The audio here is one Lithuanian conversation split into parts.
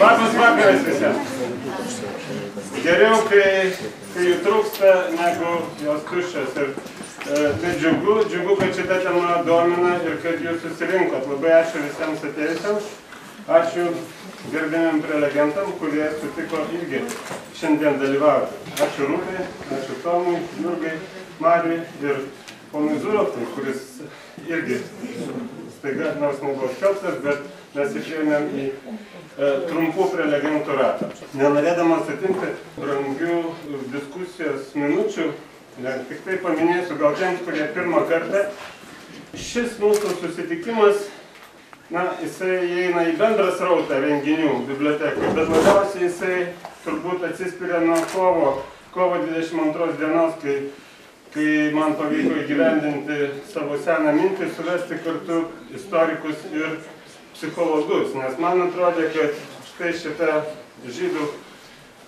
Labas vakaras visiems. Geriau, kai, kai jų trūksta, negu jos tuščios. Ir e, tai džiugu, džiugu, kad šita tema domina ir kad jūs susirinkot. Labai ačiū visiems atėjusiems. Ačiū gerbėmiam prelegentam, kurie sutiko irgi šiandien dalyvauti. Ačiū Rūtai, ačiū Tomui, Jurgai, Mariui ir ponui Zurovtui, kuris irgi staiga, nors nebuvo skelbtas, bet mes išėjome į e, trumpų prelegentų ratą. Nenorėdamas atimti brangių diskusijos minučių, ne, tik tai paminėsiu gal tiems, kurie pirmą kartą, šis mūsų susitikimas Na, jisai įeina į bendrą srautą renginių bibliotekai, bet labiausiai jisai turbūt atsispiria nuo kovo, kovo 22 dienos, kai, kai man pavyko įgyvendinti savo seną mintį, suvesti kartu istorikus ir psichologus, nes man atrodė, kad štai šita žydų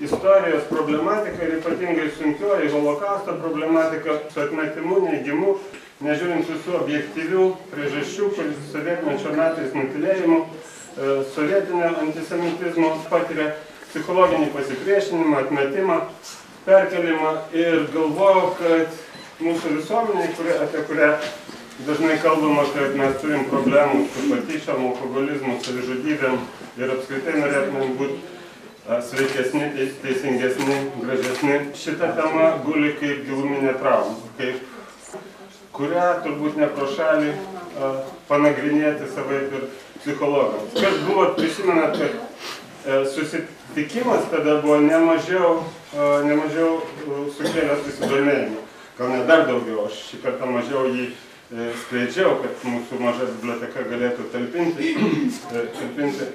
istorijos problematika ir ypatingai sunkioji holokausto problematika su atmetimu, neigimu, nežiūrint visų objektyvių priežasčių, kuris sovietmečio metais nutilėjimų, e, sovietinio antisemitizmo patiria psichologinį pasipriešinimą, atmetimą, perkelimą ir galvojau, kad mūsų visuomeniai, kuri, apie kurią dažnai kalbama, kad mes turim problemų su patyčiom, alkoholizmu, savižudybėm ir apskritai norėtumėm būti sveikesni, teisingesni, gražesni. Šita tema guli kaip giluminė trauma, kaip kurią turbūt ne pro šalį panagrinėti savaip ir psichologams. Kas buvo, prisimenat, kad e, susitikimas tada buvo nemažiau, nemažiau sukėlęs susidomėjimą. Gal net dar daugiau, aš šį kartą mažiau jį e, skleidžiau, kad mūsų maža biblioteka galėtų talpinti, e, talpinti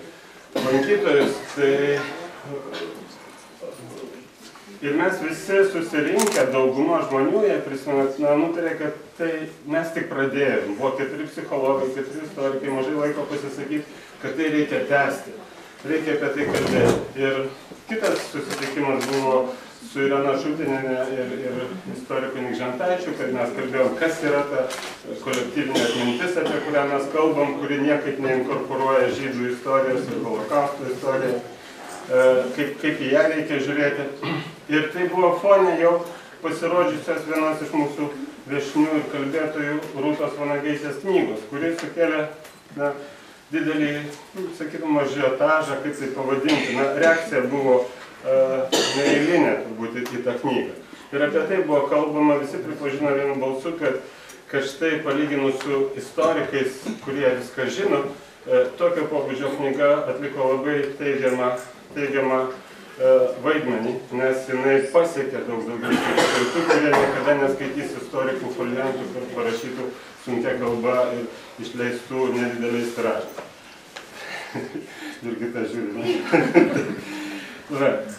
lankytojus. Tai Ir mes visi susirinkę, dauguma žmonių, jie prisimenat, na, nutarė, kad tai mes tik pradėjom. Buvo keturi psichologai, keturi istorikai, mažai laiko pasisakyti, kad tai reikia tęsti. Reikia apie tai kalbėti. Ir kitas susitikimas buvo su Irena Šutininė ir, ir istoriku Nikžantaičiu, kad mes kalbėjom, kas yra ta kolektyvinė atmintis, apie kurią mes kalbam, kuri niekaip neinkorporuoja žydų istorijos ir holokausto istoriją kaip, kaip į ją reikia žiūrėti. Ir tai buvo fonė jau pasirodžiusios vienos iš mūsų viešnių ir kalbėtojų Rūtos Vanageisės knygos, kuris sukėlė na, didelį, sakytum, ažiotažą, kaip tai pavadinti. Na, reakcija buvo uh, neeilinė turbūt į tą knygą. Ir apie tai buvo kalbama, visi pripažino vienu balsu, kad, kad štai palyginus su istorikais, kurie viską žino, uh, tokio pobūdžio knyga atliko labai teigiamą teigiamą e, vaidmenį, nes jinai pasiekė daug daugiau skaitytojų, kurie niekada neskaitys istorikų foliantų, kur parašytų sunkia kalba ir išleistų nedideliais tiražais. Jurgita žiūri.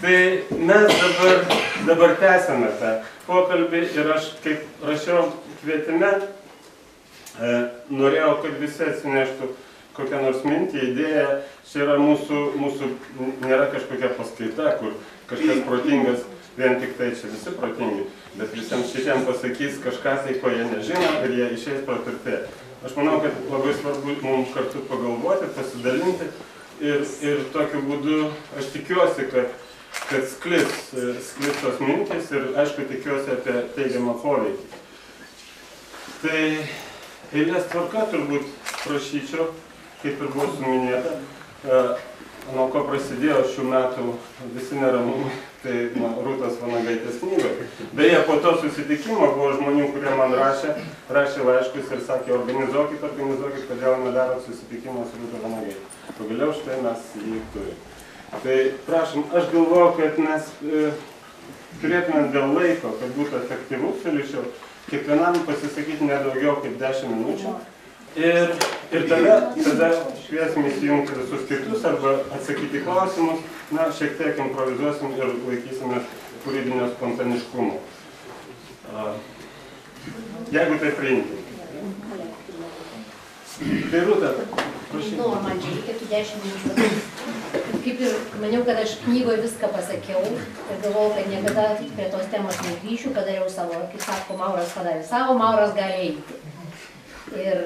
Tai mes dabar, dabar tęsame tą pokalbį ir aš, kaip rašiau kvietime, e, norėjau, kad visi atsineštų kokią nors mintį, idėją, čia yra mūsų, mūsų, nėra kažkokia paskaita, kur kažkas protingas, vien tik tai čia visi protingi, bet visiems šitiem pasakys kažką tai, ko jie nežino ir jie išeis praturtė. Aš manau, kad labai svarbu mums kartu pagalvoti, pasidalinti ir, ir tokiu būdu aš tikiuosi, kad, kad sklis, sklis tos mintys ir aišku tikiuosi apie teigiamą poveikį. Tai eilės tvarka turbūt prašyčiau kaip ir buvo suminėta, e, nuo ko prasidėjo šių metų visi neramumai, tai na, Rūtos Vanagaitės knygoje. Beje, po to susitikimo buvo žmonių, kurie man rašė, rašė laiškus ir sakė, organizuokit, organizuokit, kodėl nedarot susitikimą su Rūto Vanagaitė. Pagaliau štai mes jį turime. Tai prašom, aš galvoju, kad mes e, turėtume dėl laiko, kad būtų efektyvu, siūlyčiau kiekvienam pasisakyti nedaugiau kaip 10 minučių. Ir, ir tada, tada kviesim įsijungti visus kitus arba atsakyti klausimus. Na, šiek tiek improvizuosim ir laikysime kūrybinio spontaniškumo. Jeigu tai priimti. Tai rūta, prašau. Nu, man čia reikėtų 10 minučių. kaip ir maniau, kad aš knygoje viską pasakiau ir galvojau, kad niekada prie tos temos negrįšiu, kad dariau savo, kaip sako, Mauras padarė savo, Mauras gali eiti. Ir,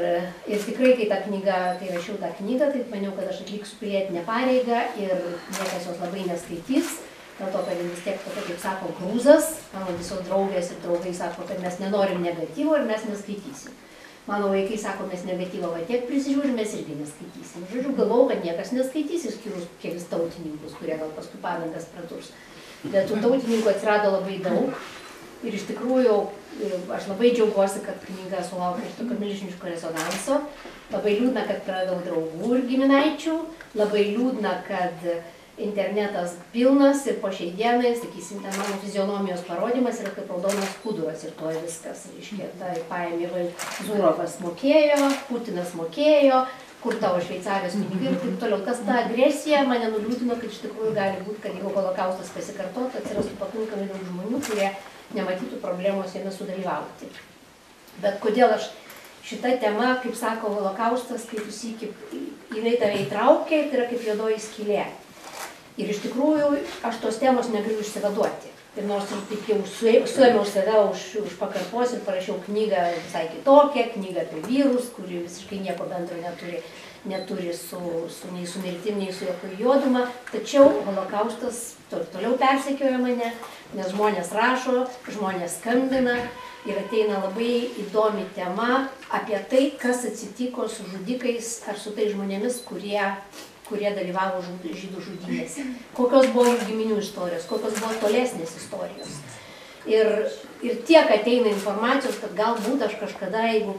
ir tikrai, kai tą knygą, kai rašiau tą knygą, tai maniau, kad aš atliksiu pilietinę pareigą ir niekas jos labai neskaitys, dėl to, kad vis tiek tokia, kaip sako, grūzas, mano visos draugės ir draugai sako, kad mes nenorim negatyvo ir mes neskaitysim. Mano vaikai sako, mes negatyvą va tiek prisižiūrim, mes irgi neskaitysim. Žodžiu, galvau, kad niekas neskaitys, išskyrus kelis tautininkus, kurie gal paskui padangas pradurs. Bet tų tautininkų atsirado labai daug. Ir iš tikrųjų, aš labai džiaugiuosi, kad knyga sulaukė iš tokio milžiniško rezonanso. Labai liūdna, kad praradau draugų ir giminaičių. Labai liūdna, kad uh, internetas pilnas ir po šiai dienai, sakysim, ten mano fizionomijos parodymas yra kaip raudonas kuduras ir to viskas, reiškia, tai paėmė Zurovas mokėjo, Putinas mokėjo, kur tavo šveicarijos pinigai ir taip toliau. Tas ta agresija mane nuliūdino, kad iš tikrųjų gali būti, kad jeigu holokaustas pasikartotų, atsirastų pakankamai daug žmonių, kurie nematytų problemos jame sudalyvauti. Bet kodėl aš šita tema, kaip sako holokaustas, kaip jūs iki, jinai tave įtraukė, tai yra kaip juodoji skylė. Ir iš tikrųjų aš tos temos negaliu išsivaduoti. Ir nors ir taip jau suėmiau save už, už pakarpos ir parašiau knygą visai kitokią, knygą apie vyrus, kuri visiškai nieko bendro neturi, neturi su, su, nei su mirtim, nei su jokiu juoduma. Tačiau holokaustas to, toliau persekioja mane, nes žmonės rašo, žmonės skambina ir ateina labai įdomi tema apie tai, kas atsitiko su žudikais ar su tai žmonėmis, kurie kurie dalyvavo žydų žudynėse. Kokios buvo giminių istorijos, kokios buvo tolesnės istorijos. Ir, ir tiek ateina informacijos, kad galbūt aš kažkada, jeigu,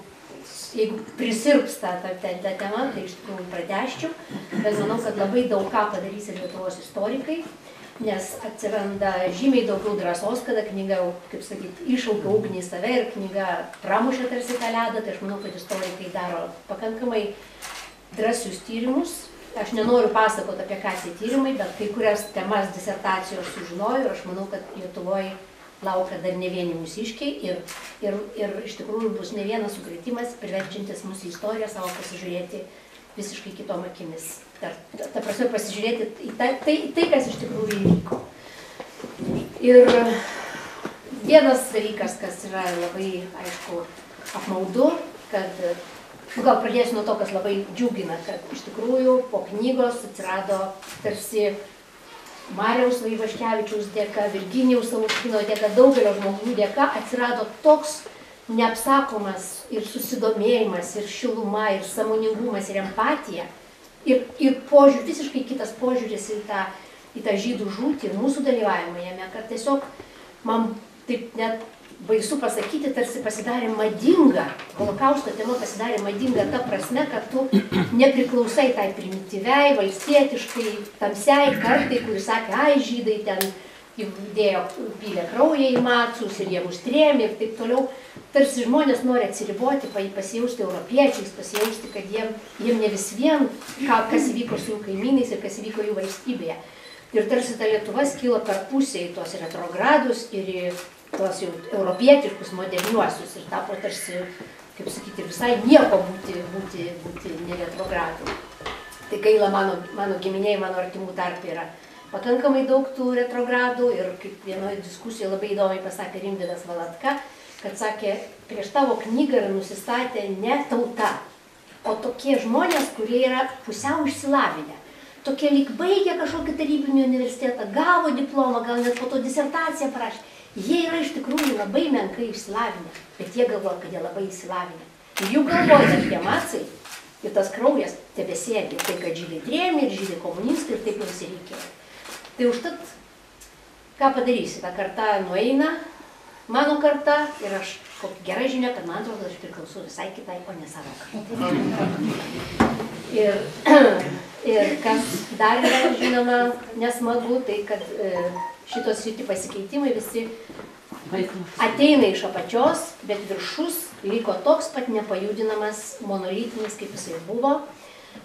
jeigu prisirps tą, tą, tą, tą temą, tai iš tikrųjų pradėščiau, bet manau, kad labai daug ką padarys ir Lietuvos istorikai, nes atsiranda žymiai daugiau drąsos, kada knyga, kaip sakyti, iššaukia ugnį save ir knyga pramušia tarsi tą ledą, tai aš manau, kad istorikai daro pakankamai drąsius tyrimus Aš nenoriu pasakoti apie ką tie tyrimai, bet kai kurias temas disertacijos sužinojau ir aš manau, kad Lietuvoje laukia dar ne vieni mūsiškiai ir, ir, ir iš tikrųjų bus ne vienas sukretimas, priverčiantis mūsų istoriją savo pasižiūrėti visiškai kitom akimis. Ta, ta, ta prasme, pasižiūrėti į tai, tai, tai, kas iš tikrųjų įvyko. Ir vienas dalykas, kas yra labai, aišku, apmaudu, kad gal pradėsiu nuo to, kas labai džiugina, kad iš tikrųjų po knygos atsirado tarsi Mariaus Vaivaškevičiaus dėka, Virginijaus Savuskino dėka, daugelio žmonių dėka atsirado toks neapsakomas ir susidomėjimas, ir šiluma, ir samoningumas, ir empatija. Ir, ir požiūrį, visiškai kitas požiūris į tą, į tą žydų žūtį ir mūsų dalyvavimą jame, kad tiesiog man taip net baisu pasakyti, tarsi pasidarė madinga, holokausto tema pasidarė madinga ta prasme, kad tu nepriklausai tai primityviai, valstietiškai, tamsiai kartai, kuris sakė, ai žydai ten dėjo pylė kraują į macus ir jie mus trėmė ir taip toliau. Tarsi žmonės nori atsiriboti, pasijausti europiečiais, pasijausti, kad jiem, jiem ne vis vien, ką, kas įvyko su jų kaimynais ir kas įvyko jų valstybėje. Ir tarsi ta Lietuva skilo per pusę į tuos retrogradus ir į tuos jau europietiškus, moderniuosius ir tapo tarsi, kaip sakyti, visai nieko būti, būti, būti ne retrogradų. Tai gaila mano, mano giminiai, mano artimų tarp yra pakankamai daug tų retrogradų ir kaip vienoje diskusijoje labai įdomiai pasakė Rimvidas Valatka, kad sakė, prieš tavo knygą yra nusistatę ne tauta, o tokie žmonės, kurie yra pusiau išsilavinę. Tokie lyg baigė kažkokį tarybinį universitetą, gavo diplomą, gal net po to disertaciją parašė Jie yra iš tikrųjų labai menkai išsilavinę, bet jie galvoja, kad jie labai išsilavinę. Jų galvoja, kad tie macai ir tas kraujas tebesėdi, tai kad žydai trėmė ir žydai komunistai ir taip jiems reikėjo. Tai užtat, ką padarysi, ta karta nueina, mano karta ir aš kokia gera žinia, kad man atrodo, aš priklausau visai kitai, o ne savo kartai. Ir, ir kas dar yra žinoma nesmagu, tai kad e, šitos šitie pasikeitimai visi ateina iš apačios, bet viršus liko toks pat nepajudinamas, monolitinis, kaip jisai buvo.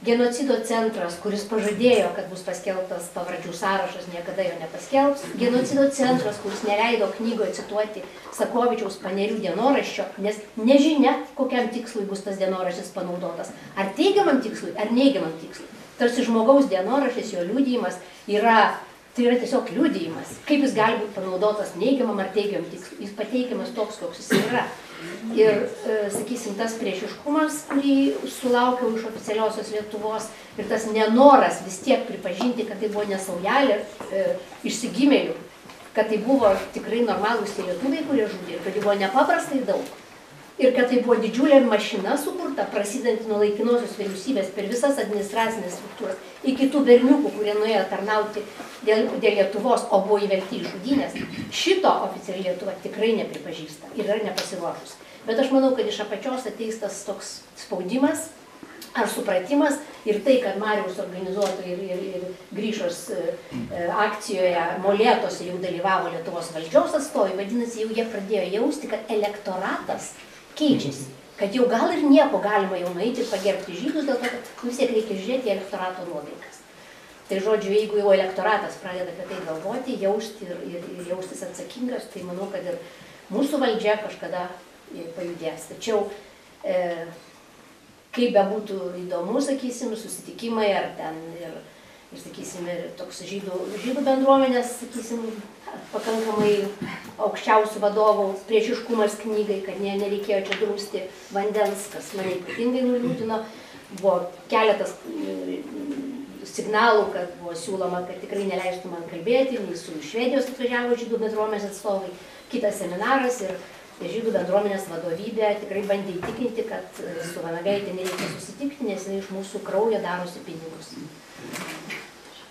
Genocido centras, kuris pažadėjo, kad bus paskelbtas pavardžių sąrašas, niekada jo nepaskelbs. Genocido centras, kuris neleido knygoje cituoti Sakovičiaus panerių dienoraščio, nes nežinia, kokiam tikslui bus tas dienoraštis panaudotas. Ar teigiamam tikslui, ar neigiamam tikslui. Tarsi žmogaus dienoraštis, jo liūdėjimas yra, tai yra tiesiog liūdėjimas. Kaip jis gali būti panaudotas neigiamam ar teigiamam tikslui. Jis pateikiamas toks, koks jis yra. Ir, e, sakysim, tas priešiškumas, kurį sulaukiau iš oficialiosios Lietuvos ir tas nenoras vis tiek pripažinti, kad tai buvo nesaujelė e, išsigimėlių, kad tai buvo tikrai normalūs tie lietuviai, kurie žudė ir kad jų buvo nepaprastai daug ir kad tai buvo didžiulė mašina sukurta, prasidanti nuo laikinosios vyriausybės per visas administracinės struktūras, iki tų berniukų, kurie nuėjo tarnauti dėl, dėl Lietuvos, o buvo įvelti iš žudynės, šito oficialiai Lietuva tikrai nepripažįsta ir yra nepasiruošus. Bet aš manau, kad iš apačios ateis tas toks spaudimas ar supratimas ir tai, kad Marijos organizuotojai ir, ir, ir grįžos e, e, akcijoje molėtose jau dalyvavo Lietuvos valdžios atstovai, vadinasi, jau jie pradėjo jausti, kad elektoratas keičiasi. Kad jau gal ir nieko galima jau nueiti ir pagerbti žydus, dėl to, kad vis tiek reikia žiūrėti į elektorato nuotaikas. Tai žodžiu, jeigu jau elektoratas pradeda apie tai galvoti, jausti ir, ir, ir jaustis atsakingas, tai manau, kad ir mūsų valdžia kažkada pajudės. Tačiau, e, kaip bebūtų įdomu, sakysim, susitikimai ar ten ir, ir sakysim, ir toks žydų, žydų bendruomenės, sakysim, pakankamai aukščiausių vadovų priešiškumas knygai, kad ne, nereikėjo čia drūsti vandens, kas mane ypatingai nuliūdino. Buvo keletas mm, signalų, kad buvo siūloma, kad tikrai neleistų man kalbėti, nei su Švedijos atvažiavo žydų bendruomenės atstovai, kitas seminaras ir, ir žydų bendruomenės vadovybė tikrai bandė įtikinti, kad su Vanagaitė nereikia susitikti, nes jinai iš mūsų kraujo darosi pinigus.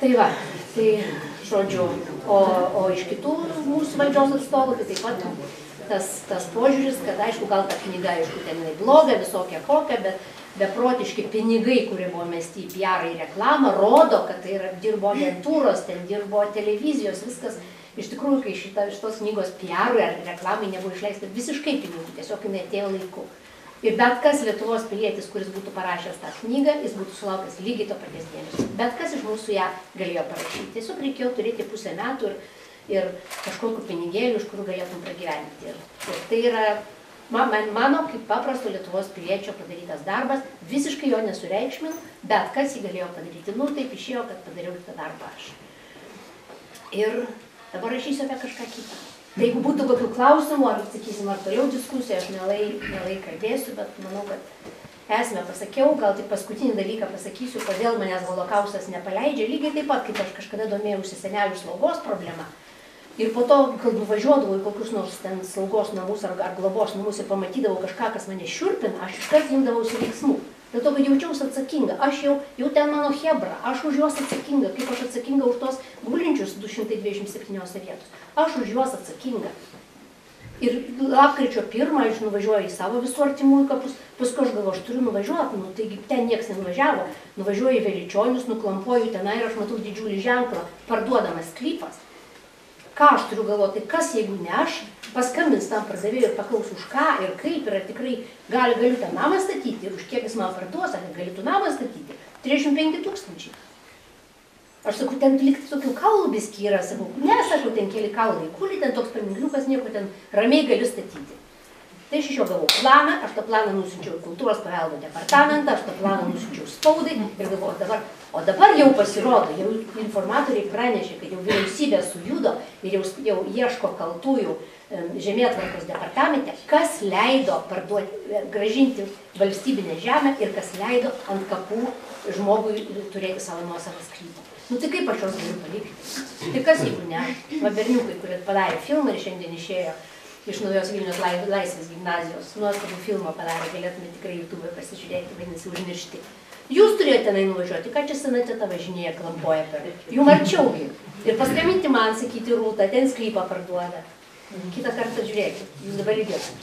Tai va, tai žodžiu, o, o iš kitų mūsų valdžios atstovų, tai taip pat tas, tas požiūris, kad aišku, gal ta knyga, aišku, ten jinai bloga, visokia kokia, bet beprotiški pinigai, kurie buvo mesti į PR į reklamą, rodo, kad tai yra, dirbo agentūros, ten dirbo televizijos, viskas. Iš tikrųjų, kai šita, šitos knygos PR ar reklamai nebuvo išleista visiškai pinigų, tiesiog jinai atėjo laiku. Ir bet kas Lietuvos pilietis, kuris būtų parašęs tą knygą, jis būtų sulaukęs lygiai to paties dėmesio. Bet kas iš mūsų ją galėjo parašyti. Tiesiog reikėjo turėti pusę metų ir, ir kažkokiu pinigėliu, iš kurių galėtum pragyventi. Ir, ir tai yra man, man, mano kaip paprasto Lietuvos piliečio padarytas darbas, visiškai jo nesureikšminu, bet kas jį galėjo padaryti. Nu, taip išėjo, kad padariau tą darbą aš. Ir dabar rašysiu apie kažką kitą. Tai jeigu būtų kokių klausimų, ar, sakysim, ar toliau diskusijų, aš mielai, mielai kalbėsiu, bet manau, kad esmę pasakiau, gal tik paskutinį dalyką pasakysiu, kodėl manęs holokaustas nepaleidžia, lygiai taip pat, kaip aš kažkada domėjausi senelių slaugos problema. Ir po to, kai nuvažiuodavau į kokius nors ten saugos namus ar, ar globos namus ir pamatydavau kažką, kas mane šiurpina, aš iškart imdavausi veiksmų. Dėl to, kad jaučiausi atsakinga. Aš jau, jau ten mano hebra, aš už juos atsakinga, kaip aš atsakinga už tos gulinčius 227 vietos. Aš už juos atsakinga. Ir lapkričio pirmą aš nuvažiuoju į savo visų artimųjų kapus, paskui aš galvoju, aš turiu nuvažiuoti, nu, taigi ten niekas nenuvažiavo. Nuvažiuoju į Veličionius, nuklampuoju tenai ir aš matau didžiulį ženklą, parduodamas sklypas. Ką aš turiu galvoti, tai kas jeigu ne aš, paskambins tam pardavėjui ir paklaus už ką ir kaip ir tikrai gali, galiu tą namą statyti ir už kiek jis man parduos, ar galėtų namą statyti. 35 tūkstančiai. Aš sakau, ten likti tokių kaulų biski yra, sakau, ne, sakau, ten keli kaulai, kuli ten toks paminkliukas, nieko ten ramiai gali statyti. Tai aš iš jo gavau planą, aš tą planą nusinčiau į kultūros paveldo departamentą, aš tą planą nusinčiau spaudai ir galvoju, dabar, o dabar jau pasirodo, jau informatoriai pranešė, kad jau vyriausybė sujudo ir jau, jau ieško kaltųjų žemėtvarkos departamente, kas leido parduoti, e, gražinti valstybinę žemę ir kas leido ant kapų žmogui turėti savo nuosavą sklypą. Nu tai kaip aš juos galiu palikti? Tai kas jeigu ne? Va berniukai, kurie padarė filmą ir šiandien išėjo iš naujos Vilnius laisvės gimnazijos, nuostabų filmą padarė, galėtume tikrai YouTube pasižiūrėti, vadinasi, užmiršti. Jūs turėjote tenai nuvažiuoti, ką čia sena teta važinėja, klampoja per. Jum arčiaugi. Ir paskambinti man, sakyti, rūta, ten sklypą parduoda. Kitą kartą žiūrėkit, jūs dabar lygėsit.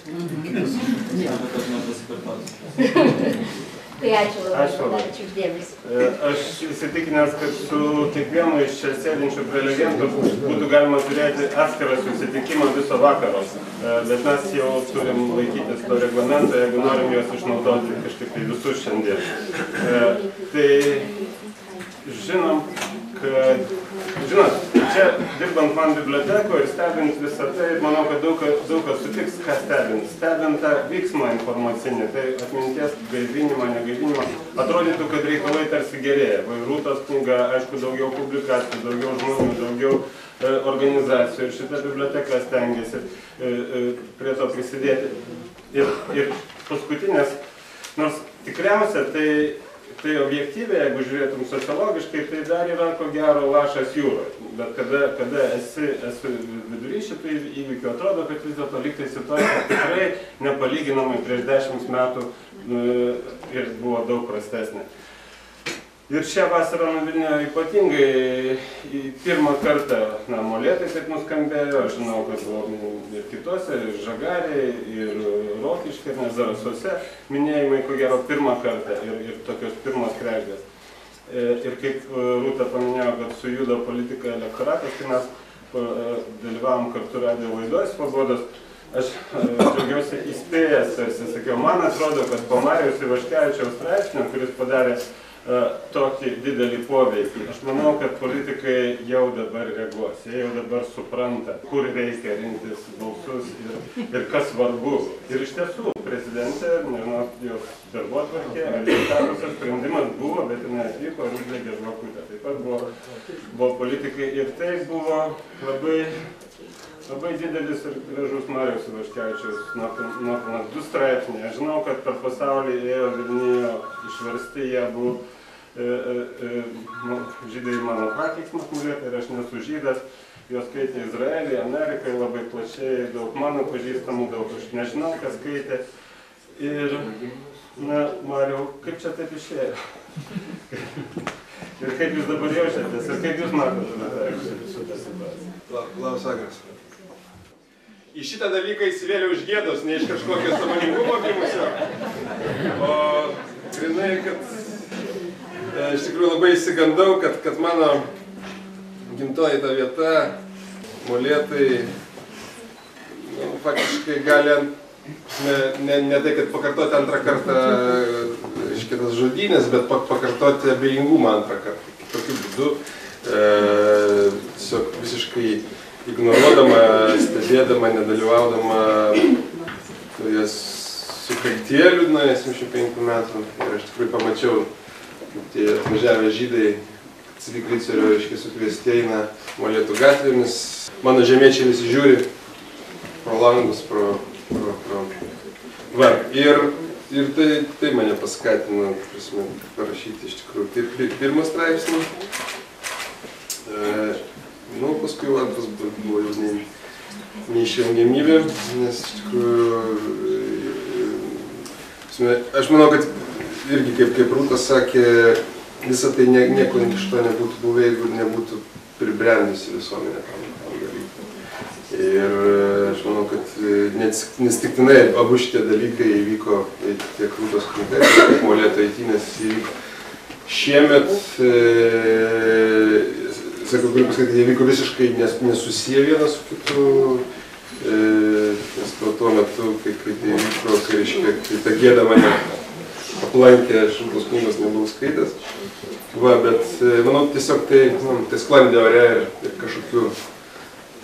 Tai ačiū labai, ačiū, uždėmesi. E, aš įsitikinęs, kad su kiekvienu iš čia sėdinčių prelegentų būtų galima turėti atskirą susitikimą viso vakaro. E, bet mes jau turim laikytis to reglamento, jeigu norim juos išnaudoti kažkaip tai visus šiandien. E, tai žinom, kad žinot, čia dirbant man bibliotekoje ir stebint visą tai, manau, kad daug, daug kas sutiks, ką stebint. Stebint tą vyksmą informacinį, tai atminties gaivinimą, negaivinimą, atrodytų, kad reikalai tarsi gerėja. Vairūtos knyga, aišku, daugiau publikacijų, daugiau žmonių, daugiau e, organizacijų ir šita biblioteka stengiasi e, e, prie to prisidėti. Ir, ir paskutinės, nors tikriausia, tai Tai objektyviai, jeigu žiūrėtum sociologiškai, tai dar yra ko gero lašas jūroje. Bet kada, kada esi, esi vidury šitų įvykių, atrodo, kad vis dėlto liktai situacija tikrai nepalyginamai prieš dešimt metų nu, ir buvo daug prastesnė. Ir šią vasarą nuvilnėjo ypatingai pirmą kartą, na, molėtai taip nuskambėjo, aš žinau, kad buvo ir kitose, ir žagariai, ir rokiškai, ir zarasuose minėjimai, ko gero, pirmą kartą ir, ir tokios pirmos kregždės. E, Ir kaip e, Rūta paminėjo, kad sujudo politika elektoratas, tai mes e, dalyvavom kartu radio laidoje Svobodos. Aš džiaugiausi įspėjęs, sakiau, man atrodo, kad po Marijos Ivaškevičiaus straipsnio, kuris padarė tokį didelį poveikį. Aš manau, kad politikai jau dabar reaguos, jie jau dabar supranta, kur reikia rinktis balsus ir, ir kas svarbu. Ir iš tiesų, prezidentė, nežinau, jos darbotvarkė, ar jos statusas sprendimas buvo, bet jinai atvyko ir uždegė žvakutę. Taip pat buvo, buvo politikai ir tai buvo labai Labai didelis ir gražus Marijos Ivaškevičiaus nuopelnas. Du straipsniai. Aš žinau, kad per pasaulį ėjo Vilnijo išversti jie abu e, e, e, nu, žydai mano prakeiksmas mulėtai ir aš nesu žydas. Jos skaitė Izraelį, Amerikai labai plačiai, daug mano pažįstamų, daug aš nežinau, kas skaitė. Ir, na, Mariau, kaip čia taip išėjo? ir kaip jūs dabar jaučiatės ir kaip jūs matote šitą situaciją? Labas vakaras. Į šitą dalyką įsivėliau iš gėdos, ne iš kažkokio sąmoningumo gimusio, o grinai, kad e, iš tikrųjų labai įsigandau, kad, kad mano gimtoji ta vieta, molėtai, nu, faktiškai gali ne, ne, ne tai, kad pakartoti antrą kartą iškitas žodynės, bet pa- pakartoti abejingumą antrą kartą. Tokiu būdu e, tiesiog visiškai ignoruodama, stebėdama, nedalyvaudama toje sukaktyje liūdnoje 75 metų. Ir aš tikrai pamačiau, kaip tie atvažiavę žydai Cviklicerio, reiškia, sukviesti eina molėtų gatvėmis. Mano žemiečiai visi žiūri pro langus, pro... pro, pro. Va, ir, ir tai, tai mane paskatino, prasme, parašyti iš tikrųjų pir, pir, pirmą straipsnį. E, nu, paskui antras bu- buvo jau ne, neišvengiamybė, nes iš tikrųjų, aš manau, kad irgi kaip, kaip Rūtas sakė, visą tai nie, nieko iš to nebūtų buvę, jeigu nebūtų pribrendusi visuomenė tam, tam dalykui. Ir aš manau, kad neatsitiktinai abu šitie dalykai įvyko tiek Rūtos knyga, tiek Molėto eitynės įvyko. Šiemet, e, sakau, galiu pasakyti, jie vyko visiškai nes, nesusiję vienas su kitu, e, nes tuo, tuo metu, kai, kai tai vyko, kai, reiškia, kai ta gėda mane aplankė, aš tos knygos nebuvau skaitęs. Va, bet e, manau, tiesiog tai, nu, tai sklandė ore ir, ir kažkokiu,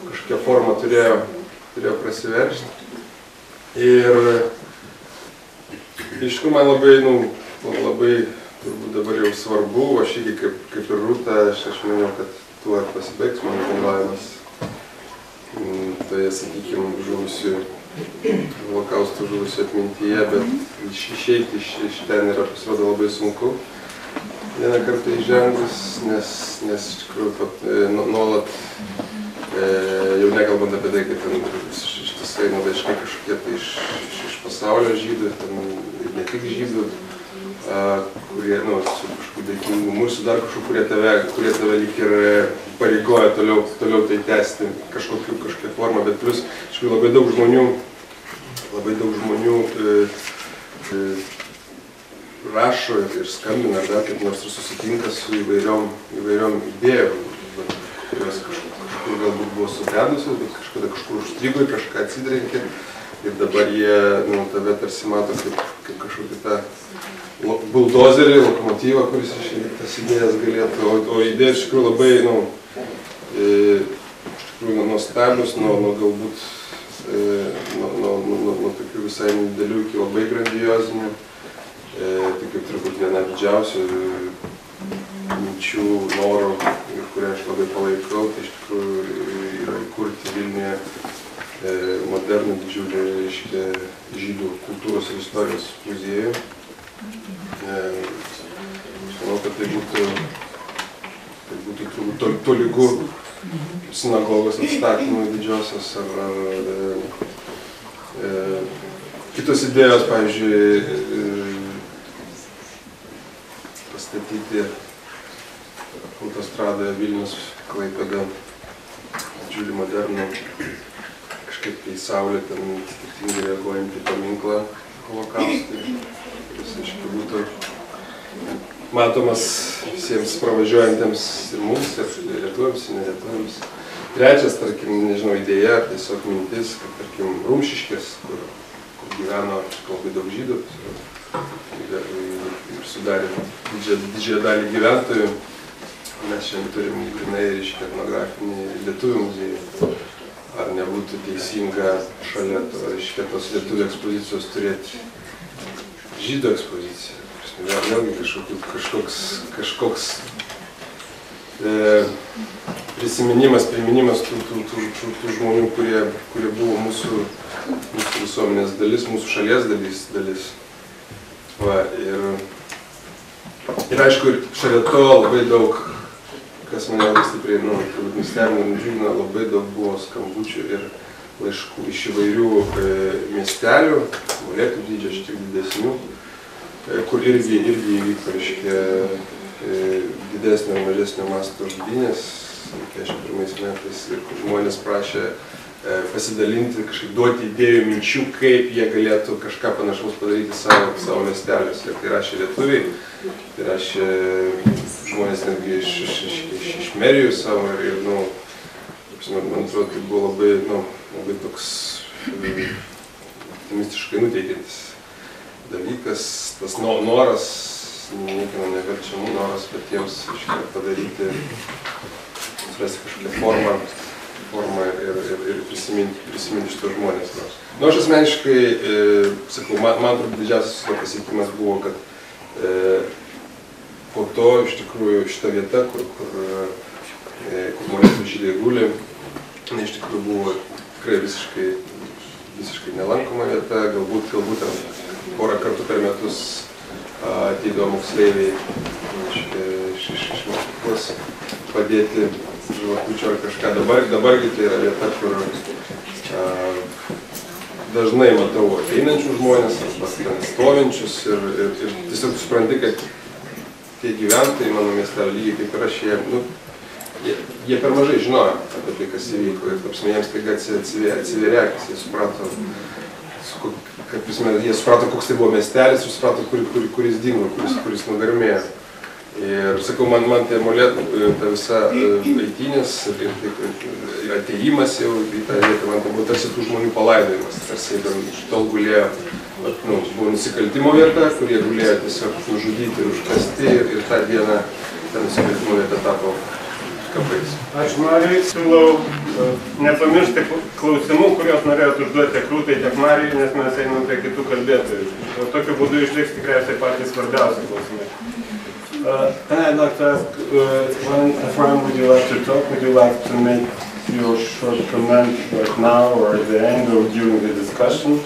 kažkokia forma turėjo, turėjo prasiveršti. Ir iš tikrųjų man labai, nu, labai turbūt dabar jau svarbu, aš irgi kaip, kaip ir Rūta, aš, aš manau, kad tuo ir pasibaigs mano dalyvavimas mm, toje, sakykime, žuvusių, holokaustų žuvusių atmintyje, bet iš, išeiti iš, iš ten yra pasirodo labai sunku. Vieną kartą įžengus, nes, nes iš tikrųjų e, nu- nuolat, e, jau nekalbant apie tai, kad ten iš- ištisai eina laiškai kažkokie tai iš, iš, iš pasaulio žydų, ten ir ne tik žydų, kurie, nu, su kažkokiu dėkingumu ir su dar kažkokiu, kurie tave, kurie tave lyg ir e, pareigoja toliau, toliau tai tęsti kažkokiu, kažkokia forma, bet plus, iš tikrųjų, labai daug žmonių, labai daug žmonių e, e, rašo ir, ir skambina, ar dar kaip nors ir susitinka su įvairiom, įvairiom idėjom, kurios kažkur, kažkur galbūt buvo sudedusios, bet kažkada kažkur užstrigo, į kažką atsidrenkė ir dabar jie nu, tave tarsi mato kaip, kaip kažkokį tą buldozerį, lokomotyvą, kuris tas idėjas galėtų, o, o idėja iš tikrųjų labai, nu, e, iš tikrųjų nuostabios, nuo, nuo galbūt e, nuo, nuo, nuo, nuo, nuo tokių visai nedėlių iki labai grandiozinių. E, tai kaip turbūt viena didžiausių minčių, norų, kurią aš labai palaikau, tai iš tikrųjų yra įkurti Vilniuje e, modernų didžiulį, reiškia, žydų kultūros ir istorijos muziejų. E, Aš manau, kad tai būtų, tai būtų turbūt to, to lygu sinagogos atstatymui didžiosios ar, ar e, e, kitos idėjos, pavyzdžiui, e, pastatyti autostradoje Vilnius Klaipėda didžiulį modernų kažkaip tai saulė ten skirtingai reaguojantį paminklą holokaustui, kuris, aiškiai, būtų matomas visiems pravažiuojantiems ir mums, ir lietuviams, ir nelietuviams. Trečias, tarkim, nežinau, idėja, tiesiog mintis, kad, tarkim, Rumšiškės, kur, kur gyveno labai daug žydų ir, ir sudarė didžiąją, dalį gyventojų, mes šiandien turim grinai, reiškia, etnografinį lietuvių muziejų. Ar nebūtų teisinga šalia to, reiškia, tos lietuvių ekspozicijos turėti žydų ekspoziciją? Vėl, vėlgi kažkoks, kažkoks e, prisiminimas, priminimas tų, tų, tų, tų, tų žmonių, kurie, kurie buvo mūsų, mūsų visuomenės dalis, mūsų šalies dalis. dalis. Va, ir, ir aišku, ir šalia to labai daug, kas mane labai stipriai, nu, turbūt nustebino, nudžiugino, labai daug buvo skambučių ir laiškų iš įvairių e, miestelių, molėtų dydžio, šiek tiek didesnių kur irgi, irgi įvyko, reiškia, e, didesnio ir mažesnio masto žudynės 41 metais ir kur žmonės prašė e, pasidalinti, kažkaip duoti idėjų, minčių, kaip jie galėtų kažką panašaus padaryti savo, savo miesteliuose. Tai rašė lietuviai, tai rašė žmonės netgi iš, iš, iš, iš, iš merijų savo ir, ir nu, man atrodo, tai buvo labai, nu, labai toks optimistiškai nuteikiantis dalykas, tas noras, niekieno neverčiamų noras patiems padaryti, surasti kažkokią formą, formą ir, ir, ir prisiminti, prisiminti šitos žmonės. Na, nu, aš asmeniškai, e, sakau, man, man turbūt didžiausias pasiekimas buvo, kad e, po to iš tikrųjų šita vieta, kur, kur, e, kur molėtų žydai guli, iš tikrųjų buvo tikrai visiškai, visiškai nelankoma vieta, galbūt, galbūt porą kartų per metus ateidavo moksleiviai iš, iš, iš mokyklos padėti žvakučio ar kažką. Dabar, dabargi tai yra vieta, kur a, dažnai matau ateinančių žmonės, arba ten stovinčius ir, ir, ir tiesiog supranti, kad tie gyventojai mano miestelio lygiai kaip ir aš, jie, nu, jie, jie per mažai žinojo apie tai, kas įvyko ir tapsime jiems taiga atsiveria akis, jie suprato, su, kad prasme, jie suprato, koks tai buvo miestelis ir suprato, kur, kur, kuris dingo, kuris, kuris nugarmėjo. Ir sakau, man, man tai molėt, ta visa eitynės ir, ir, ir ateimas jau į tą vietą, man tai buvo tarsi tų žmonių palaidojimas, tarsi ten tol gulėjo, nu, buvo nusikaltimo vieta, kur jie gulėjo tiesiog nužudyti ir užkasti ir, ir tą dieną ta nusikaltimo vieta tapo kapais. Aš Marijai siūlau e, nepamiršti klausimų, kuriuos norėjot užduoti tiek Rūtai, tiek Marijai, nes mes einam prie kitų kalbėtojų. Ir tokiu būdu išliks tikriausiai patys svarbiausi klausimai. Uh, I'd like to ask, uh, when, Efraim, would you like to talk? Would you like to make your short comment right now or at the end or during the discussion?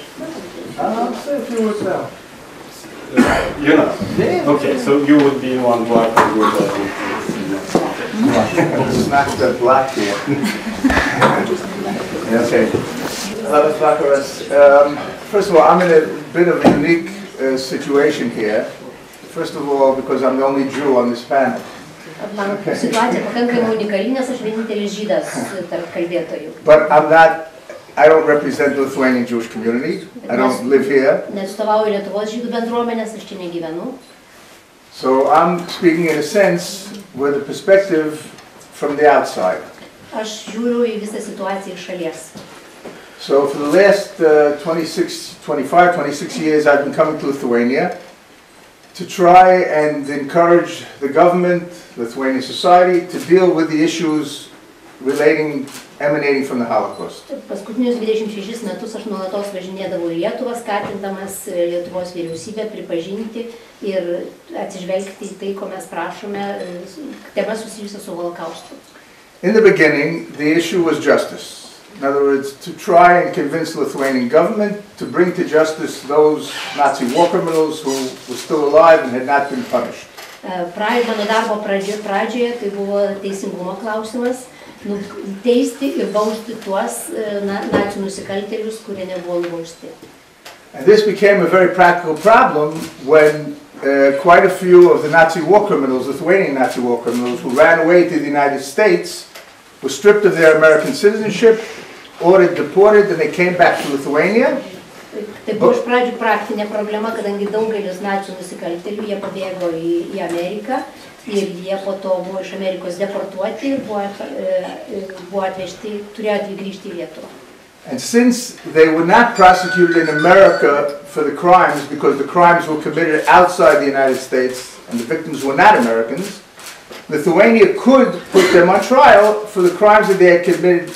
I'll say a few words now. Uh, you know? Yeah. Okay, so you would be one block and you would Smack the black here. okay. Hello, Zacharias. Um, first of all, I'm in a bit of a unique uh, situation here. First of all, because I'm the only Jew on this panel. Mano situacija pakankamai unikali, nes aš vienintelis žydas tarp kalbėtojų. But I'm not, I don't represent the Lithuanian Jewish community. I don't live here. Neatstovauju Lietuvos žydų bendruomenės, aš čia negyvenu. So I'm speaking in a sense with a perspective from the outside. Aš žiūriu į visą situaciją iš šalies. So for the last uh, 26, 25, 26 years, I've been coming to Lithuania to try and encourage the government, Lithuanian society, to deal with the issues relating, emanating from the Holocaust. Paskutinius 26 metus aš nuolatos važinėdavau į Lietuvą, skatindamas e, Lietuvos vyriausybę pripažinti ir atsižvelgti į tai, ko mes prašome, e, temas susijusios su holokaustu. In the beginning, the issue was justice. In other words, to try and convince the Lithuanian government to bring to justice those Nazi war criminals who were still alive and had not been punished. E, Pra, mano darbo pradžioje, tai buvo teisingumo klausimas, teisti ir bausti tuos e, na, nacijų nusikaltėlius, kurie nebuvo nubausti. And this became a very practical problem when uh, quite a few of the Nazi war criminals, Lithuanian Nazi war criminals, who ran away to the United States, were stripped of their American citizenship, ordered deported, and they came back to Lithuania. Tai buvo iš pradžių praktinė problema, kadangi daugelis nacijų nusikaltėlių jie pabėgo į, į Ameriką ir jie po to buvo iš Amerikos deportuoti ir buvo, buvo atvežti, turėjo į Lietuvą. And since they were not prosecuted in America for the crimes because the crimes were committed outside the United States and the victims were not Americans, Lithuania could put them on trial for the crimes that they had committed.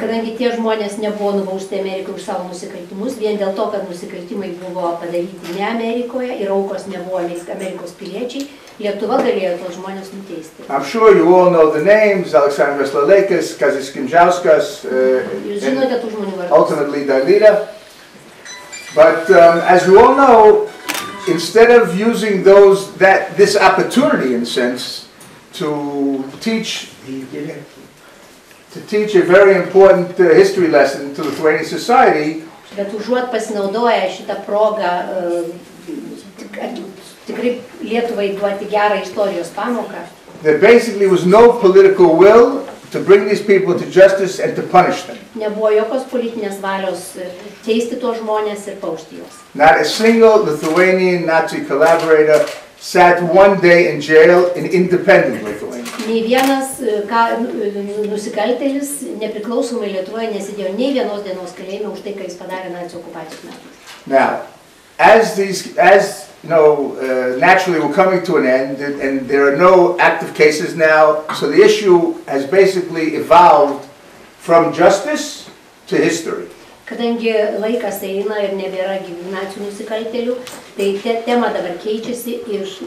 Kadangi tie žmonės nebuvo nubausti Amerikoje už savo nusikaltimus, vien dėl to, kad nusikaltimai buvo padaryti ne Amerikoje ir aukos nebuvo Amerikos piliečiai, Lietuva galėjo tos žmonės nuteisti. I'm sure you all know the names, Alexandras Lalekas, Kazis Kimžauskas, uh, Jūs žinote tų žmonių vardus. ultimately Dalida. But um, as you all know, instead of using those, that, this opportunity in a sense, to teach, to teach a very important uh, history lesson to Lithuanian society, Bet užuot pasinaudoję šitą progą at- tikrai Lietuvai duoti gerą istorijos pamoką, there basically was no political will to bring these people to justice and to punish them. nebuvo jokios politinės valios e, teisti tos žmonės ir paušti juos. Not a single Lithuanian Nazi collaborator sat one day in jail in independent Lithuania. Nei vienas e, ką, e, nusikaltėlis nepriklausomai Lietuvoje nesidėjo nei vienos dienos kalėjime už tai, ką jis padarė nacijų okupacijos metais. Now, as these, as you know, uh, naturally we're coming to an end, and, and there are no active cases now, so the issue has basically evolved from justice to history. Kadangi laikas eina ir nebėra gyvų nacijų nusikaltėlių, tai te, tema dabar keičiasi iš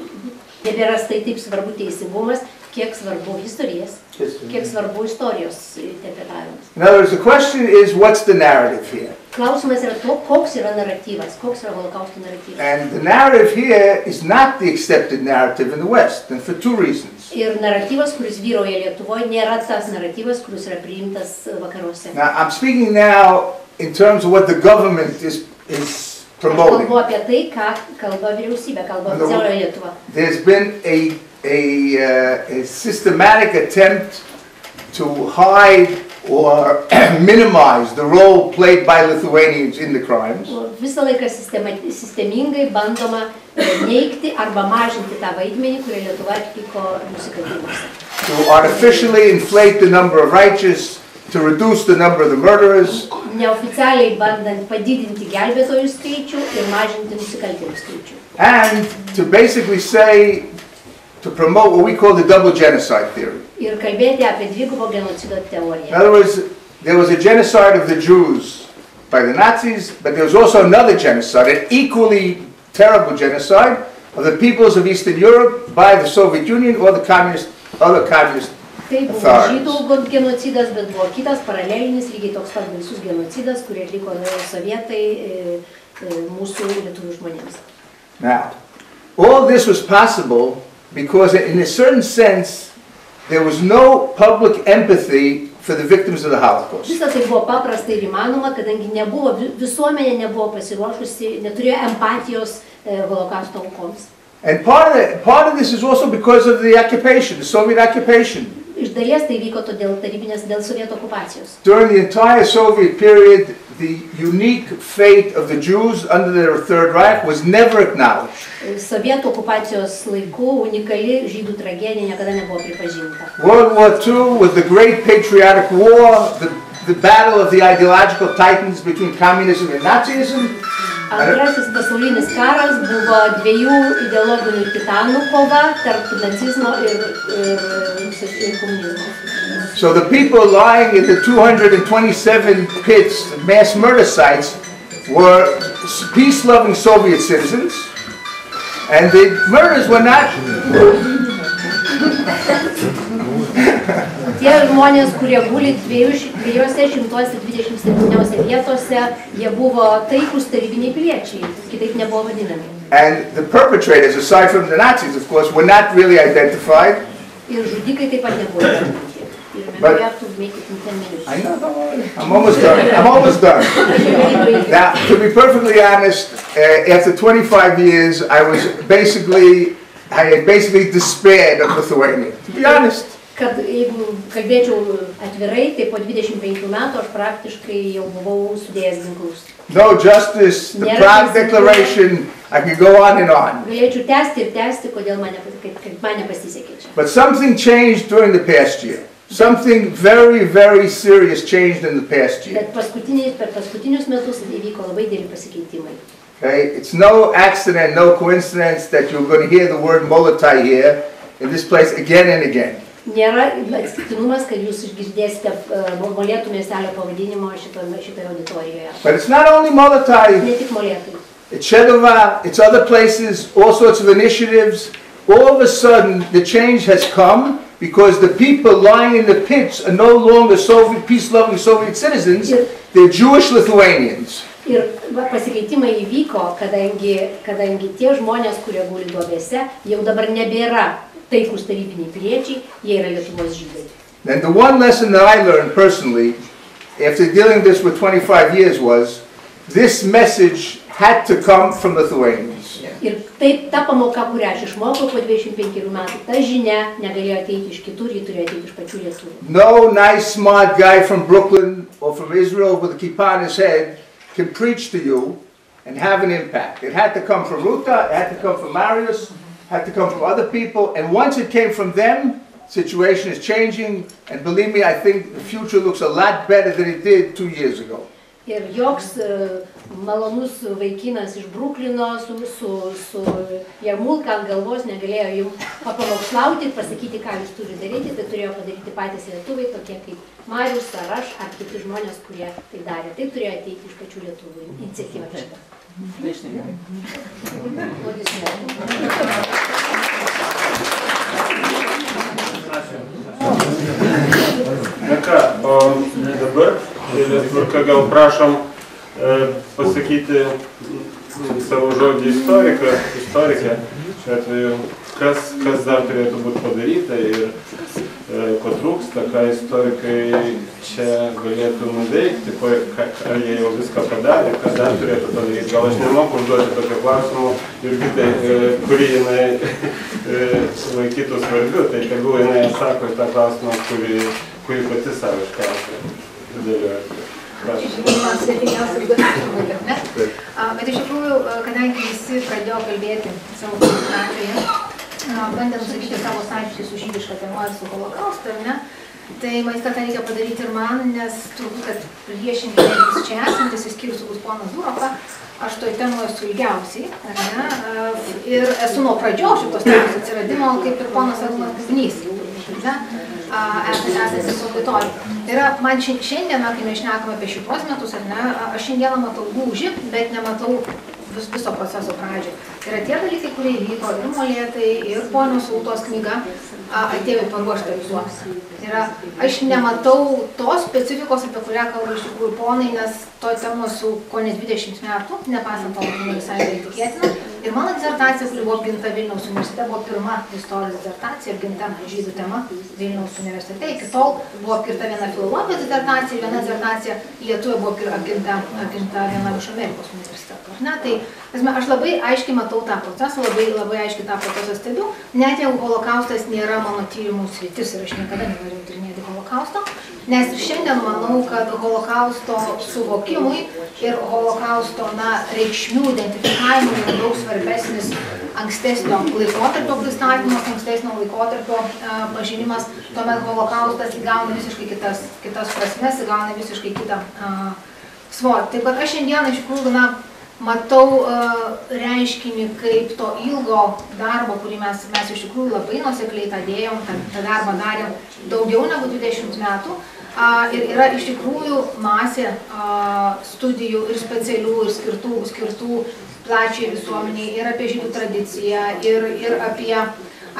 nebėra tai taip svarbu teisingumas, kiek svarbu istorijas, kiek svarbu istorijos interpretavimas. In other words, the question is, what's the narrative here? Klausimas yra to, koks yra naratyvas, koks yra holokausto naratyvas. And the narrative here is not the accepted narrative in the West, and for two reasons. Ir naratyvas, kuris vyrauja Lietuvoje, nėra tas naratyvas, kuris yra priimtas vakaruose. Now, I'm speaking now in terms of what the government is, is promoting. kalbu apie tai, ką kalba vyriausybė, kalba oficialioje Lietuva. There's been a, a, uh, a systematic attempt to hide or minimize the role played by Lithuanians in the crimes. Visą laiką sistemingai bandoma neigti arba mažinti tą vaidmenį, kurį Lietuva atliko nusikaltimuose. To artificially inflate the number of righteous, to reduce the number of the murderers, Neoficialiai bandant padidinti gelbėtojų skaičių ir mažinti nusikaltėlių skaičių. and to basically say, to promote what we call the double genocide theory. Ir kalbėti apie dvigubo genocido In other words, there was a genocide of the Jews by the Nazis, but there was also another genocide, an equally terrible genocide of the peoples of Eastern Europe by the Soviet Union or the communist, other communist. Tai buvo žydų genocidas, bet buvo kitas paralelinis, lygiai toks pat baisus genocidas, kurį atliko sovietai e, e, mūsų lietuvių žmonėms. Now, all this was possible because in a certain sense, there was no public empathy for the victims of the Holocaust. Visą tai buvo paprasta ir įmanoma, kadangi nebuvo, vi- visuomenė nebuvo pasiruošusi, neturėjo empatijos e, holokausto aukoms. And part of, the, part of this is also because of the occupation, the Soviet occupation. Iš dalies tai vyko todėl tarybinės, dėl sovietų okupacijos. During the entire Soviet period, the unique fate of the Jews under their Third Reich was never acknowledged. E, Sovietų okupacijos laikų unikali žydų tragedija niekada nebuvo pripažinta. World War II was the great patriotic war, the, the battle of the ideological titans between communism and Nazism. Antrasis pasaulinis karas buvo dviejų ideologinių titanų kova tarp nacizmo ir, ir, ir komunizmo. So the people lying in the 227 pits, mass murder sites, were peace-loving Soviet citizens, and the murders were not Tie žmonės, kurie guli dviejų ši- dviejose šimtuose dvidešimt septyniose vietose, jie buvo taikus tarybiniai piliečiai, kitaip nebuvo vadinami. And the perpetrators, aside from the Nazis, of course, were not really identified. Ir žudikai taip pat nebuvo įvardinti. Ir But- we have to make it in 10 minutes. I know, don't worry. I'm almost done. I'm almost done. Aš jau greit baigiu. Now, to be perfectly honest, uh, after 25 years, I was basically, I had basically despaired of Lithuania. To be honest. Kad jeigu kalbėčiau atvirai, tai po 25 metų aš praktiškai jau buvau sudėjęs ginklus. No justice, the Nėra Prague teisingumo. Declaration, I could go on and on. Galėčiau tęsti ir tęsti, kodėl man, nepa- kaip, kaip man nepasisekė čia. But something changed during the past year. Something very, very serious changed in the past year. Bet paskutiniais, per paskutinius metus įvyko labai dėli pasikeitimai. Okay? It's no accident, no coincidence that you're going to hear the word Molotai here in this place again and again. Nėra atsitiktinumas, kad jūs išgirdėsite uh, Molėtų miestelio pavadinimo šitoje, šitoje auditorijoje. But it's not only Molotai, Ne tik Molėtai. it's Chedova, it's other places, all sorts of initiatives. All of a sudden, the change has come because the people lying in the pits are no longer Soviet, peace-loving Soviet citizens, they're Jewish Lithuanians. Ir pasikeitimai įvyko, kadangi, kadangi tie žmonės, kurie guli duobėse, jau dabar nebėra taikus tarybiniai piliečiai, jie yra Lietuvos žydai. And the one lesson that I learned personally, after dealing this with 25 years, was this message had to come from Lithuanians. Ir taip ta pamoka, kurią aš išmokau po 25 metų, ta žinia negalėjo ateiti iš kitur, ji turėjo ateiti iš pačių lietuvių. No nice, smart guy from Brooklyn or from Israel with a kippah on his head can preach to you and have an impact. It had to come from Ruta, it had to come from Marius, had to come from other people, and once it came from them, situation is changing, and believe me, I think the future looks a lot better than it did two years ago. Ir joks e, malonus vaikinas iš Bruklino su, su, su jarmulka ant galvos negalėjo jums papamokslauti ir pasakyti, ką jūs turite daryti. Tai turėjo padaryti patys lietuviai, tokie kaip Marius ar aš, ar kiti žmonės, kurie tai darė. Tai turėjo ateiti iš pačių lietuvių iniciatyva šitą. Na ką, o dabar eilės tvarka gal prašom e, pasakyti savo žodį istoriką, istorikę, šiuo atveju, kas, kas dar turėtų būti padaryta ir e, ko trūksta, ką istorikai čia galėtų nuveikti, ko, ką, ar jie jau viską padarė, ką dar turėtų padaryti. Gal aš nemoku užduoti tokio klausimo, Jurgitai, e, kurį jinai e, laikytų svarbiu, tai tegul jinai atsako tą klausimą, kurį, kurį pati savo išklausė. Sudėtingiausia užduotis turbūt, ar ne? Bet iš tikrųjų, kadangi visi pradėjo kalbėti savo pradžioje, bandė nusakyti savo sąryšį su žydiška tema ir su holokaustu, ar ne? Tai kad tą reikia padaryti ir man, nes turbūt, kad priešingai negu čia esantis, išskyrus turbūt ponas Zuroką, aš toj temoje esu ilgiausiai, ar ne? Ir esu nuo pradžios šitos temos atsiradimo, kaip ir ponas Arūnas Bubnys, ar ne? Esate esantis auditorijai. Tai yra, man šia- šiandieną, kai mes šnekame apie šitos metus, ar ne, aš šiandieną matau lūžį, bet nematau vis, viso proceso pradžią. Yra tie dalykai, kurie įvyko ir molėtai, ir ponios Ultos knyga atėjo. Tai yra, aš nematau tos specifikos, apie kurią kalba iš tikrųjų ponai, nes to temos jau ko ne 20 metų, nepasant to, kad visai neįtikėtina. Ir mano disertacija, kuri buvo apginta Vilniaus universitete, buvo pirma istorijos disertacija apginta žydų tema Vilniaus universitete. Iki tol buvo apginta viena filologijos disertacija, viena disertacija Lietuvoje buvo apginta, apginta viena iš Amerikos universitetų. ar Ne, tai prasme, aš labai aiškiai matau tą procesą, labai, labai aiškiai tą procesą stebiu. Net jeigu holokaustas nėra mano tyrimų sritis ir aš niekada nenoriu tyrinėti holokausto, nes ir šiandien manau, kad holokausto suvokimui ir holokausto na, reikšmių identifikavimui yra daug svarbesnis ankstesnio laikotarpio pristatymas, ankstesnio laikotarpio e, pažinimas, tuomet holokaustas įgauna visiškai kitas, kitas prasmes, įgauna visiškai kitą e, svorį. Taip kad aš šiandieną iš tikrųjų na, matau e, reiškinį kaip to ilgo darbo, kurį mes, mes iš tikrųjų labai nusekliai tą dėjom, tą, tą darbą darėm daugiau negu 20 metų. Ir yra iš tikrųjų masė studijų ir specialių, ir skirtų, skirtų plačiai visuomeniai, ir apie žydų tradiciją, ir, ir apie,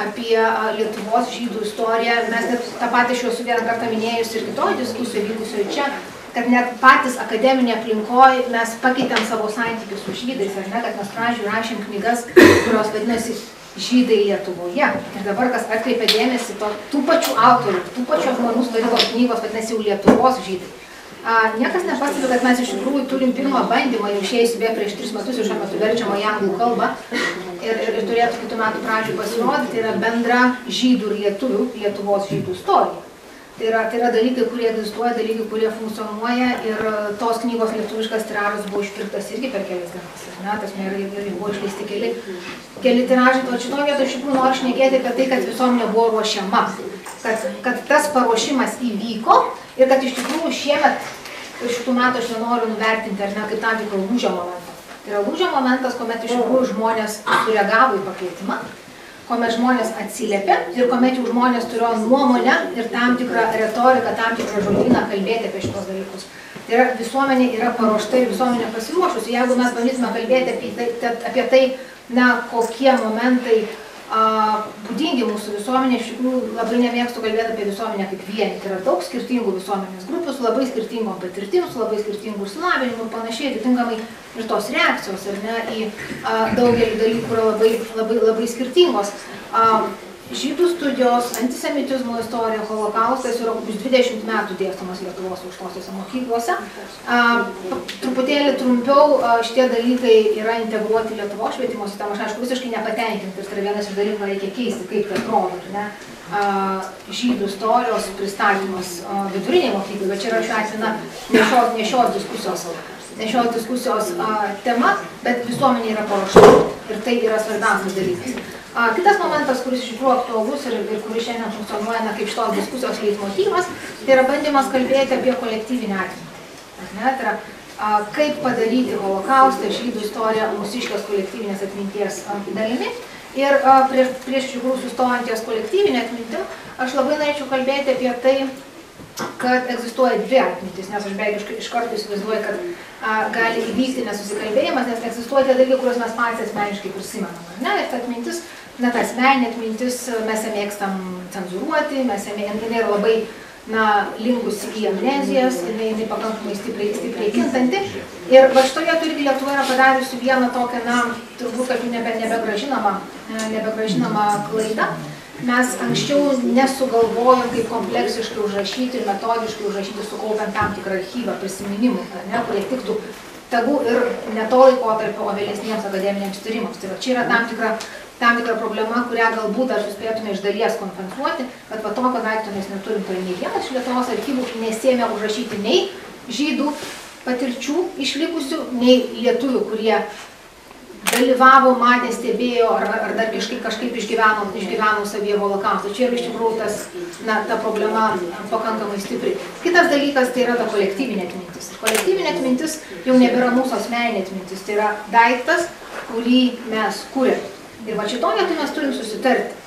apie Lietuvos žydų istoriją. Mes net tą patį aš jau esu vieną kartą minėjus ir kitoj diskusijoje vykusioje čia, kad net patys akademinė aplinkoje mes pakeitėm savo santykius su žydais, ar ne, kad mes pradžioj rašėm knygas, kurios vadinasi žydai Lietuvoje. Ir dabar, kas atkreipia dėmesį, to, tų pačių autorių, tų pačių žmonių sudarytos knygos vadinasi jau Lietuvos žydai. A, niekas nepastebi, kad mes iš tikrųjų turim pirmą bandymą, jau išėjus beje prieš tris metus, jau šiuo metu verčiama į anglų kalbą ir, ir, ir turėtų kitų metų pradžioj pasirodyti, yra bendra žydų ir lietuvių, Lietuvos žydų istorija. Tai yra, tai yra dalykai, kurie egzistuoja, dalykai, kurie funkcionuoja ir tos knygos lietuviškas tiražas buvo išpirktas irgi per kelias dienas. Ne, tas ir, ir buvo išleisti keli, keli tiražai. O šitoje vietoje iš tikrųjų noriu šnekėti apie tai, kad visuomenė buvo ruošiama, kad, kad tas paruošimas įvyko ir kad iš tikrųjų šiemet šitų metų aš nenoriu nuvertinti ar ne kaip tam tikrą lūžio momentą. Tai yra lūžio momentas, kuomet iš tikrųjų žmonės sureagavo į pakvietimą kuomet žmonės atsiliepė ir kuomet jau žmonės turėjo nuomonę ir tam tikrą retoriką, tam tikrą žodyną kalbėti apie šitos dalykus. Tai yra visuomenė yra paruošta ir visuomenė pasiruošusi. Jeigu mes bandytume kalbėti apie tai, apie tai na, kokie momentai būdingi mūsų visuomenė, iš tikrųjų labai nemėgstu kalbėti apie visuomenę kaip vienį. Tai yra daug skirtingų visuomenės grupių su labai skirtingom patirtim, su labai skirtingų išsilavinimu ir panašiai, atitinkamai ir tos reakcijos ar ne, į a, daugelį dalykų yra labai, labai, labai skirtingos. A, žydų studijos, antisemitizmo istorija, holokaustas yra kokius 20 metų dėstomas Lietuvos aukštosiuose mokyklose. A, truputėlį trumpiau a, šitie dalykai yra integruoti Lietuvos švietimo sistemą. Aš aišku visiškai nepatenkinti ir tai yra vienas iš dalykų, reikia keisti, kaip tai atrodo. Ne? A, žydų istorijos pristatymas a, viduriniai mokyklai, bet čia yra šiuo atveju ne šios diskusijos ne šios diskusijos a, tema, bet visuomenė yra paruošta ir tai yra svarbiausias dalykas. A, kitas momentas, kuris iš tikrųjų aktualus ir, ir kuris šiandien funkcionuoja na, kaip šitos diskusijos leitmotyvas, tai yra bandymas kalbėti apie kolektyvinę atmintį. Ne, tai a, kaip padaryti holokaustą, žydų istoriją mūsiškės kolektyvinės atminties dalimi. Ir a, prieš, prieš iš tikrųjų sustojant ties kolektyvinę atmintį, aš labai norėčiau kalbėti apie tai, kad egzistuoja dvi atmintis, nes aš beveik iš karto įsivaizduoju, kad a, gali įvykti nesusikalbėjimas, nes egzistuoja tie dalykai, kuriuos mes patys asmeniškai prisimenam. Ne? Ir ta atmintis na, ta asmeninė atmintis, mes ją mėgstam cenzuruoti, mes ją mėgstam, jinai yra labai, na, linkusi į amnezijas, jinai, jinai pakankamai stipriai, stipriai kintanti. Ir va šitoje irgi Lietuva yra padariusi vieną tokią, na, turbūt, kad nebe, nebegražinama, nebegražinama klaida. Mes anksčiau nesugalvojom, kaip kompleksiškai užrašyti ir metodiškai užrašyti, sukaupiant tam tikrą archyvą prisiminimų, ne, kurie tiktų tegu ir ne to laikotarpio, o vėlesniems akademiniams tyrimams. Tai va, čia yra tam tikra tam tikra problema, kurią galbūt dar suspėtume iš dalies kompensuoti, kad va tokio daikto mes neturim, tai nei vienas iš Lietuvos archyvų nesėmė užrašyti nei žydų patirčių išlikusių, nei lietuvių, kurie dalyvavo, matė, stebėjo ar, ar dar kažkaip, kažkaip išgyveno, išgyveno savyje holokaustą. Čia yra iš tikrųjų tas, na, ta problema pakankamai stipri. Kitas dalykas tai yra ta kolektyvinė atmintis. Kolektyvinė atmintis jau nebėra mūsų asmeninė atmintis, tai yra daiktas, kurį mes kūrėme. Ir va šitoje vietoje mes turim susitarti.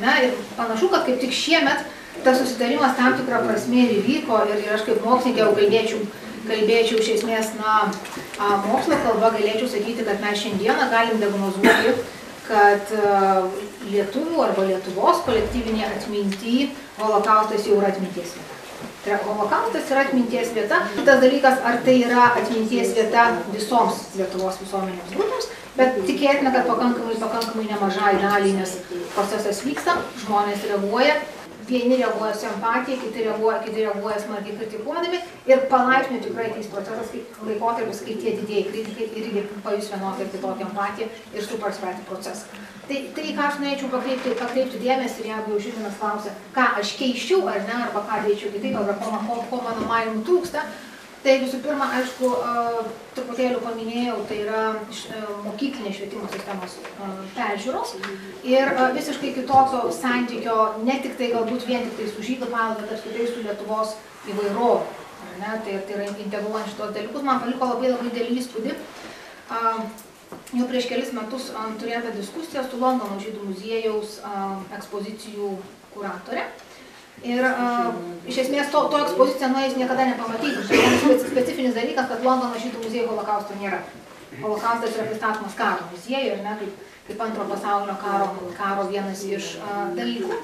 Ne? Ir panašu, kad kaip tik šiemet tas susitarimas tam tikrą prasme ir įvyko ir, ir aš kaip mokslininkė jau kalbėčiau, kalbėčiau iš esmės, na, mokslo kalba galėčiau sakyti, kad mes šiandieną galim diagnozuoti, kad lietuvių arba Lietuvos kolektyvinė atminty holokaustas jau yra atminties vieta. Tai yra holokaustas yra atminties vieta. Kitas dalykas, ar tai yra atminties vieta visoms Lietuvos visuomenėms grupėms, bet tikėtina, kad pakankamai, pakankamai nemažai daliai, nes procesas vyksta, žmonės reaguoja, vieni reaguoja su empatija, kiti reaguoja, kiti reaguoja smarkiai kritikuodami ir palaipsniui tikrai ateis procesas, kai laikotarpis, kai tie didėjai kritikai irgi pajus vienokią ir kitokią empatiją ir supras patį procesą. Tai, tai ką aš norėčiau pakreipti, pakreipti dėmesį ir jeigu jau žinomas klausia, ką aš keiščiau ar ne, arba ką daryčiau kitaip, arba ko, ko, ko mano manimu trūksta, Tai visų pirma, aišku, truputėlių paminėjau, tai yra mokyklinės švietimo sistemos peržiūros ir visiškai kitokio santykio, ne tik tai galbūt vien tik tai su žydų paveldu, bet apskritai su Lietuvos įvairovė. Tai, tai yra integruojant šitos dalykus, man paliko labai labai dėlį įspūdį, jau prieš kelis metus turėjome diskusiją su Londono žydų muziejaus ekspozicijų kuratorė. Ir a, iš esmės to, to ekspoziciją nuėjus niekada nepamatytum. Tai specifinis dalykas, kad Londono žydų muziejų holokausto nėra. Holokaustas yra pristatomas karo muziejui ir ne kaip, kaip antro pasaulinio karo, karo vienas iš a, dalykų.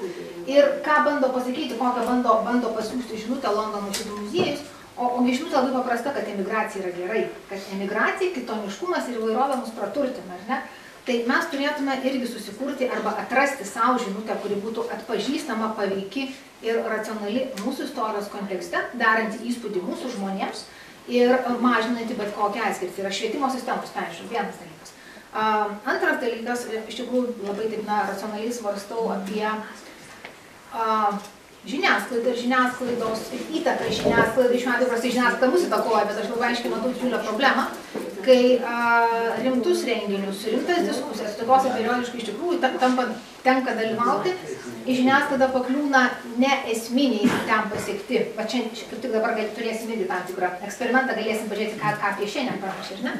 Ir ką bando pasakyti, kokią bando, bando pasiūsti žinutę Londono žydų muziejus, o, o žinutė labai paprasta, kad emigracija yra gerai, kad emigracija, kitoniškumas ir įvairovė mus praturtina, ar ne? Tai mes turėtume irgi susikurti arba atrasti savo žinutę, kuri būtų atpažįstama, paveiki ir racionali mūsų istorijos kontekste, daranti įspūdį mūsų žmonėms ir mažinanti bet kokią atskirtį. Yra švietimo sistemos peržiūrė, vienas dalykas. Antras dalykas, iš tikrųjų labai taip na, racionaliai svarstau apie a, žiniasklaidą ir žiniasklaidos ir įtaką žiniasklaidai. Šiuo atveju prastai žiniasklaida mus įtakoja, bet aš labai aiškiai matau didžiulę problemą, kai a, rimtus renginius, rimtas diskusijas, tokiuose periodiškai iš tikrųjų ta- tampa, tenka dalyvauti, į žiniasklaidą pakliūna ne esminiai ten pasiekti. Va čia kaip tik dabar gal, turėsim irgi tam tikrą eksperimentą, galėsim pažiūrėti, ką, ką apie šiandien ar ne?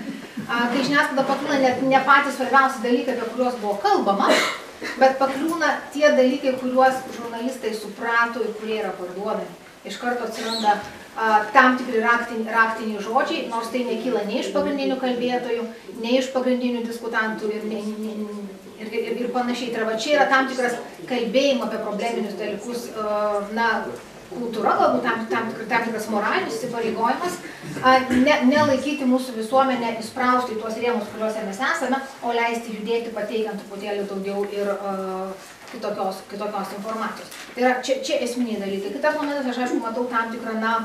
A, kai žiniasklaida pakliūna net ne patys svarbiausi dalykai, apie kuriuos buvo kalbama, bet pakliūna tie dalykai, kuriuos žurnalistai suprato ir kurie yra parduodami. Iš karto atsiranda a, tam tikri raktiniai, raktiniai žodžiai, nors tai nekyla nei iš pagrindinių kalbėtojų, nei iš pagrindinių diskutantų ir, ne, ne, ir, ir, ir panašiai. Tai va, čia yra tam tikras kalbėjimo apie probleminius dalykus, a, na, kultūra, galbūt tam, tam, tam tikras moralinis įsipareigojimas, ne, nelaikyti mūsų visuomenę įsprausti į tuos rėmus, kuriuose mes esame, o leisti judėti, pateikiant truputėlį daugiau ir a, kitokios, kitokios informacijos. Tai yra čia, čia esminiai dalykai. Kitas momentas, aš aišku matau tam tikrą na,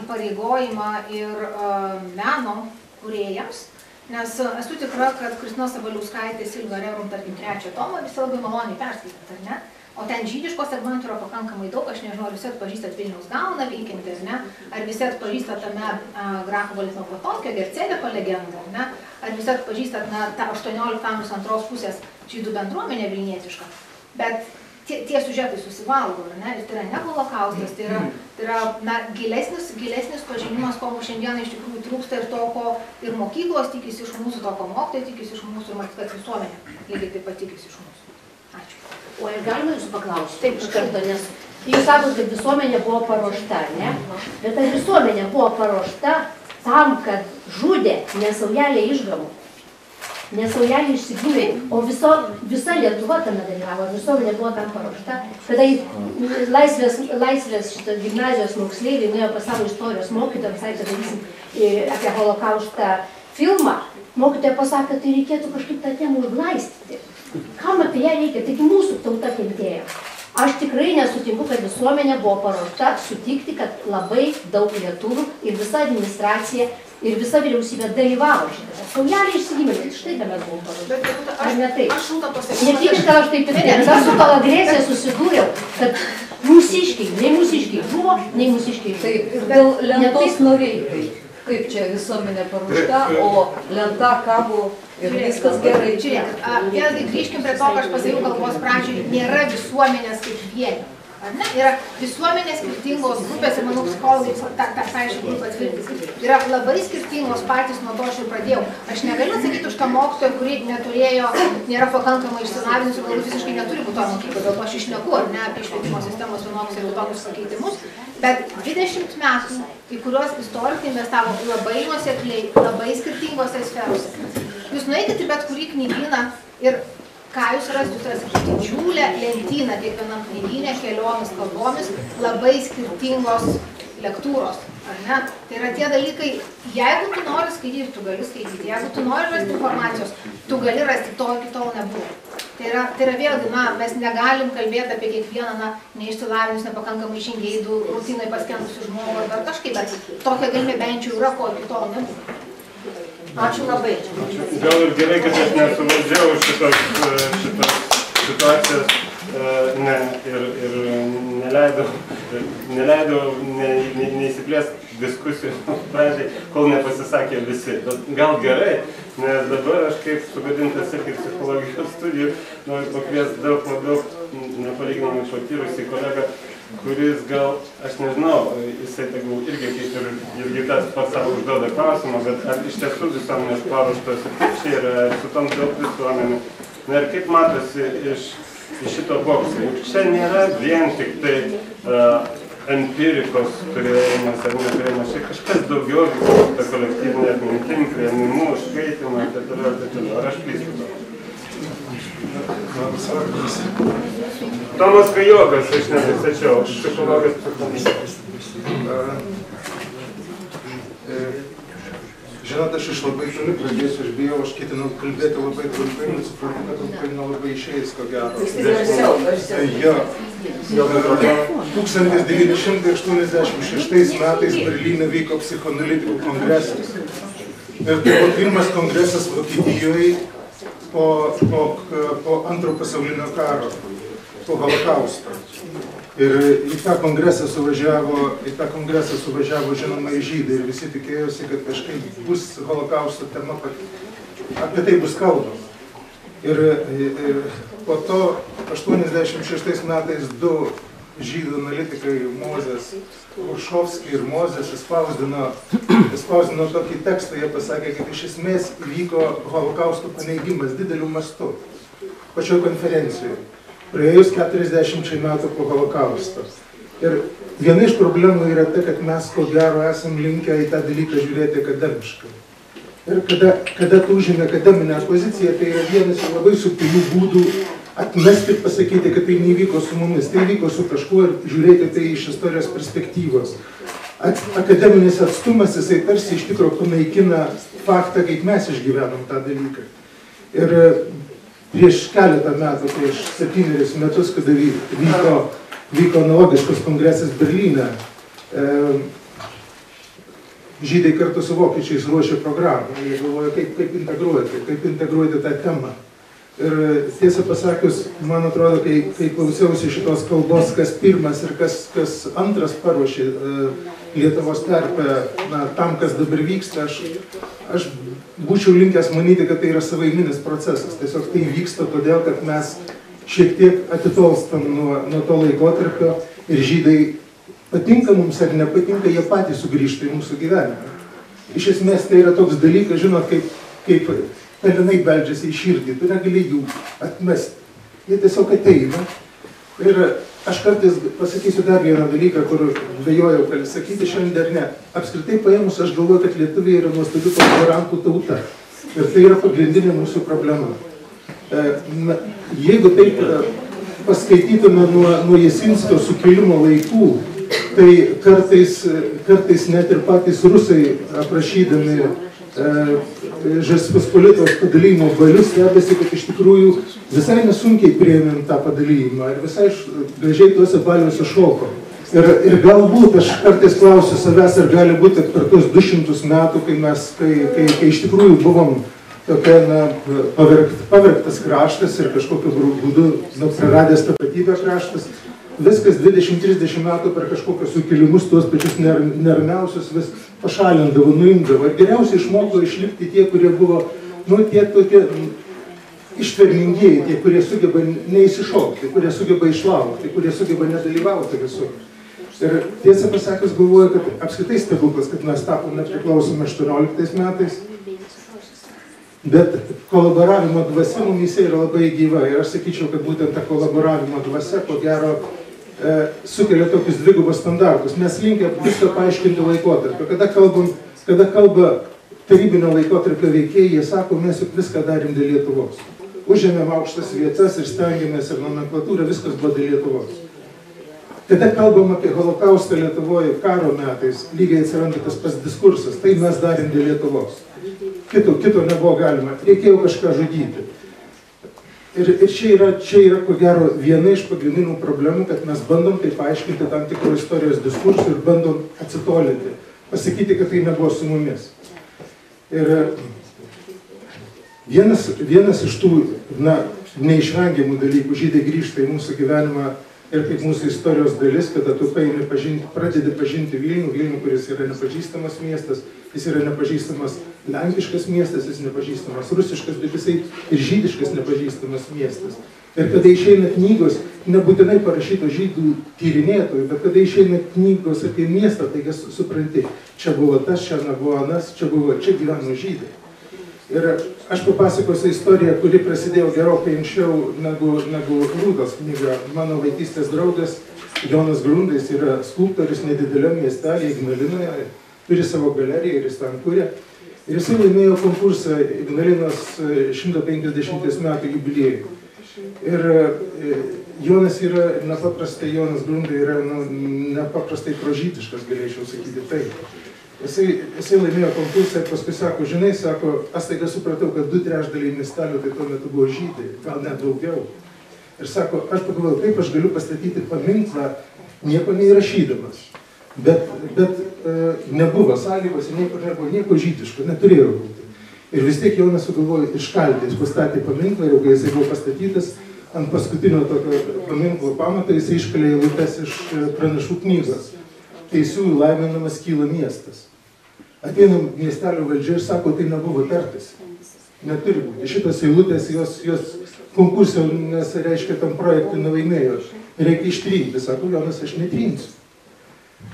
įpareigojimą ir a, meno kuriejams, nes esu tikra, kad Kristina Sabaliauskaitė Silva Rerum, tarkim, trečią tomą visi labai maloniai perskaitėt, ar ne? O ten žydiško segmentų yra pakankamai daug, aš nežinau, ar visi atpažįstat Vilniaus gauną veikiantį, ar ne? Ar visi atpažįstat tame a, grafo Valentino Potokio, Gerceliko legendą, ne? Ar visi atpažįstat na, tą 18 amžiaus antros pusės žydų bendruomenę vilnietišką? Bet tie, tie sužetai susivalgo, ne? Ir tai yra ne holokaustas, tai yra, tai yra na, gilesnis, gilesnis pažinimas, ko mums šiandieną iš tikrųjų trūksta ir to, ko ir mokyklos tikisi iš mūsų, to, ko mokytojai tikisi iš mūsų ir matyt, kad visuomenė lygiai taip pat tikisi iš mūsų. O ir galima jūsų paklausti? Taip, iš karto, nes jūs sakote, kad visuomenė buvo paruošta, ne? Bet ta visuomenė buvo paruošta tam, kad žudė nesaujelė išgamų, nesaujelė išsigimė, o viso, visa Lietuva tame dalyvavo, visuomenė buvo tam paruošta. Kada laisvės, laisvės šitą gimnazijos moksleiviai nuėjo pas savo istorijos mokytoją, sakė, darysim e, apie holokaustą filmą, mokytoja pasakė, tai reikėtų kažkaip tą temą užglaistyti. Kam apie ją reikia? Taigi mūsų tauta kentėjo. Aš tikrai nesutinku, kad visuomenė buvo paruošta sutikti, kad labai daug lietuvių ir visa administracija ir visa vyriausybė dalyvavo šitame. Saujelė išsigimė, štai ką mes buvom paruošti. Bet Rūta, Ar ne taip? aš Rūta pasakysiu. Nepykit, kad aš taip ir Ne, ne, aš su to agresija susidūriau, kad mūsiškiai, nei mūsiškiai buvo, nei mūsiškiai buvo. Taip, ir dėl Ne lentos norėjai. Kaip čia visuomenė paruošta, o lenta kabo ir viskas gerai. Žiūrėkit, a, vėlgi grįžkim prie to, ką aš pasakiau kalbos pradžioj, nėra visuomenės kaip vienio. Ne? Yra visuomenės skirtingos grupės ir manau psichologai tą, tą, tą iš tikrųjų patvirtins. Yra labai skirtingos patys nuo to aš ir pradėjau. Aš negaliu atsakyti už tą mokytoją, kuri neturėjo, nėra pakankamai išsilavinusi, galbūt visiškai neturi būti to mokyklo, dėl to aš išneku, ar ne, apie švietimo sistemos vienokius ir kitokius pakeitimus. Bet 20 metų, į kuriuos istorikai investavo labai nuosekliai, labai skirtingose sferose. Jūs nueikite į bet kurį knygyną ir ką jūs rasite, jūs rasite didžiulę lentyną kiekvienam knygynė keliomis kalbomis, labai skirtingos lektūros. Ar ne? Tai yra tie dalykai, jeigu tu nori skaityti, tu gali skaityti, jeigu tu nori rasti informacijos, tu gali rasti to, iki tol nebuvo. Tai yra, tai yra vėlgi, na, mes negalim kalbėti apie kiekvieną, na, neišsilavinius, nepakankamai žingeidų, rutinai paskendusių žmogų ar dar kažkaip, bet tokia galimybė bent jau yra, ko iki tol nebuvo. Ačiū labai. Gal ir gerai, kad aš nesuvaldžiau šitos, e, šitos situacijos e, ne, ir, ir neleidau, neleidau ne, ne, neįsiplėsti diskusijų pradžiai, kol nepasisakė visi. Bet gal gerai, nes dabar aš kaip sugadintas irgi psichologijos studijų noriu pakviesti daug labiau nepalyginamai patyrusį kolegą kuris gal, aš nežinau, jisai tegul irgi kaip ir Jurgitas pats savo užduoda klausimą, bet ar iš tiesų visuomenės paruoštos čia yra su tom daug visuomenių. Na ir kaip matosi iš, iš šito bokso, juk čia nėra vien tik tai uh, empirikos turėjimas ar neturėjimas, čia kažkas daugiau vyksta kolektyvinė atmintim, prieimimu, skaitimu ir taip toliau, ir taip toliau. Ar aš klystu? Tomas Kajokas, aš nepristačiau, psichologas psichologas. Žinot, aš iš labai toli pradėsiu, aš bijau, aš ketinau kalbėti labai trumpai, bet suprantu, kad trumpai nelabai išeis, ko gero. Garsiau, garsiau. Jo. 1986 metais Berlyne vyko psichoanalitikų kongresas. Ir tai buvo pirmas kongresas Vokietijoje po, po, po antro pasaulinio karo, po holokausto. Ir į tą kongresą suvažiavo, į tą kongresą suvažiavo žinoma žydai ir visi tikėjosi, kad kažkaip bus holokausto tema, kad apie tai bus kalbama. Ir, ir po to 86 metais du žydų analitikai Mozės Uršovskį ir Mozės spausdino, spausdino tokį tekstą, jie pasakė, kad iš esmės įvyko holokausto paneigimas dideliu mastu pačioje konferencijoje praėjus 40 metų po holokausto. Ir viena iš problemų yra ta, kad mes ko gero esam linkę į tą dalyką žiūrėti akademiškai. Ir kada, kada tu užėmė akademinę poziciją, tai yra vienas iš labai subtilių būdų atmesti ir pasakyti, kad tai nevyko su mumis, tai vyko su kažkuo ir žiūrėti tai iš istorijos perspektyvos. At, akademinis atstumas, jisai tarsi iš tikrųjų panaikina faktą, kaip mes išgyvenom tą dalyką. Ir prieš keletą metų, prieš septynerius metus, kada vyko, vyko analogiškas kongresas Berlyne, e, žydai kartu su vokiečiais ruošė programą. Jie galvoja, kaip, kaip integruoti, kaip integruoti tą temą. Ir tiesą pasakius, man atrodo, kai, kai klausiausi šitos kalbos, kas pirmas ir kas, kas antras paruošė e, Lietuvos terpę na, tam, kas dabar vyksta, aš, aš būčiau linkęs manyti, kad tai yra savaiminis procesas. Tiesiog tai vyksta todėl, kad mes šiek tiek atitolstam nuo, nuo to laikotarpio ir žydai patinka mums ar nepatinka, jie patys sugrįžta į mūsų gyvenimą. Iš esmės tai yra toks dalykas, žinot, kaip, kaip pelinai beldžiasi į širdį, tu negali jų atmesti. Jie tiesiog ateina. Ir aš kartais pasakysiu dar vieną dalyką, kur dvėjojau, gali sakyti šiandien ar ne. Apskritai paėmus, aš galvoju, kad lietuviai yra nuostabi tolerantų tauta. Ir tai yra pagrindinė mūsų problema. Na, jeigu taip paskaitytume nuo, nuo Jesinskio sukilimo laikų, tai kartais, kartais net ir patys rusai aprašydami e, Žespospolitos padalymo balius stebėsi, kad iš tikrųjų visai nesunkiai priėmėm tą padalymą ir visai gražiai tuose baliuose šoko. Ir, ir galbūt aš kartais klausiu savęs, ar gali būti, kad per tos 200 metų, kai mes, kai, kai, kai iš tikrųjų buvom tokia, na, pavergt, pavergtas kraštas ir kažkokiu būdu, na, praradęs tapatybę kraštas, viskas 20-30 metų per kažkokius sukilimus, tuos pačius neramiausius vis pašalindavo, nuimdavo. Ir geriausiai išmoko išlikti tie, kurie buvo, nu, tie tokie ištvermingieji, tie, kurie sugeba neįsišokti, kurie sugeba išlaukti, kurie sugeba nedalyvauti visur. Ir tiesą pasakius, galvoju, kad apskritai stebuklas, kad mes tapome nepriklausomi 18 metais, bet kolaboravimo dvasia mumise yra labai gyva. Ir aš sakyčiau, kad būtent ta kolaboravimo dvasia, ko gero, sukelia tokius dvigubus standartus. Mes linkę viską paaiškinti laikotarpį. Kada, kalbam, kada kalba tarybinio laikotarpio veikėjai, jie sako, mes juk viską darėm dėl Lietuvos. Užėmėm aukštas vietas ir stengiamės ir nomenklatūra, viskas buvo dėl Lietuvos. Kada kalbam apie holokaustą Lietuvoje karo metais, lygiai atsiranda tas pats diskursas, tai mes darėm dėl Lietuvos. Kito, kito nebuvo galima, reikėjo kažką žudyti. Ir, ir čia, yra, čia yra, ko gero, viena iš pagrindinių problemų, kad mes bandom tai paaiškinti tam tikrų istorijos diskursų ir bandom atsitolinti, pasakyti, kad tai nebuvo su mumis. Ir vienas, vienas iš tų na, neišvengiamų dalykų, žydai grįžta į mūsų gyvenimą ir kaip mūsų istorijos dalis, kada tu paini pažinti, pradedi pažinti Vilnių, Vilnių, kuris yra nepažįstamas miestas, jis yra nepažįstamas lenkiškas miestas, jis nepažįstamas rusiškas, bet jisai ir žydiškas nepažįstamas miestas. Ir kada išeina knygos, nebūtinai parašytos žydų tyrinėtojų, bet kada išeina knygos apie miestą, taigi supranti, čia buvo tas, čia nebuvo anas, čia buvo, čia gyveno žydai. Ir aš papasakosiu istoriją, kuri prasidėjo gerokai anksčiau negu, negu Rūdos knyga. Mano vaikystės draugas Jonas Grundais yra skulptorius nedideliam miestelėje Ignalinoje, turi savo galeriją ir jis ten kūrė. Ir jisai laimėjo konkursą Ignalinos 150 metų jubiliejų. Ir e, Jonas yra nepaprastai, Jonas Grundai yra nu, nepaprastai prožytiškas, galėčiau sakyti taip. Jisai, jisai laimėjo konkursą ir paskui sako, žinai, sako, aš taiga supratau, kad du trešdaliai miestelio tai tuo metu buvo žydai, gal net daugiau. Ir sako, aš pagalvojau, kaip aš galiu pastatyti paminklą nieko neįrašydamas. Bet, bet e, nebuvo sąlygos, niekur nebuvo nieko žydiško, neturėjo būti. Ir vis tiek Jonas sugalvojo iškalti, jis pastatė paminklą ir kai jisai buvo pastatytas, ant paskutinio tokio paminklo pamato jisai iškalė eilutes iš e, pranašų knygos. Teisiųjų laiminamas kyla miestas. Ateina miestelio valdžia ir sako, tai nebuvo tartas. Neturi būti. Šitos eilutės, jos, jos konkursą, nes reiškia, tam projektui nelaimėjo. Reikia ištrinti. Sako, Jonas, aš netrinsiu.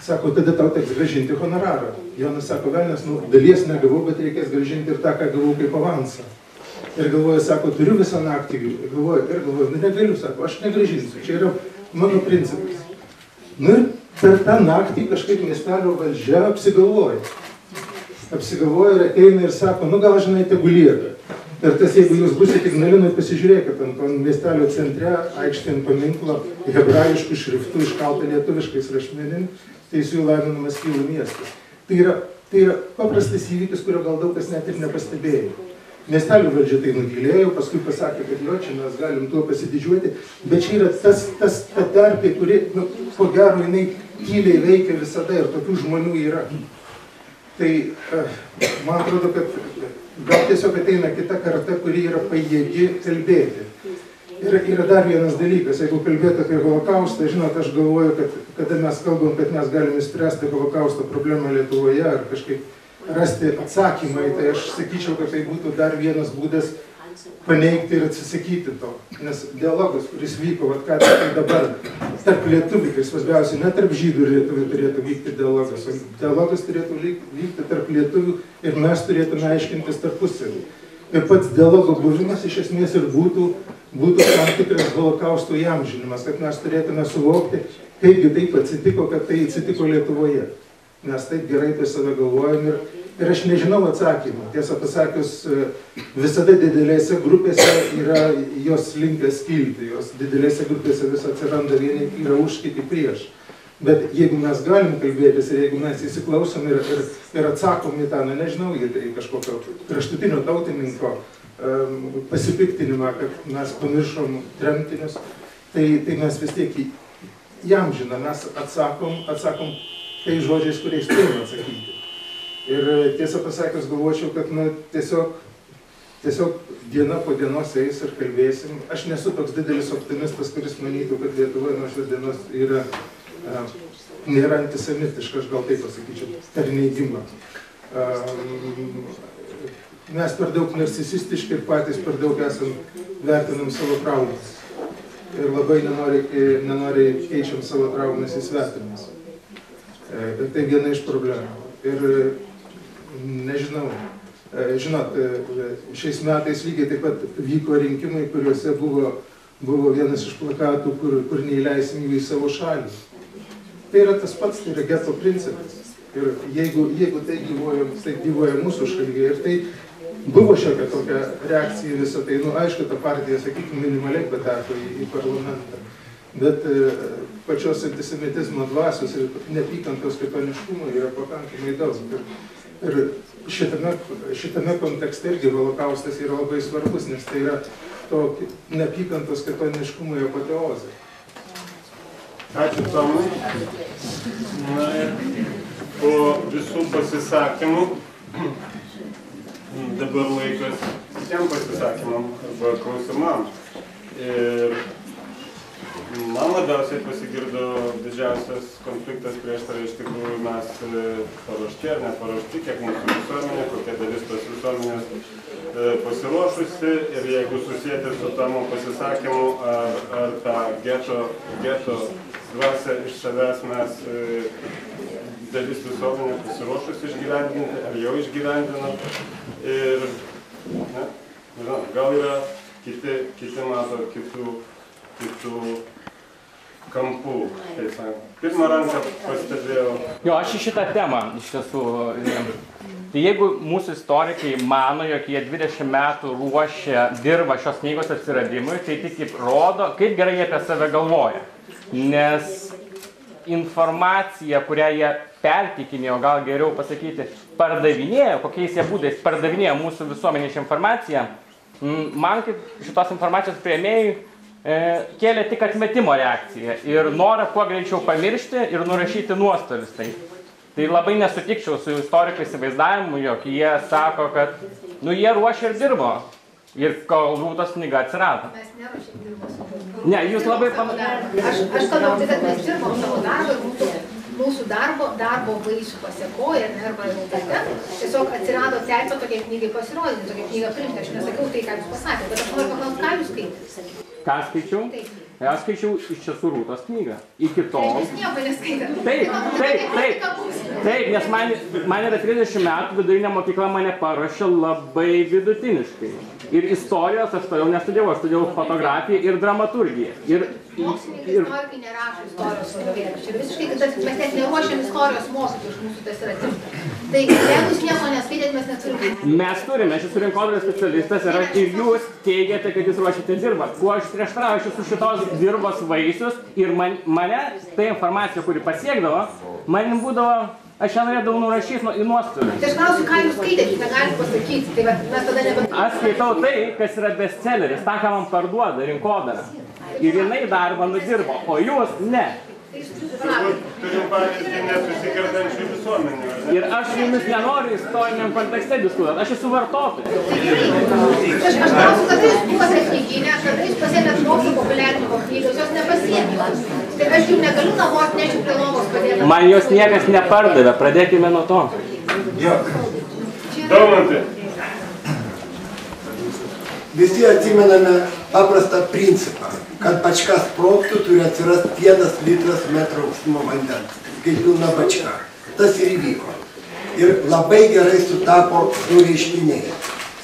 Sako, tada tau teks gražinti honorarą. Jonas sako, velnės, nu, dalies negavau, bet reikės gražinti ir tą, ką gavau kaip avansą. Ir galvoju, sako, turiu visą naktį. Ir galvoju, ir galvoju, nu negaliu, sako, aš negražinsiu. Čia yra mano principas. Nu ir per tą naktį kažkaip miestelio valdžia apsigalvoja apsigalvoja ir ateina ir sako, nu gal žinai, tegu lieka. Ir tas, jeigu jūs busite Ignalinai, pasižiūrėkit ant, ant miestelio centre, aikštėn paminklo, hebrajiškų šriftų iškalta lietuviškais rašmenim, teisėjų laiminamas kylų miestas. Tai yra, tai yra paprastas įvykis, kurio gal daug kas net ir nepastebėjo. Miestelio valdžia tai nutylėjo, paskui pasakė, kad jo, čia mes galim tuo pasididžiuoti, bet čia yra tas, tas ta terpė, kuri, nu, ko gero, jinai tyliai veikia visada ir tokių žmonių yra. Tai man atrodo, kad gal tiesiog ateina kita karta, kuri yra pajėgi kalbėti. Ir yra dar vienas dalykas, jeigu kalbėti apie holokaustą, žinot, aš galvoju, kad kada mes kalbam, kad mes galime spręsti holokausto problemą Lietuvoje ar kažkaip rasti atsakymą tai, aš sakyčiau, kad tai būtų dar vienas būdas paneigti ir atsisakyti to. Nes dialogas, kuris vyko, vat, ką tai dabar, tarp lietuvių, tai svarbiausia, ne tarp žydų ir lietuvių turėtų vykti dialogas, o dialogas turėtų vykti tarp lietuvių ir mes turėtume aiškintis tarpusavį. Ir pats dialogo buvimas iš esmės ir būtų, būtų tam tikras holokausto įamžinimas, kad mes turėtume suvokti, kaipgi taip atsitiko, kad tai atsitiko Lietuvoje. Mes taip gerai apie save galvojam ir Ir aš nežinau atsakymą. Tiesą pasakius, visada didelėse grupėse yra jos linkęs kilti, jos didelėse grupėse vis atsiranda vieni yra už, kiti prieš. Bet jeigu mes galim kalbėtis ir jeigu mes įsiklausom ir, ir, ir atsakom į tą, na nežinau, į tai kažkokio kraštutinio tautininko um, pasipiktinimą, kad mes pamiršom tremtinius, tai, tai mes vis tiek jam žinom, mes atsakom, atsakom tai žodžiais, kuriais turime atsakyti. Ir tiesą pasakius, galvočiau, kad nu, tiesiog, tiesiog diena po dienos eis ir kalbėsim. Aš nesu toks didelis optimistas, kuris manytų, kad Lietuvoje nuo šios dienos yra, a, nėra antisemitiška, aš gal taip pasakyčiau, per neįgimą. Mes per daug narcisistiški ir patys per daug esam vertinam savo traumas. Ir labai nenori, nenori keičiam savo traumas į svetimas. Ir tai viena iš problemų. Ir nežinau. E, žinot, e, šiais metais lygiai taip pat vyko rinkimai, kuriuose buvo, buvo vienas iš plakatų, kur, kur neįleisim jų į savo šalį. Tai yra tas pats, tai yra geto principas. Ir jeigu, jeigu tai gyvoja, tai gyvoja mūsų šalyje ir tai buvo šiokia tokia reakcija visą tai, nu aišku, ta partija, sakykime, minimaliai pateko į, į parlamentą. Bet e, pačios antisemitizmo dvasios ir nepykantos kitoniškumo yra pakankamai daug. Ir, Ir šitame, šitame kontekste irgi holokaustas yra labai svarbus, nes tai yra to neapykantos kitoniškumo apoteozė. Ačiū Tomai. Na ir po visų pasisakymų dabar laikas visiems pasisakymam arba klausimam. Ir man labiausiai pasigirdo didžiausias konfliktas prieštara iš tikrųjų mes e, paruošti ar neparuošti, kiek mūsų visuomenė, kokia dalis tos visuomenės e, pasiruošusi ir jeigu susijęti su tamo pasisakymu, ar, ar tą geto, geto dvasę iš savęs mes e, dalis visuomenė pasiruošusi išgyvendinti, ar jau išgyvendino. Ir, ne, nežinau, gal yra kiti, kiti mato kitų, kitų kampų. taip. Pirmą ranką pastebėjau. Jo, aš į šitą temą iš tiesų. e, Tai jeigu mūsų istorikai mano, jog jie 20 metų ruošia, dirba šios knygos atsiradimui, tai tik rodo, kaip gerai jie apie save galvoja. Nes informacija, kurią jie pertikinėjo, gal geriau pasakyti, pardavinėjo, kokiais jie būdais pardavinėjo mūsų visuomenė šią informaciją, m, man kaip šitos informacijos prieimėjai e, kėlė tik atmetimo reakciją ir norą kuo greičiau pamiršti ir nurašyti nuostolius. Tai, tai labai nesutikčiau su istorikų įsivaizdavimu, jog jie sako, kad nu, jie ruošia ir dirbo. Ir kol rūtos knyga atsirado. Mes neruošėm dirbo su Ne, jūs labai savo darbą. Aš, aš kalbau tai, kad mes dirbom savo darbą ir mūsų, mūsų darbo, darbo vaisių pasiekoja, ne, arba rezultate. Tiesiog atsirado terpė tokiai knygai pasirodyti, tokia knyga priimti. Aš nesakiau tai, ką jūs pasakėte, bet aš noriu paklausti, ką jūs skaitėte. Ką skaičiau? Taip. Aš skaičiau iš tiesų rūtos knygą. Iki Tai tol. jūs nieko neskaitėte. Taip, Tai taip, taip. Taip, nes man, man yra 30 metų, vidurinė mokykla mane paruošė labai vidutiniškai. Ir istorijos aš toliau nestudijavau, aš studijavau fotografiją ir dramaturgiją. Ir, Mokslininkai, ir, istorikai nerašo istorijos vadovėlių. Čia visiškai kitas, mes net neruošiam istorijos mokyti, iš mūsų tas yra atimta. Tai jeigu jūs nieko neskaitėt, mes neturime. mes turime, aš esu rinkodaros specialistas ir, ir jūs teigiate, kad jūs ruošiate dirbą. Kuo aš prieštarauju, aš esu šitos dirbos vaisius ir man, mane, ta informacija, kuri pasiekdavo, man būdavo, aš ją norėdavau nurašyti nuo- į nuostolį. Tai aš klausiu, ką jūs skaitėte, jūs negalite pasakyti. Tai mes tada nebe... Aš skaitau tai, kas yra bestselleris, tą, ką man parduoda rinkodara. Ir jinai darbą nudirbo, o jūs ne. Turim pavyzdį nesusikertančių visuomenių. Ir aš jumis nenoriu istoriniam kontekste diskutuoti, aš esu vartotojas. Aš, aš klausiu, kada jūs buvote knyginė, kada jūs pasėmėt mokslo populiarinimo knygas, jos nepasėmėt. Tai aš jų negaliu namo atnešti prie lovos padėti. Man jos niekas nepardavė, pradėkime nuo to. Daumantai, Visi atsimename paprastą principą, kad bačka sprogtų turi atsirasti vienas litras metro aukštumo vandens, kaip pilna bačka. Tas ir įvyko. Ir labai gerai sutapo du reiškiniai,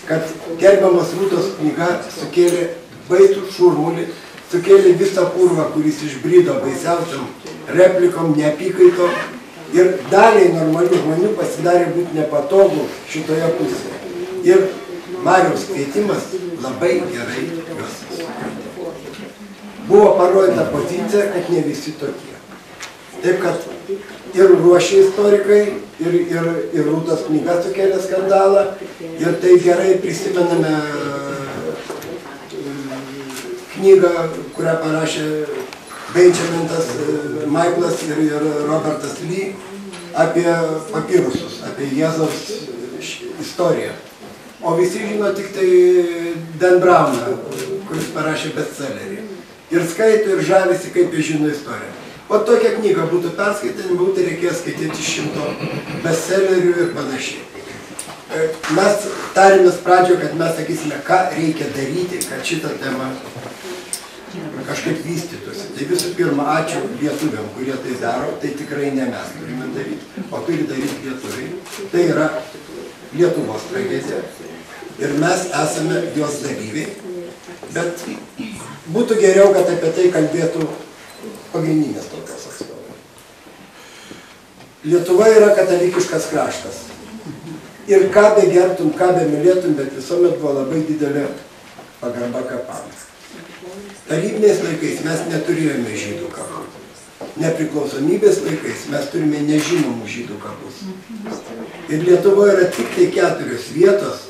kad gerbiamas Rūtos knyga sukėlė baisų šurmulį, sukėlė visą purvą, kuris išbrydo baisiausiam replikom, neapykaito ir daliai normalių žmonių pasidarė būti nepatogu šitoje pusėje. Ir Mariaus kvietimas labai gerai juos. Buvo parodyta pozicija, kad ne visi tokie. Taip kad ir ruošė istorikai, ir, ir, ir Rūtos knyga sukėlė skandalą, ir tai gerai prisimename mm, knygą, kurią parašė Benjaminas e, Maiklas ir, ir Robertas Lee apie papirusus, apie Jėzaus š- istoriją. O visi žino tik tai Dan Browną, kuris parašė bestsellerį. Ir skaito ir žavisi, kaip jie žino istoriją. O tokią knygą būtų perskaitę, būtų reikės skaityti šimto bestsellerių ir panašiai. E, Mes tarėmės pradžioje, kad mes sakysime, ką reikia daryti, kad šitą temą kažkaip vystytųsi. Tai visų pirma, ačiū lietuviam, kurie tai daro, tai tikrai ne mes turime daryti, o turi daryti lietuviai. Tai yra Lietuvos tragedija ir mes esame jos dalyviai, bet būtų geriau, kad apie tai kalbėtų pagrindinės tautos atstovai. Lietuva yra katalikiškas kraštas. Ir ką be gerbtum, ką be mylėtum, bet visuomet buvo labai didelė pagarba kapams. Tarybiniais laikais mes neturėjome žydų kapų. Nepriklausomybės laikais mes turime nežinomų žydų kapus. Ir Lietuvoje yra tik tai keturios vietos.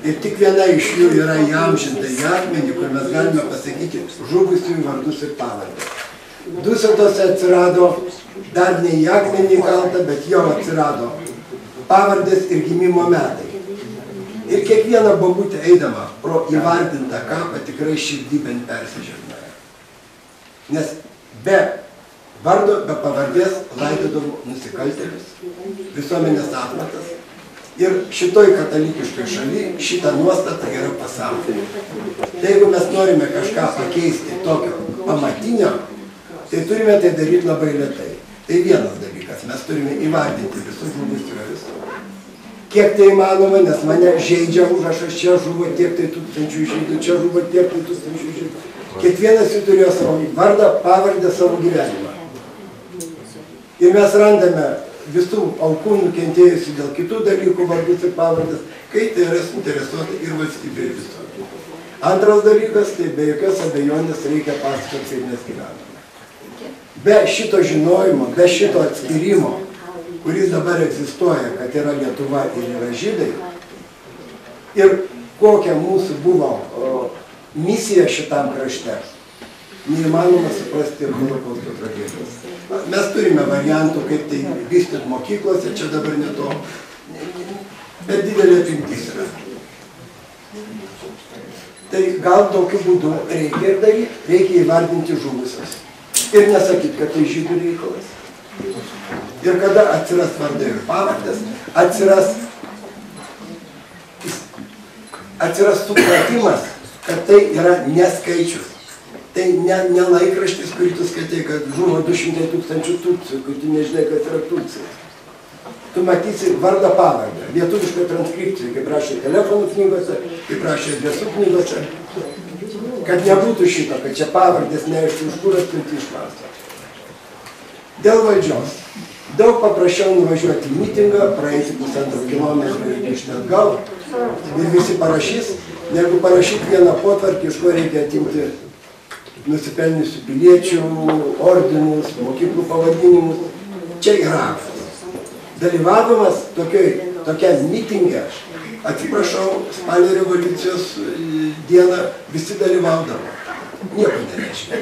Ir tik viena iš jų yra įamžinta į akmenį, kur mes galime pasakyti žuvusiųjų vardus ir pavardę. Dusetose atsirado dar ne į akmenį kalta, bet jau atsirado pavardės ir gimimo metai. Ir kiekviena bobutė eidama pro įvardintą kapą tikrai širdį bent persižegnoja. Nes be vardo, be pavardės laidodavo nusikaltėlius, visuomenės atmatas. Ir šitoj katalikiškoj šaly šita nuostata yra pasaulyje. Tai jeigu mes norime kažką pakeisti tokio pamatinio, tai turime tai daryti labai lietai. Tai vienas dalykas, mes turime įvardinti visus žuvusius. Kiek tai įmanoma, nes mane žaidžia užrašas, čia žuvo tiek tai tūkstančių žydų, čia žuvo tiek tai tūkstančių žydų. Kiekvienas jų turėjo savo vardą, pavardę, savo gyvenimą. Ir mes randame visų aukų nukentėjusių dėl kitų dalykų vardus ir pavardės, kai tai yra suinteresuota ir valstybė ir visuomenė. Antras dalykas, tai be jokios abejonės reikia pasakoti, kaip mes gyvename. Be šito žinojimo, be šito atskirimo, kuris dabar egzistuoja, kad yra Lietuva ir yra žydai, ir kokia mūsų buvo o, misija šitam krašte, neįmanoma suprasti holokausto tragedijos. Mes turime variantų, kaip tai vystyti mokyklose, čia dabar ne to, bet didelė apimtis yra. Tai gal tokiu būdu reikia ir daryti, reikia įvardinti žuvusius. Ir nesakyti, kad tai žydų reikalas. Ir kada atsiras vardai ir pavardės, atsiras, atsiras supratimas, kad tai yra neskaičius. Tai ne, ne laikraštis, kurį tu skaitai, kad žuvo 200 tūkstančių tūkstančių, kur tu nežinai, kas yra tūkstantis. Tu matysi vardą pavardę, lietuvišką transkripciją, kaip rašė telefonų knygose, kaip rašė adresų knygose. Kad nebūtų šito, kad čia pavardės neaišku, iš kur atpilti iš klausimo. Dėl valdžios. Daug paprasčiau nuvažiuoti į mitingą, praeiti pusantro kilometro ir grįžti atgal. Ir visi parašys, negu parašyti vieną potvarkį, iš ko reikia atimti nusipelniusių piliečių, ordinus, mokyklų pavadinimus. Čia yra aktas. Dalyvavimas tokioj, tokiam mitingė, atsiprašau, spalio revoliucijos dieną visi dalyvaudavo. Nieko nereiškia.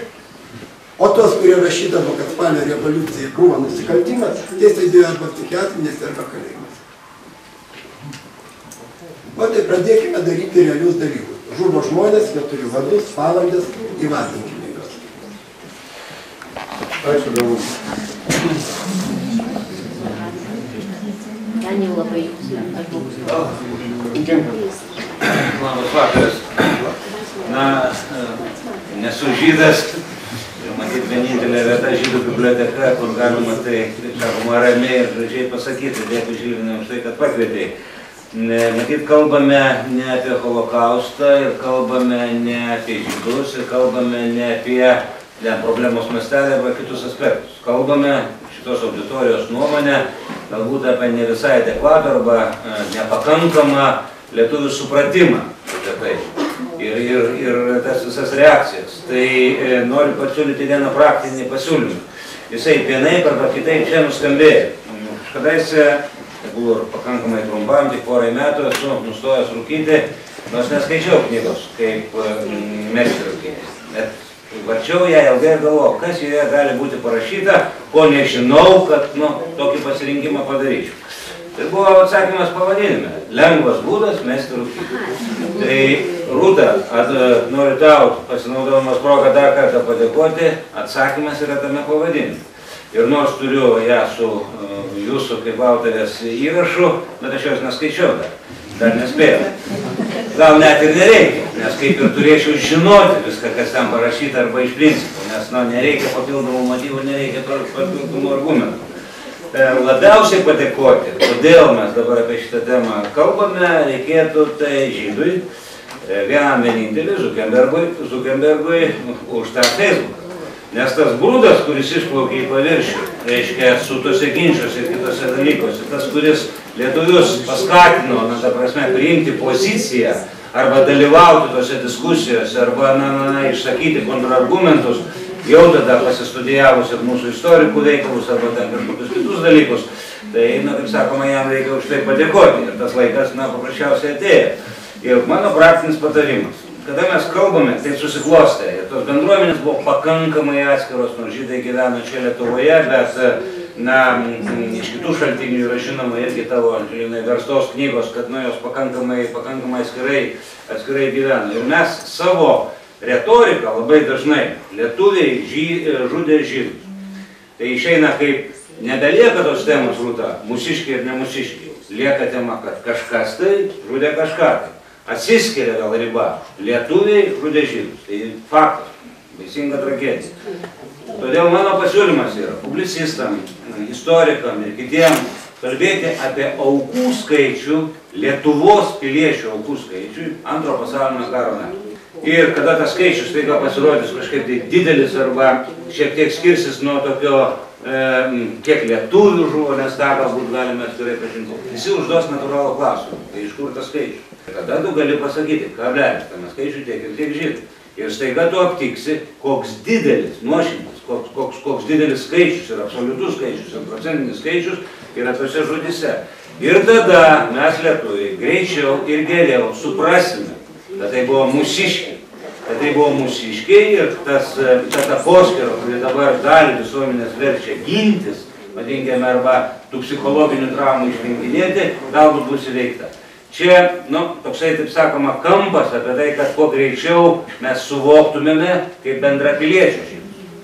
O tos, kurie rašydavo, kad spalio revoliucija buvo nusikaltimas, tie sėdėjo arba psichiatrinėse, arba kalėjimas. O tai pradėkime daryti realius dalykus. Žuvo žmonės, jie turi vardus, pavardės, įvardinkime juos. Ačiū galbūt. Ten jau labai žmogus. Labas vakaras. Na, nesu žydas, ir matyt vienintelė vieta žydų biblioteka, kur galima tai, sakoma, ramiai ir gražiai pasakyti. Dėkui Žilinai už tai, kad pakvietei. Matyt, kalbame ne apie holokaustą ir kalbame ne apie žydus ir kalbame ne apie ne, problemos mastelį arba kitus aspektus. Kalbame šitos auditorijos nuomonę galbūt apie ne visai adekvatų arba e, nepakankamą lietuvių supratimą apie tai ir, ir, ir tas visas reakcijas. Tai e, noriu pasiūlyti vieną praktinį pasiūlymą. Jisai vienaip arba kitaip čia nuskambėjo. Kadaise, tai buvo ir pakankamai trumpam, tik porai metų esu nustojęs rūkyti, nors neskaičiau knygos, kaip mm, mesti rūkyti. Bet varčiau ją ilgai ir galvojau, kas joje gali būti parašyta, ko nežinau, kad nu, tokį pasirinkimą padaryčiau. Tai buvo atsakymas pavadinime. Lengvas būdas mesti rūkyti. Tai Rūta, at, noriu tau, pasinaudodamas progą dar kartą padėkoti, atsakymas yra tame pavadinime. Ir nors turiu ją su uh, jūsų kaip autorės įrašu, bet aš jos neskaičiau dar. Dar nespėjau. Gal net ir nereikia, nes kaip ir turėčiau žinoti viską, kas ten parašyta arba iš principo, nes nu, nereikia papildomų motyvų, nereikia pa- papildomų argumentų. E, Labiausiai padėkoti, kodėl mes dabar apie šitą temą kalbame, reikėtų tai žydui, e, vienam vienintelį Zuckerbergui, Zuckerbergui už tą Facebooką. Nes tas grūdas, kuris išplaukė į paviršių, reiškia su tose ginčiuose ir kitose dalykuose, tas, kuris lietuvius paskatino, na, ta prasme, priimti poziciją arba dalyvauti tose diskusijose, arba, na, na, na išsakyti kontrargumentus, jau tada pasistudijavus ir mūsų istorikų veikalus arba ten kažkokius kitus dalykus, tai, na, kaip sakoma, jam reikia už tai padėkoti. Ir tas laikas, na, paprasčiausiai atėjo. Ir mano praktinis patarimas. Kada mes kalbame, tai susiklostė. Ir tos bendruomenės buvo pakankamai atskiros, nors žydai gyveno čia Lietuvoje, bet, na, iš kitų šaltinių yra žinoma irgi tavo, žinai, verstos knygos, kad, na, jos pakankamai, pakankamai atskirai, atskirai gyveno. Ir mes savo retorika labai dažnai lietuviai žy, žudė žydus. Tai išeina kaip nebelieka tos temos rūta, mūsiškiai ir nemusiškiai. Lieka tema, kad kažkas tai žudė kažką tai. Atsiskiria gal riba. Lietuviai žudė žydus. Tai faktas. Baisinga tragedija. Todėl mano pasiūlymas yra publicistam, istorikam ir kitiem kalbėti apie aukų skaičių, Lietuvos piliečių aukų skaičių antro pasaulinio karo metu. Ir kada tas skaičius taiga pasirodys kažkaip tai didelis arba šiek tiek skirsis nuo tokio, e, kiek lietuvių žuvo, nes tą galbūt galime atskirai pažinti. Visi užduos natūralų klausimą, tai iš kur tas skaičius. Tada tu gali pasakyti, kablelis, tame skaičiui tiek ir tiek žydų. Ir staiga tu aptiksi, koks didelis nuošimtis, koks, koks, koks didelis skaičius ir absoliutus skaičius ir procentinis skaičius yra tose žodise. Ir tada mes lietuviai greičiau ir geriau suprasime, kad tai buvo mūsiškiai. Kad tai buvo mūsiškiai ir tas, ta takoskira, kuri dabar dalį visuomenės verčia gintis, vadinkime, arba tų psichologinių traumų išrinkinėti, galbūt bus įveikta. Čia, nu, toksai, taip sakoma, kampas apie tai, kad kuo greičiau mes suvoktumėme kaip bendrapiliečius.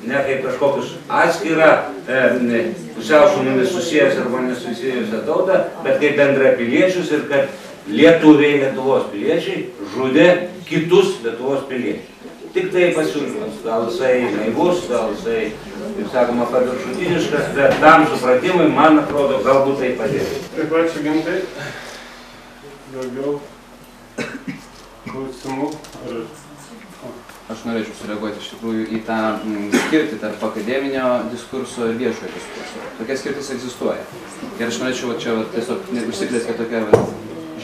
Ne kaip kažkokius atskirą, e, pusiau su mumis susijęs arba nesusijusią tautą, bet kaip bendrapiliečius ir kad lietuviai, Lietuvos piliečiai žudė kitus Lietuvos piliečius. Tik tai pasiūlymas, gal jisai naivus, gal jisai, kaip sakoma, paviršutiniškas, bet tam supratimui, man atrodo, galbūt tai padės. Taip, ačiū gintai. Daugiau klausimų? Ar... Aš norėčiau sureaguoti iš tikrųjų į tą mm, skirtį tarp akademinio diskurso ir viešojo diskurso. Tokia skirtis egzistuoja. Ir aš norėčiau va, čia va, tiesiog užsiplėskė tokia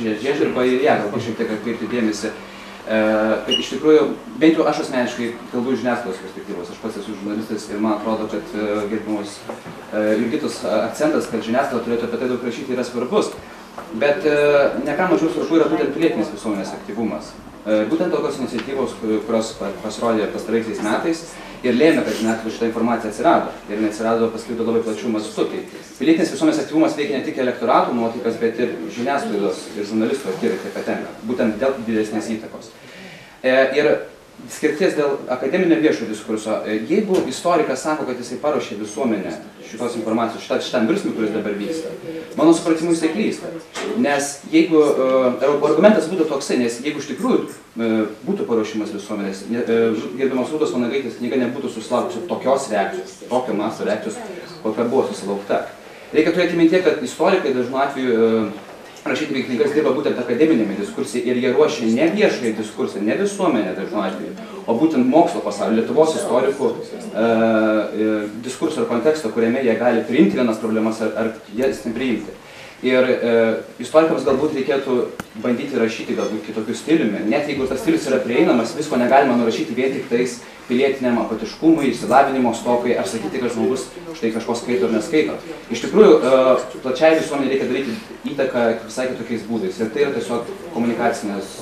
žiežirba ir ją galbūt šiek tiek atkreipti dėmesį. E, kad iš tikrųjų, bent jau aš asmeniškai kalbu žiniasklaidos perspektyvos, aš pats esu žurnalistas ir man atrodo, kad e, gerbimus e, Jurgitos akcentas, kad žiniasklaida turėtų apie tai daug rašyti, yra svarbus. Bet e, ne ką mažiau svarbu yra būtent pilietinės visuomenės aktyvumas. E, būtent tokios iniciatyvos, kurios pasirodė pastaraisiais metais ir lėmė, kad žiniasklaida šitą informaciją atsirado. Ir jinai atsirado pasklido labai plačių mastų. Tai pilietinės visuomenės aktyvumas veikia ne tik elektoratų nuotaikas, bet ir žiniasklaidos ir žurnalistų akiratį patenka. Būtent dėl didesnės įtakos. E, ir skirties dėl akademinio viešo diskurso. Jeigu istorikas sako, kad jisai paruošė visuomenę šitos informacijos, šitą, šitam virsmui, kuris dabar vyksta, mano supratimu jisai klysta. Nes jeigu, uh, argumentas būtų toksai, nes jeigu iš tikrųjų uh, būtų paruošimas visuomenės, uh, gerbiamas Rūdos Vanagaitės knyga nebūtų susilaukusi tokios reakcijos, tokio masto reakcijos, kokia buvo susilaukta. Reikia turėti mintie, kad istorikai dažnu atveju uh, rašydami knygas dirba būtent akademinėme diskurse ir jie ruošia ne viešąjį diskursą, ne visuomenę dažnu atveju, o būtent mokslo pasaulio, Lietuvos istorikų e, e, diskurso ir konteksto, kuriame jie gali priimti vienas problemas ar, ar jas nepriimti. Ir e, istorikams galbūt reikėtų bandyti rašyti galbūt kitokiu stiliumi. Net jeigu tas stilius yra prieinamas, visko negalima nurašyti vien tik tais pilietiniam apatiškumui, įsilavinimo stokai, ar sakyti, kad žmogus štai kažko skaito ar neskaito. Iš tikrųjų, e, plačiai visuomenė reikia daryti įtaką visai kitokiais būdais. Ir tai yra tiesiog komunikacinės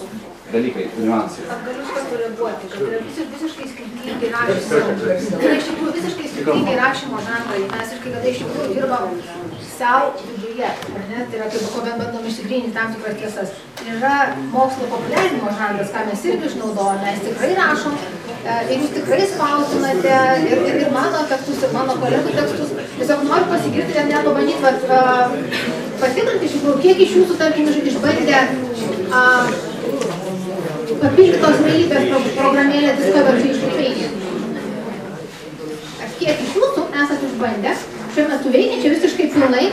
dalykai, niuansai. Ar galiu pakoreguoti, kad yra visiškai skirtingi rašymo. Tai yra iš tikrųjų visiškai skirtingi rašymo žanrai. Mes iš kai kada iš tikrųjų dirbam savo viduje, ar ne? Tai yra kaip kuomet bandom išsigryninti tam tikras tiesas. Yra mokslo populiarinimo žanras, ką mes irgi išnaudojame, mes tikrai rašom e, ir jūs tikrai spausdinate ir, ir, ir mano tekstus, ir mano kolegų tekstus. Tiesiog noriu pasigirti ir net pabandyti, uh, patikrinti iš tikrųjų, kiek iš jūsų, tarkim, išbandė uh, papildytos realybės programėlę Discover 360. Kiek iš jūsų esate išbandę šiuo metu veikiančią visiškai pilnai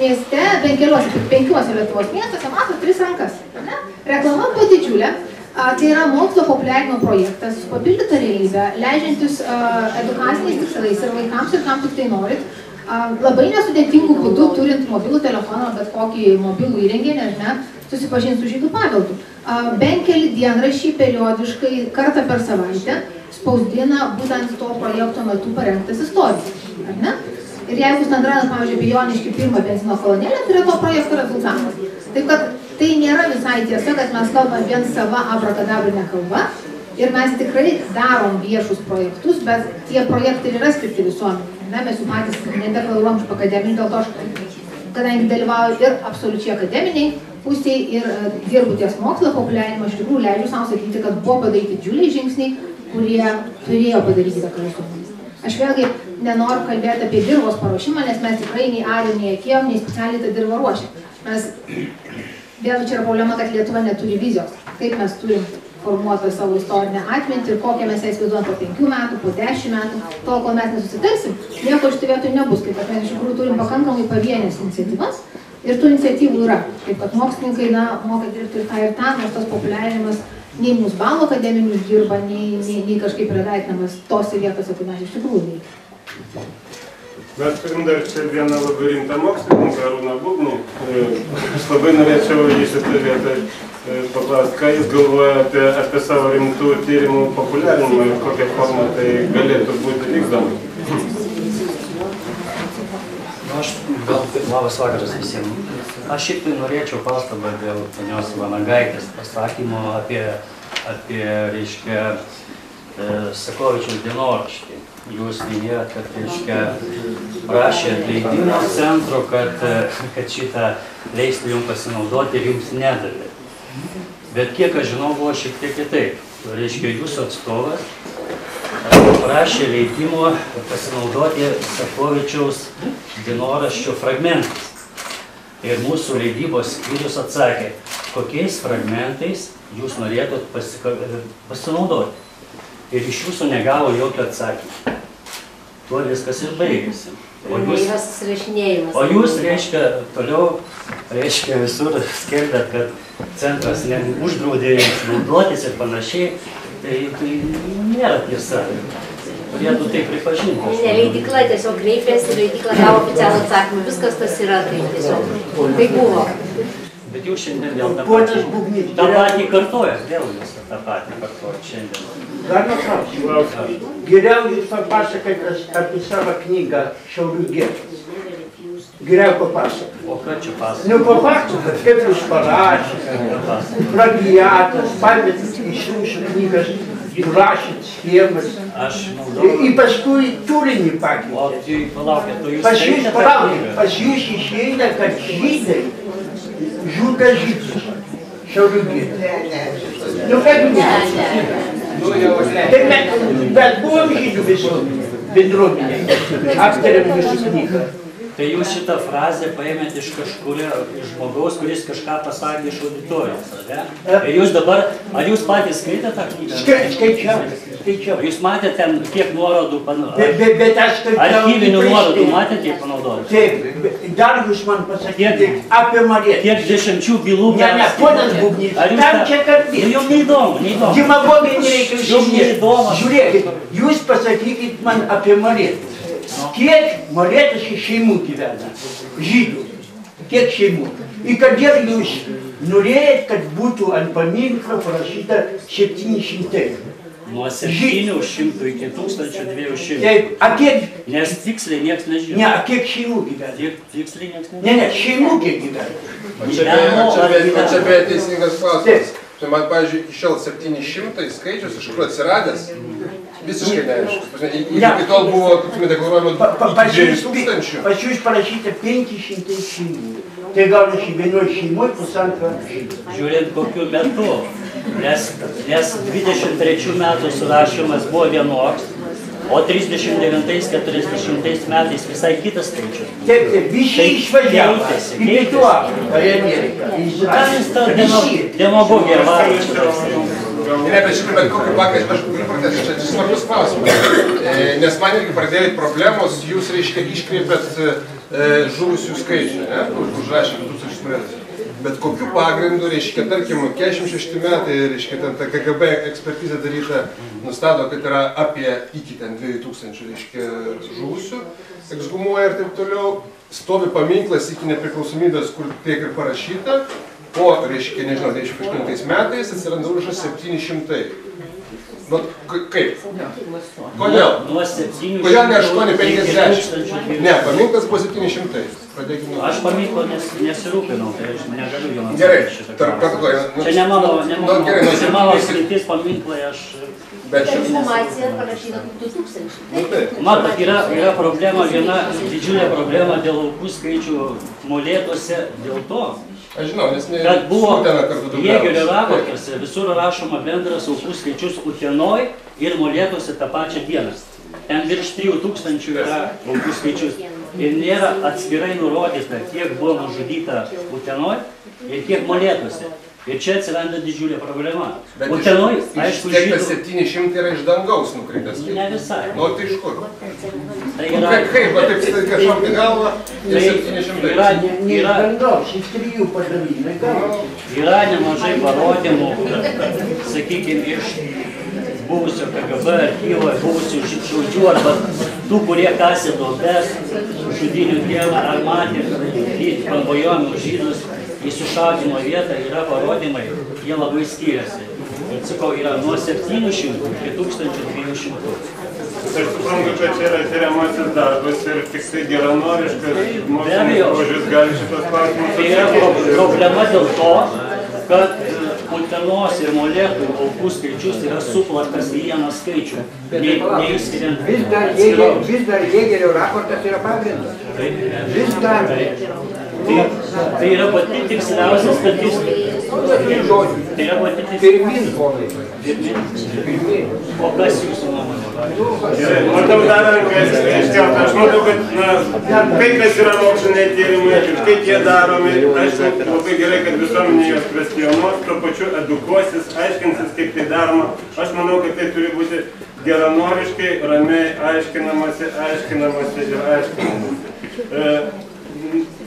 mieste, bent keliuose, penkiuose Lietuvos miestuose, matot tris rankas. Ne? Reklama buvo didžiulė. A, tai yra mokslo populiarinimo projektas, papildyta realybė, leidžiantis a, edukaciniais tikslais ir vaikams ir kam tik tai norit. A, labai nesudėtingų būdų, turint mobilų telefoną, bet kokį mobilų įrenginį, ar ne, susipažinti su žydų paveldu. Bent keli dienrašiai periodiškai kartą per savaitę spausdina būtent to projekto metu parengtas istorijas. Ar ne? Ir jeigu jūs neatrandat, pavyzdžiui, apie Joniškį pirmą benzino kolonėlę, tai yra to projekto rezultatas. Taip kad tai nėra visai tiesa, kad mes kalbame vien sava abrakadabrinė kalba. Ir mes tikrai darom viešus projektus, bet tie projektai yra skirti visuomenė. Ne, mes jų patys nedeklaruojam iš akademinių, dėl to aš, kadangi dalyvauju ir absoliučiai akademiniai pusėje ir uh, dirbu ties mokslo populiarinimo, iš tikrųjų leidžiu savo sakyti, kad buvo padaryti didžiuliai žingsniai kurie turėjo padaryti tą karostumą. Aš vėlgi nenoriu kalbėti apie dirbos paruošimą, nes mes tikrai nei arėm, nei akėjom, nei specialiai tą dirbą ruošėm. Mes, vėlgi čia yra problema, kad Lietuva neturi vizijos. Kaip mes turim formuoti savo istorinę atmintį ir kokią mes ją įsivaizduojam po penkių metų, po dešimt metų, tol kol mes nesusitarsim, nieko iš tų vietų nebus, kaip mes iš tikrųjų turim pakankamai pavienės iniciatyvas ir tų iniciatyvų yra, kaip kad mokslininkai na, moka dirbti ir tą ir tą, nors tas populiarinimas nei mūsų balų akademinių dirba, nei, nei, nei kažkaip yra vertinamas tose vietose, kur mes iš tikrųjų veikia. Mes turim dar čia vieną labai rimtą mokslininką, Arūną Būgnų. E, Aš labai norėčiau jį šitą vietą e, paklausti, ką jis galvoja apie, apie savo rimtų tyrimų populiarinimą ir kokią formą tai galėtų būti vykdoma. Nu, aš gal labas vakaras visiems. Aš šiaip tai norėčiau pastabą dėl panios Vanagaitės pasakymo apie, apie reiškia, e, Sakovičiaus dienoraštį. Jūs minėjot, kad, reiškia, prašė leidimo centro, kad, e, kad šitą leistų jums pasinaudoti ir jums nedavė. Bet kiek aš žinau, buvo šiek tiek kitaip. Reiškia, jūsų atstovas prašė leidimo pasinaudoti Sakovičiaus dienoraščio fragmentais. Ir mūsų leidybos skyrius atsakė, kokiais fragmentais jūs pasika... pasinaudoti. Ir iš jūsų negavo jokio atsakymą. Tuo viskas ir baigėsi. O jūs, o jūs reiškia, toliau, reiškia, visur skelbėt, kad centras uždraudė naudotis ir panašiai. Tai, tai nėra tiesa. Turėtų tai pripažinti. Ne, leidikla tiesiog kreipėsi, leidikla gavo oficialų atsakymą, viskas tas yra taip tiesiog. Tai buvo. Bet jūs šiandien vėl tą patį, tą patį kartojat, vėl jūs tą patį kartojat šiandien. Galima klausimą. Geriau jūs papasakokite apie savo knygą Šiaulių gėtas. Geriau papasakokite. O ką čia pasakot? Nu papasakokit, kaip jūs parašėte, plagiatas, pametėt iš jūsų knygas, rašėt schemas. Aš naudojau. Ir paskui turinį pakeitėt. O tai palaukit, tu jūs Pas jūs, skaitėte tą palaukit, knygą? pas jūs išeina, kad žydai žudo žydus. Šiaulių gėtas. Nu kaip ne? Tai jūs šitą frazę paėmėt iš kažkurio iš žmogaus, kuris kažką pasakė iš auditorijos, ar ne? Ir jūs dabar, ar jūs patys skaitėte tą knygą? Skai- skaičiau, skaičiau. Jūs matėte ten, kiek nuorodų panaudojate? Bet, bet, bet aš skaičiau. Archyvinių nuorodų tai. matėte, kiek panaudojate? Taip, dar jūs man pasakėte apie Mariją. Kiek dešimčių bylų Ne, ne, ponas Bubnys, tam čia kalbėti. Jums neįdomu, neįdomu. Demagogija nereikia užsiminėti. neįdomu. Žiūrėkit, jūs pasakykit man apie Marėtus. Kiek Marėtuose šeimų gyvena? Žydų. Kiek šeimų? Ir kodėl jūs norėjot, kad būtų ant paminklo parašyta 700? Nuo 700 iki 1200. Taip, a kiek, Nes tiksliai niekas nežino. ne, a kiek šeimų gyvena? Tiek tiksliai niekas nežino. Ne, ne, šeimų kiek gyvena? Čia beje teisingas klausimas. Tai man, pavyzdžiui, iki šiol 700 skaičius iš kur atsiradęs, visiškai neaišku. Iki tol buvo, kaip deklaruojama, Pa- pa- iki Pas 2 jūs parašyta 500 šeimų. Tai gaunasi vienoje šeimoje pusantro šeimų. Žiūrint kokiu metu. Nes, nes 23 metų surašymas buvo vienoks, o 39-40 metais visai kitas skaičius. Taip, taip, visi Tai išvažiavo keitėsi, keitėsi. Ką jūs tą demagogiją varote? Ne, bet šiaip bet kokį pakai, aš galiu pratęsti, čia svarbus klausimas. E, Nes man irgi pradėjo problemos, jūs, reiškia, iškreipėt e, žuvusių skaičių, ne, užrašė 2000 metų. Bet kokiu pagrindu, reiškia, tarkim, 46 metai, reiškia, ten ta KGB ekspertizė daryta, nustato, kad yra apie iki ten 2000, reiškia, žuvusių, ekshumuoja ir taip toliau. Stovi paminklas iki nepriklausomybės, kur tiek ir parašyta, po, reiškia, nežinau, 98 metais atsiranda užrašas 700. Nu, kaip? Kodėl? Nuo 700 Kodėl ne iki 850? 1200. Ne, paminklas buvo 700. Pradėkime Aš paminklo nes, nesirūpinau, tai aš negaliu Gerai, atsakyti šitą tarp klausimą. kartų. nu, Čia ne mano, ne nu, mano, gerai, nu, ne mano 700. sritis paminklai, aš... Bet čia- informacija parašyta kaip 2000. Nu, taip. Matot, yra, yra problema, viena didžiulė problema dėl aukų skaičių molėtuose dėl to, Aš žinau, nes ne- kad buvo. Jėgerio raportuose visur rašoma bendras aukų skaičius Utenoj ir Molėtuose tą pačią dieną. Ten virš 3000 yra aukų skaičius. Ir nėra atskirai nurodyta, kiek buvo nužudyta Utenoj ir kiek Molėtuose. Ir čia atsiranda didžiulė problema. Bet iš- Utenoj, iš aišku, tiek žydų 700 yra iš dangaus nukritęs. Ne visai. Nu, tai iš kur? Tai Nu, yra- kaip, kaip, va taip staiga šokti galvą ir Tai 700. yra- Ne iš yra- dangaus, iš trijų padalinai gausi. Yra nemažai parodymų, sakykime, iš buvusio KGB archyvo, buvusių ži- žodžių arba tų, kurie kasė duobes, žudinių dieną ar matė, kad konvojojami žydus į sušaudymo vietą, yra parodymai, jie labai skiriasi. Ir sakau, yra nuo 700 iki 1200. Aš suprantu, kad čia yra tyriamasis darbas ir tik tai geranoriškas mokslinis požiūris gali šitos klausimus Tai yra problema dėl to, kad e, Utenos ir Molėtų aukų skaičius yra suplaktas į vieną skaičių, nei- neišskiriant Vis dar. Jėgerio, vis dar Jėgerio raportas yra pagrindas. Vis dar. Tai, tai yra pati tiksliausia statistika. Tai yra pati tiksliausia. Pirmin. O kas jūsų nuomonė? Gerai, matau dar rankas iškeltą. Aš matau, kad na, tai, kas yra moksliniai tyrimai ir kaip jie daromi, aišku, labai gerai, kad visuomenė juos kvestionuos, tuo pačiu edukuosis, aiškinsis, kaip tai daroma. Aš manau, kad tai turi būti geranoriškai, ramiai aiškinamasi, aiškinamasi ir aiškinamasi. E,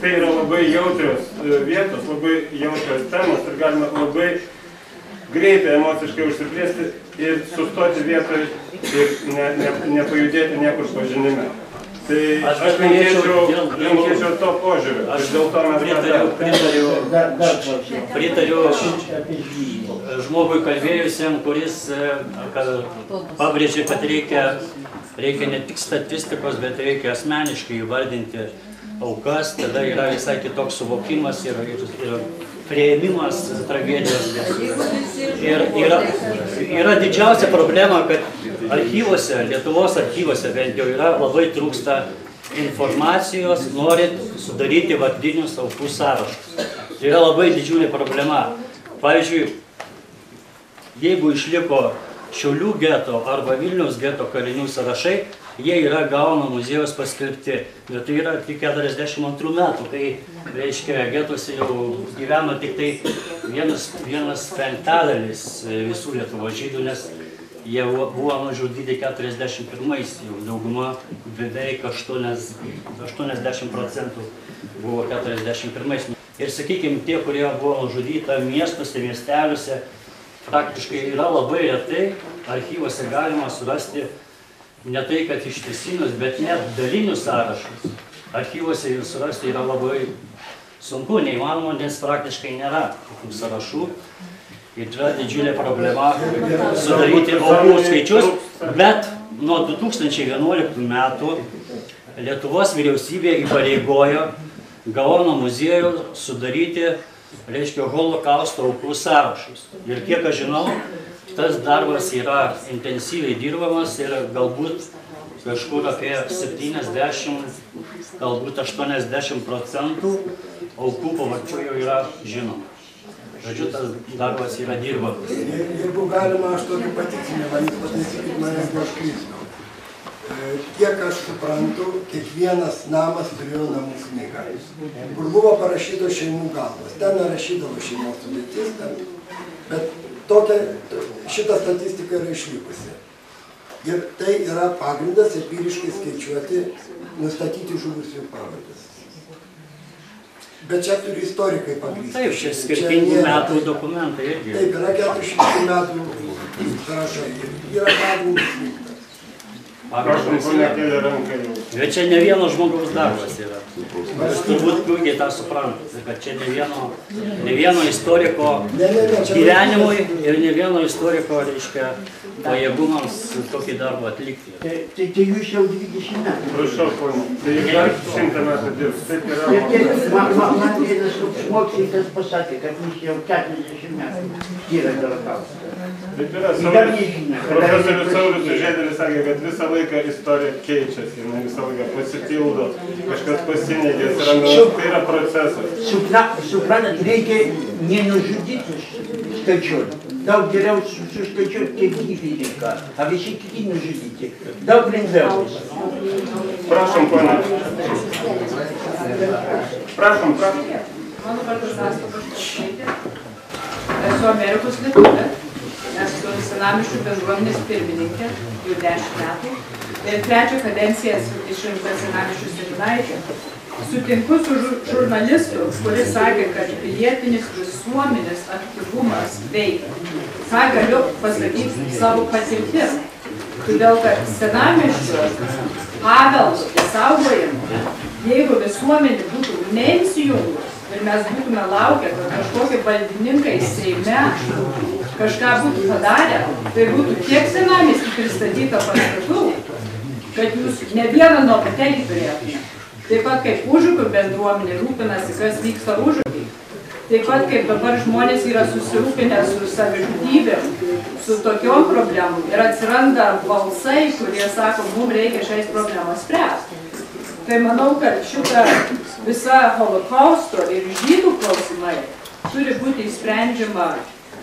tai yra labai jautrios e, vietos, labai jautrios temos ir galima labai greitai emociškai užsiplėsti ir sustoti vietoje ir ne, ne, nepajudėti niekur pažinime. Tai Aš aš linkėčiau, dėl- dėl- linkėčiau to požiūrio. Aš dėl to mes pritariu, darome. pritariu, pritariu žmogui kalbėjusiam, kuris e, kad pabrėžė, kad reikia, reikia ne tik statistikos, bet reikia asmeniškai įvardinti aukas, tada yra visai kitoks suvokimas ir, ir, ir prieimimas tragedijos. Ir yra, yra didžiausia problema, kad archyvose, Lietuvos archyvose bent jau yra labai trūksta informacijos, norint sudaryti vardinius aukų sąrašus. Tai yra labai didžiulė problema. Pavyzdžiui, jeigu išliko Šiaulių geto arba Vilniaus geto kalinių sąrašai, jie yra gauna muziejus paskelbti. Bet tai yra tik 42 metų, kai, reiškia, getuose jau gyveno tik tai vienas, vienas penktadalis visų Lietuvos žydų, nes jie buvo nužudyti 41-ais, jau dauguma beveik 80 80 procentų buvo 41-ais. Ir sakykime, tie, kurie buvo nužudyta miestuose, miesteliuose, praktiškai yra labai retai, archyvose galima surasti ne tai, kad ištisinius, bet net dalinius sąrašus. Archyvose jų surasti yra labai sunku, neįmanoma, nes praktiškai nėra tokių sąrašų. Ir yra didžiulė problema sudaryti aukų skaičius, bet nuo 2011 metų Lietuvos vyriausybė įpareigojo Gaono muziejų sudaryti, reiškia, holokausto aukų sąrašus. Ir kiek aš žinau, tas darbas yra intensyviai dirbamas ir galbūt kažkur apie 70, galbūt 80 procentų aukų pavardžių jau yra žinoma. Žodžiu, tas darbas yra dirbamas. Je- Jeigu galima, aš tokį patikinimą, jūs pataisykit mane, jeigu aš klystu. Kiek aš suprantu, kiekvienas namas turėjo namų knygą, kur buvo parašytos šeimų galvos. Ten nerašydavo šeimos sudėtis, ten, bet tokia, šita statistika yra išlikusi. Ir tai yra pagrindas empiriškai skaičiuoti, nustatyti žuvusių pavardės. Bet čia turi istorikai pagrįsti. Taip, čia skirtingų metų dokumentai irgi. Taip, yra 400 metų sąrašai. Yra pagrindas rimtas. Pagrindas yra. Bet čia ne vieno žmogaus darbas yra. Jūs turbūt puikiai tą suprantate, kad čia ne vieno, ne vieno istoriko gyvenimui ir ne vieno istoriko, reiškia, pajėgumams tokį darbą atlikti. Tai, tai, tai jūs jau 20 metų. Prašau, ponė. Tai dar šimtą metų dirbs. Taip yra. Tie- Man, vienas mokslininkas pasakė, kad jis jau 40 metų tyra holokaustą. Taip yra, nežinia. profesorius Saulius Sužėdelis sakė, kad visą laiką istorija keičiasi, jinai visą laiką pasitildo, kažkas pasineigia, atsiranda, tai yra procesas. Supra, suprantat, reikia nenužudyti skaičiuoti. Daug geriau su- suskaičiuoti, kiek gyvybių liko, o visi kiti nužudyti. Daug lengviau. Prašom, ponia. Prašom, prašom. Mano vardas Asta Paškašytė. Esu Amerikos lietuvė. Senamiškių bendruomenės pirmininkė jau dešimt metų. Ir trečią kadenciją išrinkta senamiškių seminaitė. Sutinku su žur- žurnalistu, kuris sakė, kad pilietinis visuomenės aktyvumas veikia. Ką galiu pasakyti savo patirtim. Todėl, kad senamiškių paveldų išsaugojimo, jeigu visuomenė būtų neįsijungus ir mes būtume laukę, kad kažkokie valdininkai Seime kažką būtų padarę, tai būtų tiek senamiestį pristatyta pastatų, kad jūs ne vieną nuomonėlį turėtumėte. Taip pat kaip užupių bendruomenė rūpinasi, kas vyksta užupį. Taip pat kaip dabar žmonės yra susirūpinę su savižudybėm, su tokiom problemom ir atsiranda balsai, kurie sako, mums reikia šiais problemas spręsti. Tai manau, kad šita visa holokausto ir žydų klausimai turi būti įsprendžiama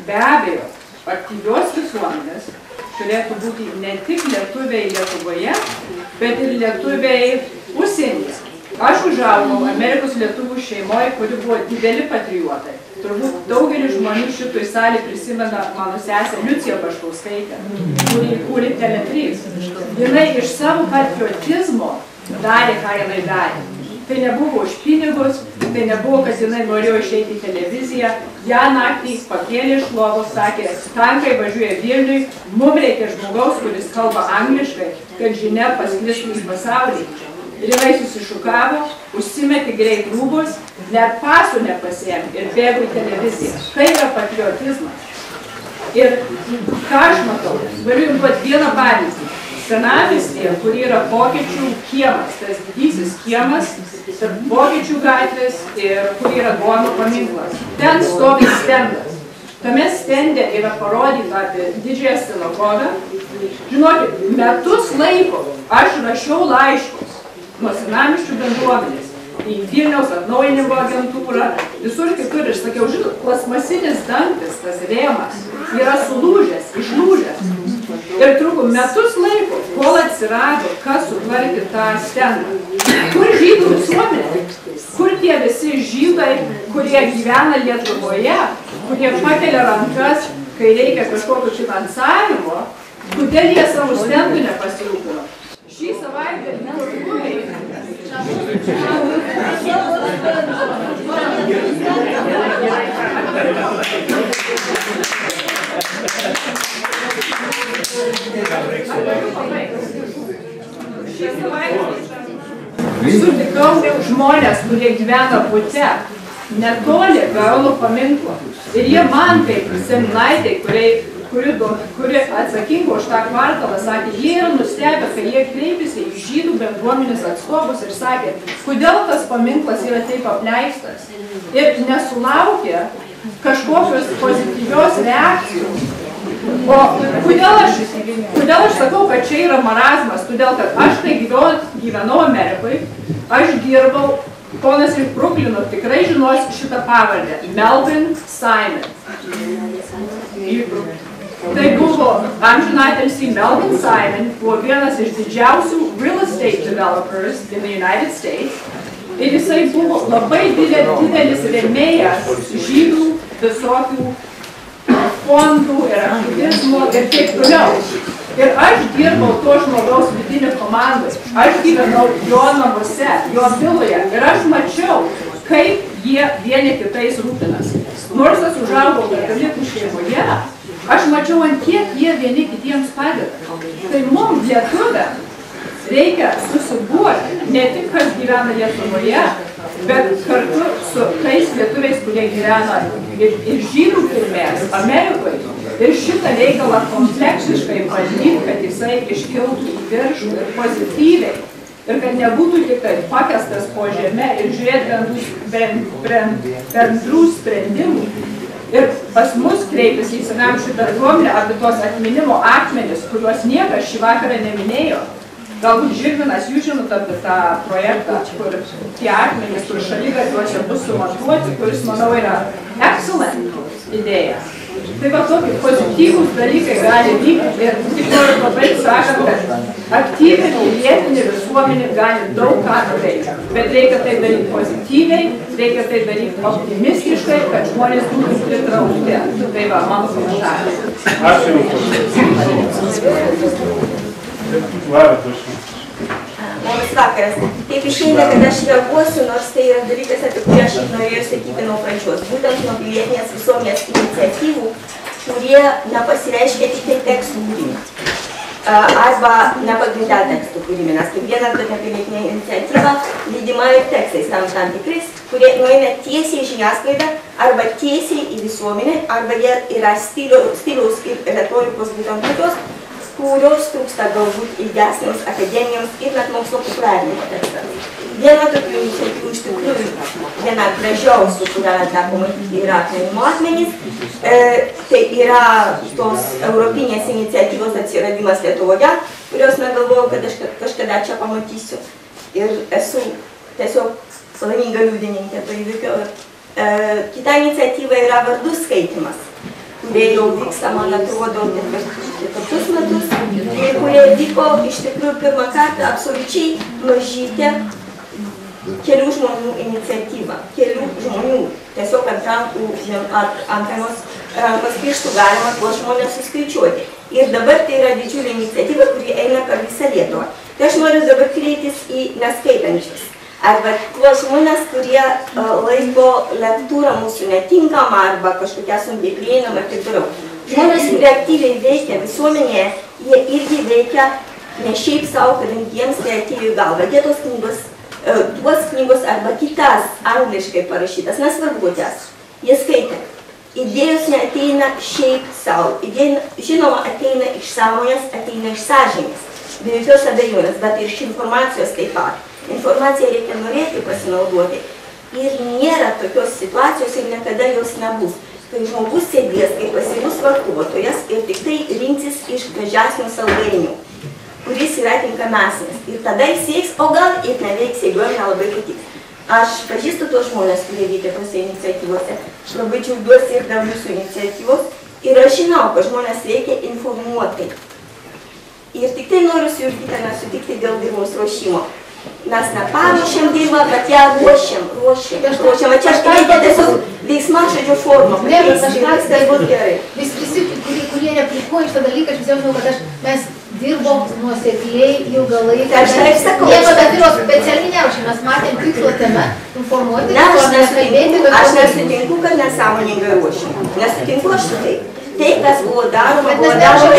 be abejo aktyvios visuomenės, turėtų būti ne tik lietuviai Lietuvoje, bet ir lietuviai užsienyje. Aš užaugau Amerikos lietuvių šeimoje, kuri buvo dideli patriotai. Turbūt daugelis žmonių šitoj salė prisimena mano sesę Liuciją Baškauskaitę, kuri įkūrė Tele3. Jinai iš savo patriotizmo darė, ką jinai darė. Tai nebuvo už pinigus, tai nebuvo, kad jinai norėjo išeiti į televiziją. Ja naktį pakėlė iš lovos, sakė, tankai važiuoja Vilniui, mums reikia žmogaus, kuris kalba angliškai, kad žinia pasklistų į pasaulį. Ir jinai susišukavo, užsimetė greit rūbus, net pasų nepasėmė ir bėgo į televiziją. Tai yra patriotizmas. Ir ką aš matau, galiu jums duoti vieną pavyzdį. Senamiestyje, kur yra vokiečių kiemas, tas didysis kiemas, tarp vokiečių gatvės ir kur yra Gono paminklas. Ten stovi stendas. Tame stende yra parodyta apie didžiąją sinagogą. Žinokit, metus laiko aš rašiau laiškus nuo senamiščių bendruomenės į Vilniaus atnaujinimo agentūrą, visur kitur ir sakiau, žinot, plasmasinis dantis, tas rėmas, yra sulūžęs, išlūžęs. Ir truko metus laiko, kol atsirado, kas sutvarkė tą stendą. Kur žydų visuomenė? Kur tie visi žydai, kurie gyvena Lietuvoje, kurie pakelia rankas, kai reikia kažkokio finansavimo, kodėl jie savo stendų nepasirūpino? Šį savaitę turguje Sutikau žmonės, kurie gyvena bute, netoli Gaono paminklo. Ir jie man kaip seminaitė, kuri, kuri, do- kuri atsakinga už tą kvartalą, sakė, jie yra nustebę, kai jie kreipėsi į žydų bendruomenės atstovus ir sakė, kodėl tas paminklas yra taip apleistas. Ir nesulaukė kažkokios pozityvios reakcijos. O kodėl aš, kodėl aš sakau, kad čia yra marazmas? Todėl, kad aš kai gyvenau, gyvenau Amerikoje, aš dirbau, ponas iš Bruklino tikrai žinos šitą pavardę. Melvin Simon. Tai buvo amžinatilsį Melvin Simon, buvo vienas iš didžiausių real estate developers in the United States. Ir jisai buvo labai didelis, rėmėjas žydų visokių fondų ir aktyvizmo ir taip toliau. Ir aš dirbau to žmogaus vidinį komandą. Aš gyvenau jo namuose, jo viloje. Ir aš mačiau, kaip jie vieni kitais rūpinasi. Nors aš užaugau katalikų šeimoje, aš mačiau, ant kiek jie vieni kitiems padeda. Tai mums lietuviams reikia susibuoti, ne tik kas gyvena Lietuvoje, bet kartu su tais lietuviais, kurie gyvena ir, ir žydų kilmės Amerikoje. Ir šitą reikalą kompleksiškai valdyti, kad jisai iškiltų į viršų ir pozityviai. Ir kad nebūtų tik tai pakestas po žemę ir žiūrėti bendrų, bend, bend, bendrų sprendimų. Ir pas mus kreipiasi į senamiškų bendruomenę apie tuos atminimo akmenis, kuriuos niekas šį vakarą neminėjo. Galbūt Žirvinas, jūs žinot apie tą projektą, kur tie akmenys, kur šalygatviuose bus sumontuoti, kuris, manau, yra excellent idėja. Tai va tokie pozityvūs dalykai gali vykti ir tik noriu pabaigti sakant, kad aktyvi pilietinė visuomenė gali daug ką nuveikti. Bet reikia tai daryti pozityviai, reikia tai daryti optimistiškai, kad žmonės būtų pritraukti. Tai va, mano komentaras. Ačiū Jums. Lara, prašau. Labas vakaras. Taip išeina, kad aš reaguosiu, nors tai yra dalykas, apie kurį aš norėjau sakyti nuo pradžios. Būtent nuo pilietinės visuomenės iniciatyvų, kurie nepasireiškia tik tai tekstų kūrimą. Arba nepagrindę tekstų kūrimį, nes kiekviena tokia pilietinė iniciatyva lydima ir tekstais tam, tam tikrais, kurie nueina tiesiai į žiniasklaidą arba tiesiai į visuomenę, arba jie yra stiliaus ir retorikos būtent tokios, kurios trūksta galbūt ilgesnėms akademijoms ir net mokslo populiarinimo tekstams. Viena tokių iniciatyvų iš tikrųjų, viena gražiausių, kurią teko matyti, yra atminimo akmenys. E, tai yra tos europinės iniciatyvos atsiradimas Lietuvoje, kurios negalvojau, kad aš kažkada čia pamatysiu. Ir esu tiesiog laiminga liudininkė to įvykio. E, kita iniciatyva yra vardų skaitimas kurie jau vyksta, man atrodo, ketvirtus metus, kurie vyko iš tikrųjų pirmą kartą absoliučiai mažytė kelių žmonių iniciatyva, kelių žmonių. Tiesiog ant rankų, ant rankos, rankos pirštų galima tuos žmonės suskaičiuoti. Ir dabar tai yra didžiulė iniciatyva, kuri eina per visą Lietuvą. Tai aš noriu dabar kreiptis į neskaitančius. Arba tuos žmonės, kurie uh, laiko lektūrą mūsų netinkamą arba kažkokią prieinamą ir taip toliau. Žmonės, kurie aktyviai veikia visuomenėje, jie irgi veikia ne šiaip savo, kadangi jiems tai atėjo į galvą. Jie tos knygos, uh, tuos knygos arba kitas angliškai parašytas, nesvarbu kokias, jie skaitė. Idėjos neateina šiaip savo. Žinoma, ateina iš sąmonės, ateina iš sąžinės. Be jokios abejonės, bet ir iš informacijos taip pat. Informaciją reikia norėti pasinaudoti. Ir nėra tokios situacijos ir niekada jos nebus. Kai žmogus sėdės kaip pasyvus vartotojas ir tik tai rinksis iš gražesnių saldainių, kuris yra tinkamesnis. Ir tada jis sieks, o gal ir neveiks, jeigu jam nelabai patiks. Aš pažįstu tos žmonės, kurie veikia tose iniciatyvose. Aš labai džiaugiuosi ir dėl jūsų iniciatyvos. Ir aš žinau, kad žmonės veikia informuotai. Ir tik tai noriu su Jurgita nesutikti dėl dirvos ruošimo. Mes neparuošėm dirvą, bet ją ruošėm, ruošėm, ruošėm. Čia aš reikia tiesiog veiksmažodžio formą. Viskas tai bus gerai. Vis visi, kurie, kurie replikuoja šitą dalyką, aš visiems žinau, kad aš, mes dirbom nuosekliai ilgą laiką. Tai aš taip sakau, Nieko bendro specialiai neruošėm, mes matėm tikslo tame informuoti, Ne, aš nesutinku, kad nesąmoningai ruošim. Nesutinku aš su tai. Tai, kas buvo daroma, buvo daroma,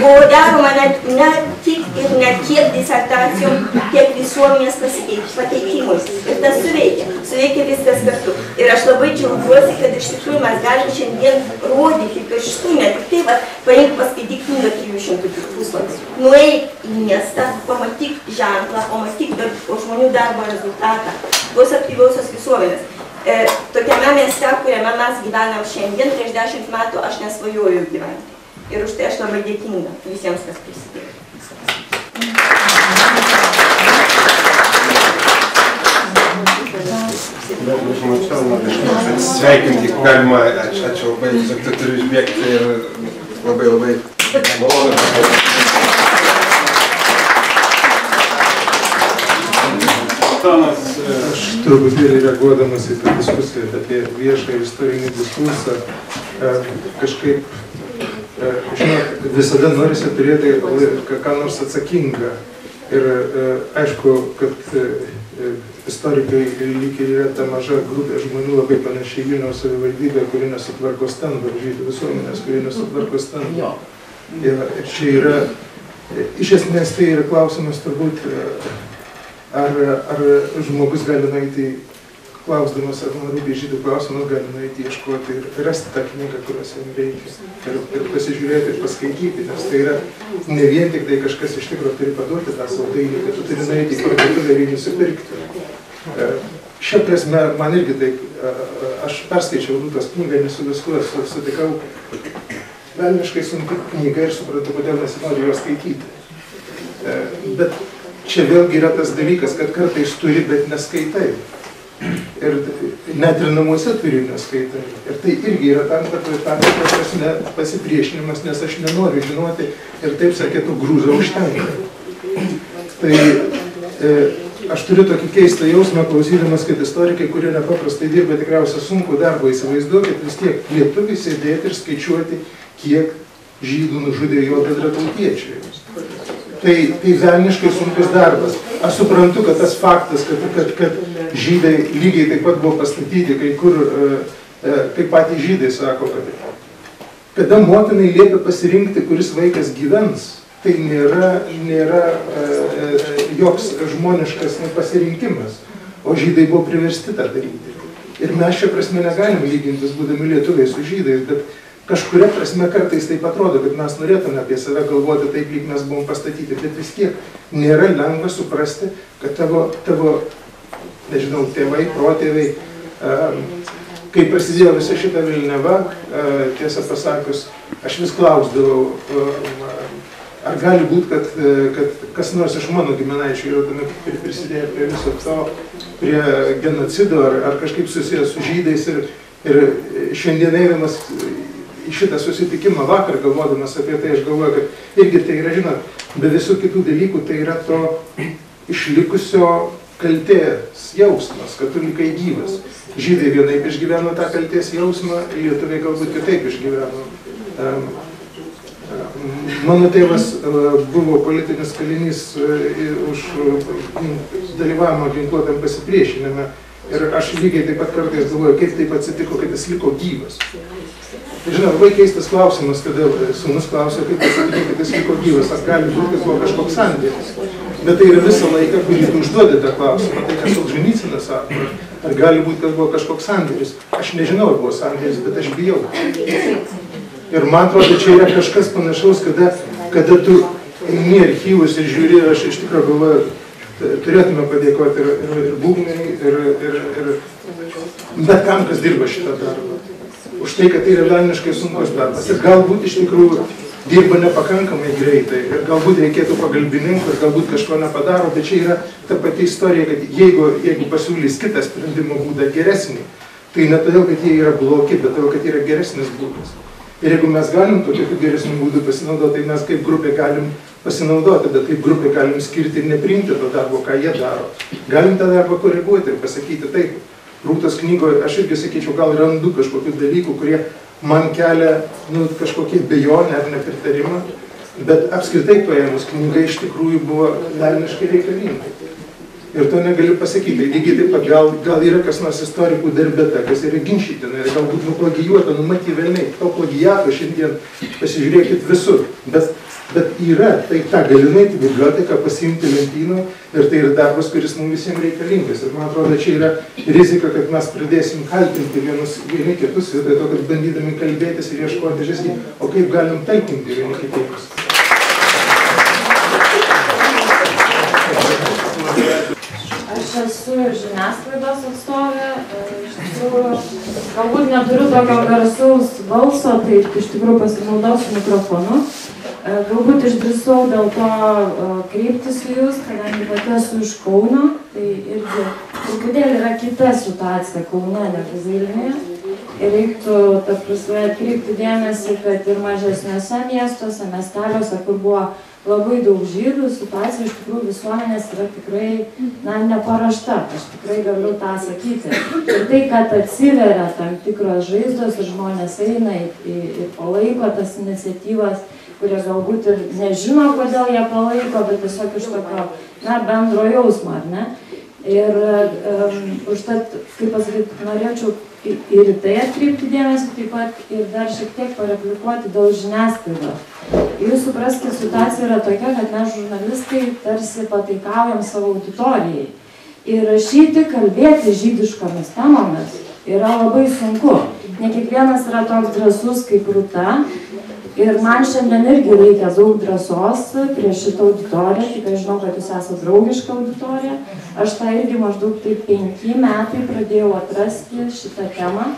buvo daroma ne, ne tik ir ne tiek disertacijom, tiek visuomenės pateikimui. Ir tas suveikia, suveikia viskas kartu. Ir aš labai džiaugiuosi, kad iš tikrųjų mes galim šiandien rodyti pirštų, ne tik tai, va, paimk paskaityk knygą 300 puslapių. Nueik į miestą, pamatyk ženklą, pamatyk dar, žmonių darbo rezultatą, tos aktyviausios visuomenės. E, tokiame mieste, kuriame mes gyvenam šiandien, prieš dešimt metų aš nesvajojau gyventi. Ir už tai aš labai dėkinga visiems, kas prisidėjo. Sveikinti galima, ačiū, ačiū labai, tu turi išbėgti ir labai labai malonu. Tomas, Aš truputėlį reaguodamas į tą diskusiją apie viešą ir istorinį diskursą, e, kažkaip, e, žinot, visada norisi turėti ką nors atsakingą. Ir e, aišku, kad e, e, istorikai lyg ir yra ta maža grupė žmonių labai panašiai Vilniaus savivaldybė, kuri nesutvarko stendų, žydų visuomenės, kuri nesutvarko stendų. Ir, čia yra, e, iš esmės tai yra klausimas turbūt, e, ar, ar žmogus gali nueiti, klausdamas, ar man rūpi žydų klausimas, gali nueiti ieškoti ir rasti tą knygą, kurios jam reikia. Ir, ir pasižiūrėti ir paskaityti, nes tai yra ne vien tik tai kažkas iš tikrųjų turi paduoti tą saldainį, bet tu turi nueiti į parduotuvę ir jį nusipirkti. E, šia prasme man irgi taip, a, a, aš perskaičiau Rūtos knygą, nesu viskuo su- sutikau velniškai sunki knyga ir suprantu, kodėl nesinori jos skaityti. E, Bet čia vėlgi yra tas dalykas, kad kartais turi, bet neskaitai. Ir net ir namuose turi neskaitai. Ir tai irgi yra tam, kad tam tikra prasme pasipriešinimas, nes aš nenoriu žinoti ir taip sakėtų grūzo užtenka. Tai e, aš turiu tokį keistą jausmą, klausydamas, kad istorikai, kurie nepaprastai dirba tikriausiai sunku darbą, įsivaizduokit vis tiek lietuviai sėdėti ir skaičiuoti, kiek žydų nužudė jo bendratautiečiai. Tai, tai velniškai sunkus darbas. Aš suprantu, kad tas faktas, kad, kad, kad žydai lygiai taip pat buvo pastatyti, kai kur, e, e, kaip patys žydai sako, kad kada motinai liepia pasirinkti, kuris vaikas gyvens, tai nėra, nėra e, joks žmoniškas pasirinkimas, o žydai buvo priversti tą daryti. Ir mes šią prasme negalim lygintis, būdami lietuviai su žydais, bet kažkuria prasme kartais taip atrodo, kad mes norėtume apie save galvoti taip, lyg mes buvom pastatyti, bet vis tiek nėra lengva suprasti, kad tavo, tavo nežinau, tėvai, protėviai, um, kai prasidėjo visa šita Vilneva, uh, tiesą pasakius, aš vis klausdavau, um, ar gali būti, kad, kad kas nors iš mano giminaičių yra tame pri- prisidėję prie viso to, prie genocido, ar, ar kažkaip susijęs su žydais ir, ir šiandien eidamas šitą susitikimą vakar galvodamas apie tai, aš galvoju, kad irgi tai yra, žinot, be visų kitų dalykų, tai yra to išlikusio kaltės jausmas, kad tu likai gyvas. Žydai vienaip išgyveno tą kaltės jausmą, lietuviai galbūt kitaip išgyveno. Em, Mano tėvas e, buvo politinis kalinys e, už e, dalyvavimą ginkluotam pasipriešinime. Ir aš lygiai taip pat kartais galvoju, kaip taip atsitiko, kad jis liko gyvas. Žinau, labai keistas klausimas, kodėl sunus klausė, kaip atsitiko, kad jis liko gyvas, ar gali būti, kad buvo kažkoks sandėlis. Bet tai yra visą laiką, kurį tu užduodi tą klausimą, tai kas Solžanycinas sako, ar gali būti, kad buvo kažkoks sandėlis. Aš nežinau, ar buvo sandėlis, bet aš bijau. Ir man atrodo, čia yra kažkas panašaus, kada, kada tu eini archyvus ir žiūri, aš iš tikrųjų galvoju, turėtume padėkoti ir, ir, ir būgnai, ir, ir, ir bet kam, kas dirba šitą darbą. Už tai, kad tai yra velniškai sunkus darbas. Ir galbūt iš tikrųjų dirba nepakankamai greitai. Ir galbūt reikėtų pagalbininkų, ir galbūt kažko nepadaro, bet čia yra ta pati istorija, kad jeigu, jeigu pasiūlys kitą sprendimo būdą geresnį, tai ne todėl, kad jie yra blogi, bet todėl, kad yra geresnis būdas. Ir jeigu mes galim tokiu geresniu būdu pasinaudoti, tai mes kaip grupė galim pasinaudoti, bet kaip grupė galim skirti ir nepriimti to darbo, ką jie daro. Galim tą darbą koreguoti ir pasakyti taip. Rūtos knygoje aš irgi sakyčiau, gal randu kažkokių dalykų, kurie man kelia nu, kažkokie bejonę ar nepritarimą, bet apskritai paėmus knyga iš tikrųjų buvo velniškai reikalinga. Ir to negali pasakyti. Tai lygiai taip pat gal, gal yra kas nors istorikų darbėta, kas yra ginčytina ir galbūt nuplagijuota, numatyti velniai. To plagijato šiandien pasižiūrėkit visur. Bet, bet yra, tai tą gali nueiti biblioteką, pasiimti lentynų ir tai yra darbas, kuris mums visiems reikalingas. Ir man atrodo, čia yra rizika, kad mes pradėsim kaltinti vienus, vieni kitus, vietoj to, kad bandydami kalbėtis ir ieškoti žesnį, o kaip galim talkinti vieni kitiems. Aš esu žiniasklaidos atstovė, e, iš tikrųjų, galbūt neturiu tokio garsaus balso, tai iš tikrųjų pasinaudosiu mikrofonu. E, Galbūt išdrįsau dėl to e, kreiptis į Jūs, kadangi pati esu iš Kauno, tai irgi truputėlį yra kita situacija Kaune negu Vilniuje. Reiktų, ta prasme, atkreipti dėmesį, kad ir mažesniuose miestuose, miesteliuose, kur buvo labai daug žydų, situacija iš tikrųjų visuomenės yra tikrai, na, neparašta, aš tikrai galiu tą sakyti. Ir tai, kad atsiveria tam tikros žaizdos ir žmonės eina ir palaiko tas iniciatyvas, kurie galbūt ir nežino, kodėl jie palaiko, bet tiesiog iš tokio, na, bendro jausmo, ar ne? Ir um, užtat, kaip pasakyti, norėčiau ir į tai atkreipti dėmesį, taip pat ir dar šiek tiek pareplikuoti dėl žiniasklaidos. Jūs supraskite, situacija yra tokia, kad mes žurnalistai tarsi pataikaujam savo auditorijai. Ir rašyti, kalbėti žydiškomis temomis yra labai sunku. Ne kiekvienas yra toks drasus kaip Rūta. Ir man šiandien irgi reikia daug drąsos prieš šitą auditoriją, tik aš žinau, kad jūs esate draugiška auditorija. Aš tą irgi maždaug taip penki metai pradėjau atrasti šitą temą.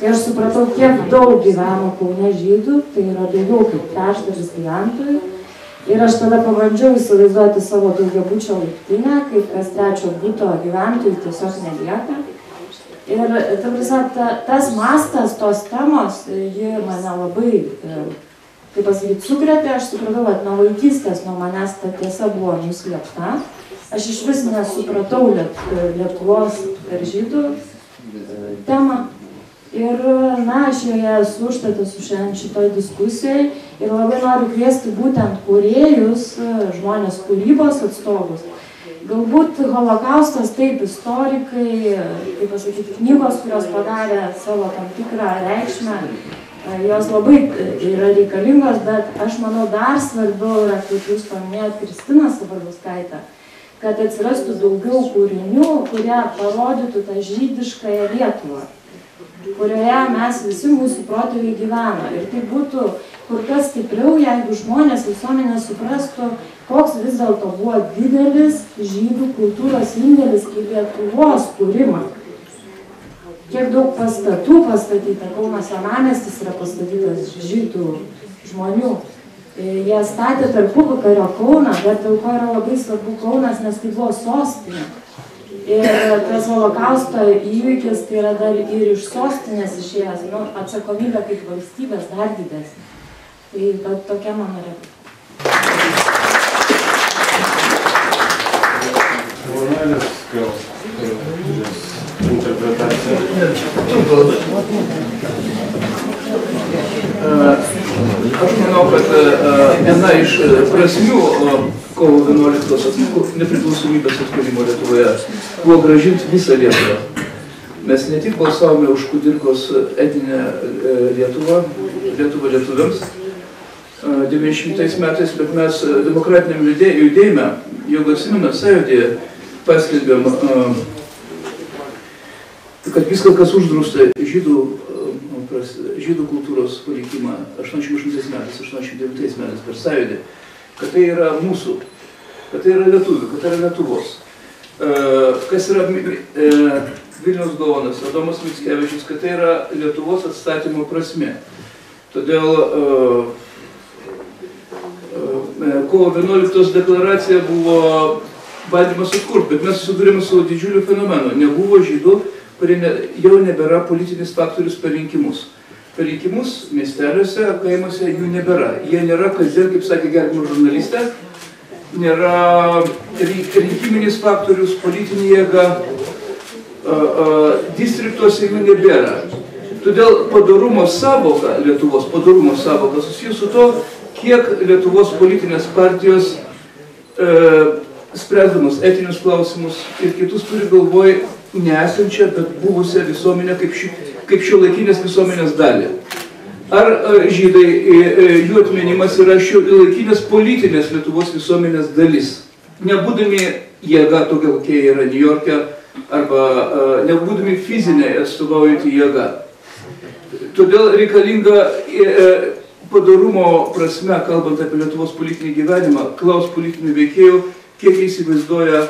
Ir aš supratau, kiek daug gyveno Kaune žydų, tai yra daugiau kaip trečdalis gyventojų. Ir aš tada pabandžiau įsivaizduoti savo daugiabučio laiptinę, kaip kas trečio būto gyventojų tiesiog nelieka. Ir ta prasme, ta, tas mastas tos temos, ji mane labai, e, kaip pasakyti, sukrėtė, aš supratau, kad nuo vaikystės nuo manęs ta tiesa buvo nuslėpta. Aš iš vis nesupratau Liet, Lietuvos ir žydų e, temą. Ir, na, aš joje esu užtat esu šiandien šitoj diskusijai ir labai noriu kviesti būtent kūrėjus, žmonės kūrybos atstovus. Galbūt holokaustas taip, istorikai, kaip pasakyti, knygos, kurios padarė savo tam tikrą reikšmę, jos labai yra reikalingos, bet aš manau dar svarbiau yra, kaip jūs paminėjot, Kristina Sabaluskaitė, kad atsirastų daugiau kūrinių, kurie parodytų tą žydiškąją Lietuvą kurioje mes visi mūsų protėviai gyveno. Ir tai būtų kur kas stipriau, jeigu žmonės visuomenė suprastų, koks vis dėlto buvo didelis žydų kultūros indėlis į Lietuvos kūrimą. Kiek daug pastatų pastatyta, Kauno senamestis yra pastatytas žydų žmonių. Jie statė tarpukario Kauną, bet dėl ko yra labai svarbu Kaunas, nes tai buvo sostinė. Ir tas holokausto įvykis tai yra dar ir iš sostinės išėjęs, nu, atsakomybė kaip valstybės dar didesnė. Tai bet tokia mano replika. Žurnalės gal interpretacija. Aš manau, kad viena iš prasmių kovo 11 nepriklausomybės atkūrimo Lietuvoje buvo gražinti visą Lietuvą. Mes ne tik balsavome už Kudirkos etinę Lietuvą, Lietuvą lietuviams 90 metais, bet mes demokratiniam judėjime, jeigu atsimena sąjūdėje, paskelbėm, kad viską, kas uždrausta žydų žydų kultūros palikimą 88 metais, 89 metais per sąjūdį, kad tai yra mūsų, kad tai yra lietuvių, kad tai yra Lietuvos. Kas yra Vilniaus Gaonas, Adomas Mickevičius, kad tai yra Lietuvos atstatymo prasme. Todėl kovo 11 deklaracija buvo bandymas atkurti, bet mes susidurėme su didžiuliu fenomenu. Nebuvo žydų, kurie ne, jau nebėra politinis faktorius per rinkimus. Per rinkimus miesteliuose, kaimuose jų nebėra. Jie nėra kasdien, kaip sakė gerbimo žurnalistė, nėra rinkiminis faktorius, politinė jėga, distriktuose jų nebėra. Todėl padarumo savoka, Lietuvos padarumo savoka susijus su to, kiek Lietuvos politinės partijos e, spręsdamas etinius klausimus ir kitus turi galvoj nesančią, bet buvusią visuomenę kaip, ši, kaip šio laikinės visuomenės dalį. Ar žydai, jų atmenimas yra šio laikinės politinės Lietuvos visuomenės dalis. Nebūdami jėga tokia, kokia yra New York'e, arba nebūdami fiziniai atstovaujantį jėgą. Todėl reikalinga padarumo prasme, kalbant apie Lietuvos politinį gyvenimą, klaus politinių veikėjų, kiek įsivaizduoja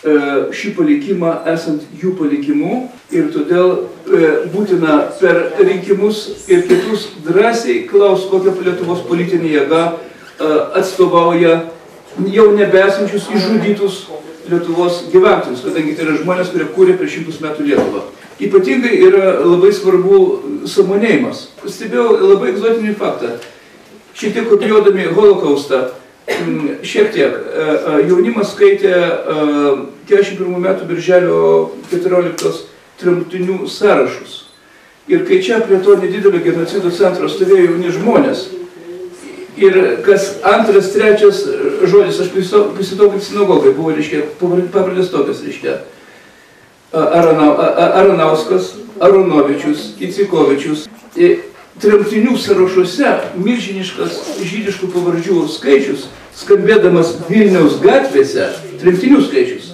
šį palikimą esant jų palikimu ir todėl būtina per rinkimus ir kitus drąsiai klaus, kokia Lietuvos politinė jėga atstovauja jau nebesančius išžudytus Lietuvos gyventojus, kadangi tai yra žmonės, kurie kūrė prieš šimtus metų Lietuvą. Ypatingai yra labai svarbu samonėjimas. Stebėjau labai egzotinį faktą. Šiek tiek kopijuodami holokaustą, šiek tiek jaunimas skaitė 41 metų birželio 14 tremtinių sąrašus. Ir kai čia prie to nedidelio genocido centro stovėjo jauni žmonės, ir kas antras, trečias žodis, aš prisitau kaip sinagogai, buvo, reiškia, pavardės tokias, reiškia, Arana, Aranauskas, Aronovičius, Icikovičius. Tremtinių sąrašuose milžiniškas žydiškų pavardžių skaičius, skambėdamas Vilniaus gatvėse, tremtinių skaičius,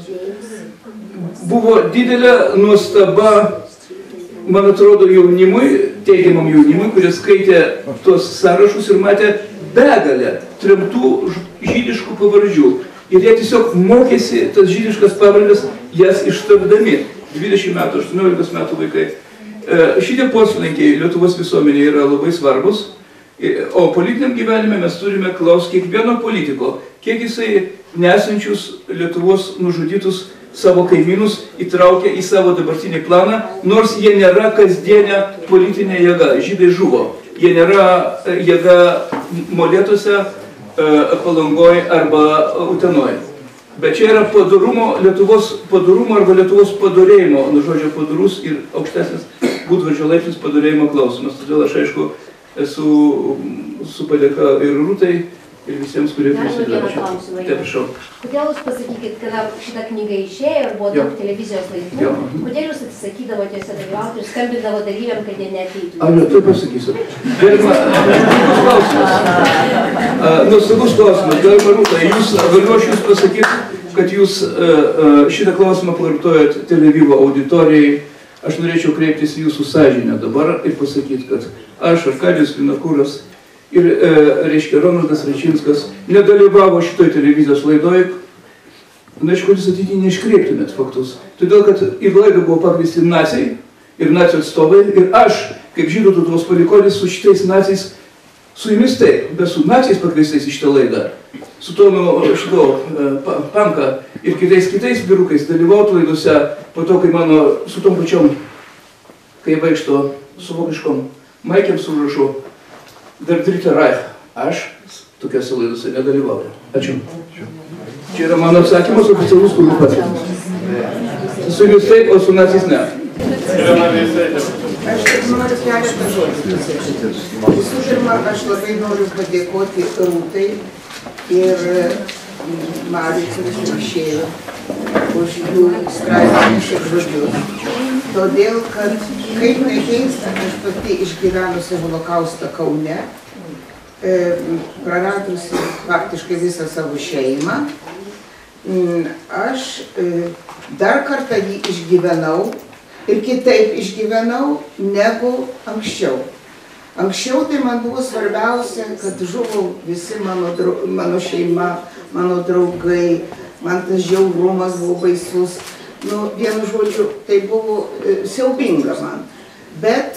buvo didelė nuostaba, man atrodo, jaunimui, teigiamam jaunimui, kurie skaitė tuos sąrašus ir matė begalę tremtų žydiškų pavardžių. Ir jie tiesiog mokėsi tas žydiškas pavardės, jas ištardami. 20 metų, 18 metų vaikai. E, Šitie poslinkiai Lietuvos visuomenėje yra labai svarbus. O politiniam gyvenime mes turime klausti kiekvieno politiko, kiek jisai nesančius Lietuvos nužudytus savo kaimynus įtraukia į savo dabartinį planą, nors jie nėra kasdienė politinė jėga. Žydai žuvo. Jie nėra e, jėga molėtuose, e, palangoje arba utenoje. Bet čia yra padarumo, Lietuvos padarumo arba Lietuvos padarėjimo, nuo žodžio padarus ir aukštesnis būdvardžio laipsnis padarėjimo klausimas. Todėl aš aišku esu mm, su padėka ir Rūtai, ir visiems, kurie prisideda. Taip, prašau. Kodėl jūs pasakykit, kada šita knyga išėjo ir buvo daug televizijos laidų, Jo. kodėl jūs atsisakydavote juose dalyvauti ir skambindavo dalyviam, kad jie neateitų? Aš jau tai pasakysiu. Gerima, nuostabus klausimas. A, Nuostabus klausimas. Gerima Rūta, jūs, galiu aš jūs pasakyti, kad jūs a, a, šitą klausimą klartojat Tel Avivo auditorijai. Aš norėčiau kreiptis į jūsų sąžinę dabar ir pasakyti, kad aš, Arkadijus Vinokūras ir, e, reiškia, Ronaldas Račinskas nedalyvavo šitoj televizijos laidoj, Norėčiau, kad jūs ateityje neiškreiptumėt faktus. Todėl, kad į laidą buvo pakviesti nacijai ir nacijų atstovai ir aš, kaip žydų tautos palikonis, su šitais nacijais, su jumis taip, bet su nacijais pakviestais į šitą laidą, su Tomu šito e, pa- Panka ir kitais kitais birukais dalyvautų laidose po to, kai mano su tom pačiom, kai vaikšto su vokiškom maikėm su užrašu dar Dritte Reich. Aš tokiuose laidose nedalyvauju. Ačiū. Čia yra mano atsakymas oficialus, kurį pateikiau. Su jumis taip, o su nacis ne. Aš tik noriu keletą žodžių. Visų pirma, aš labai noriu padėkoti Rūtai ir jau išėjo, už jų straipsnius ir žodžius. Todėl, kad kaip nekeista, aš pati išgyvenusi holokaustą Kaune, e, praradusi faktiškai visą savo šeimą, aš e, dar kartą jį išgyvenau ir kitaip išgyvenau negu anksčiau. Anksčiau tai man buvo svarbiausia, kad žuvo visi mano, drau- mano šeima, mano draugai, man tas žiaurumas buvo baisus. Nu, vienu žodžiu, tai buvo e, siaubinga man. Bet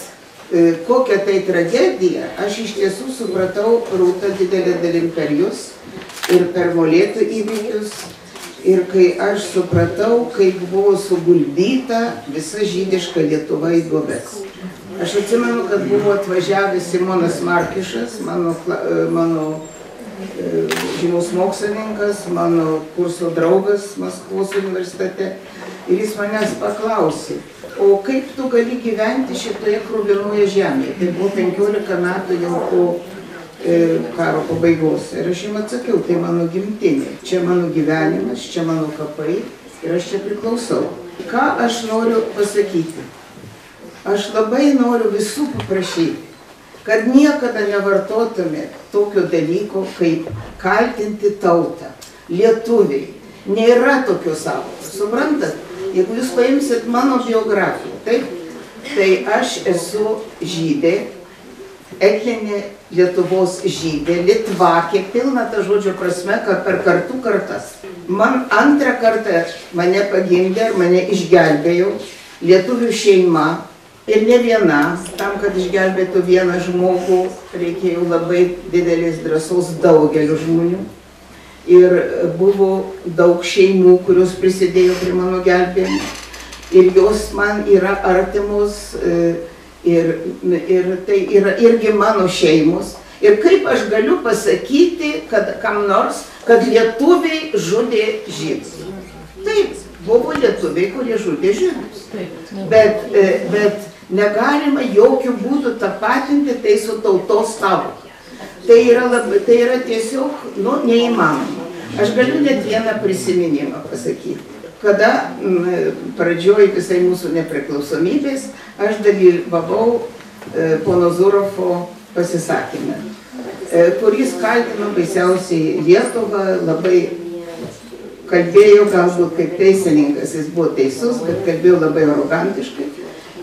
e, kokia tai tragedija, aš iš tiesų supratau rūtą didelę dalim per jūs ir per molėtų įvykius. Ir kai aš supratau, kaip buvo suguldyta visa žydiška Lietuva į duobes. Aš atsimenu, kad buvo atvažiavęs Simonas Markišas, mano, e, mano e, žymus mokslininkas, mano kurso draugas Maskvos universitete. Ir jis manęs paklausė, o kaip tu gali gyventi šitoje kruvinoje žemėje? Tai buvo 15 metų jau po e, karo pabaigos. Ir aš jam atsakiau, tai mano gimtinė, čia mano gyvenimas, čia mano kapai ir aš čia priklausau. Ką aš noriu pasakyti? Aš labai noriu visų paprašyti, kad niekada nevartotumėt tokio dalyko, kaip kaltinti tautą. Lietuviai. Nėra tokios savokos. Suprantat? Jeigu jūs paimsit mano biografiją, taip, tai aš esu žydė, etninė Lietuvos žydė, litvakė, pilna ta žodžio prasme, kad per kartų kartas. Man antrą kartą mane pagimdė ir mane išgelbėjo lietuvių šeima ir ne viena. Tam, kad išgelbėtų vieną žmogų, reikėjo labai didelės drąsos daugeliu žmonių. Ir buvo daug šeimų, kurios prisidėjo prie mano gelbėjimo. Ir jos man yra artimos. e, Ir, ir tai yra irgi mano šeimos. Ir kaip aš galiu pasakyti, kad kam nors, kad lietuviai žudė žydus. Taip, buvo lietuviai, kurie žudė žydus. Bet, e, bet negalima jokių būdų tapatinti tai su tautos savoka. Tai yra, labai, tai yra tiesiog nu, neįmanoma. Aš galiu net vieną prisiminimą pasakyti. Kada m, pradžioj visai mūsų nepriklausomybės aš dalyvavau e, pono Zurofo pasisakymę, e, kuris kaltino baisiausiai Lietuvą, labai kalbėjo galbūt kaip teisininkas, jis buvo teisus, bet kalbėjo labai arogantiškai.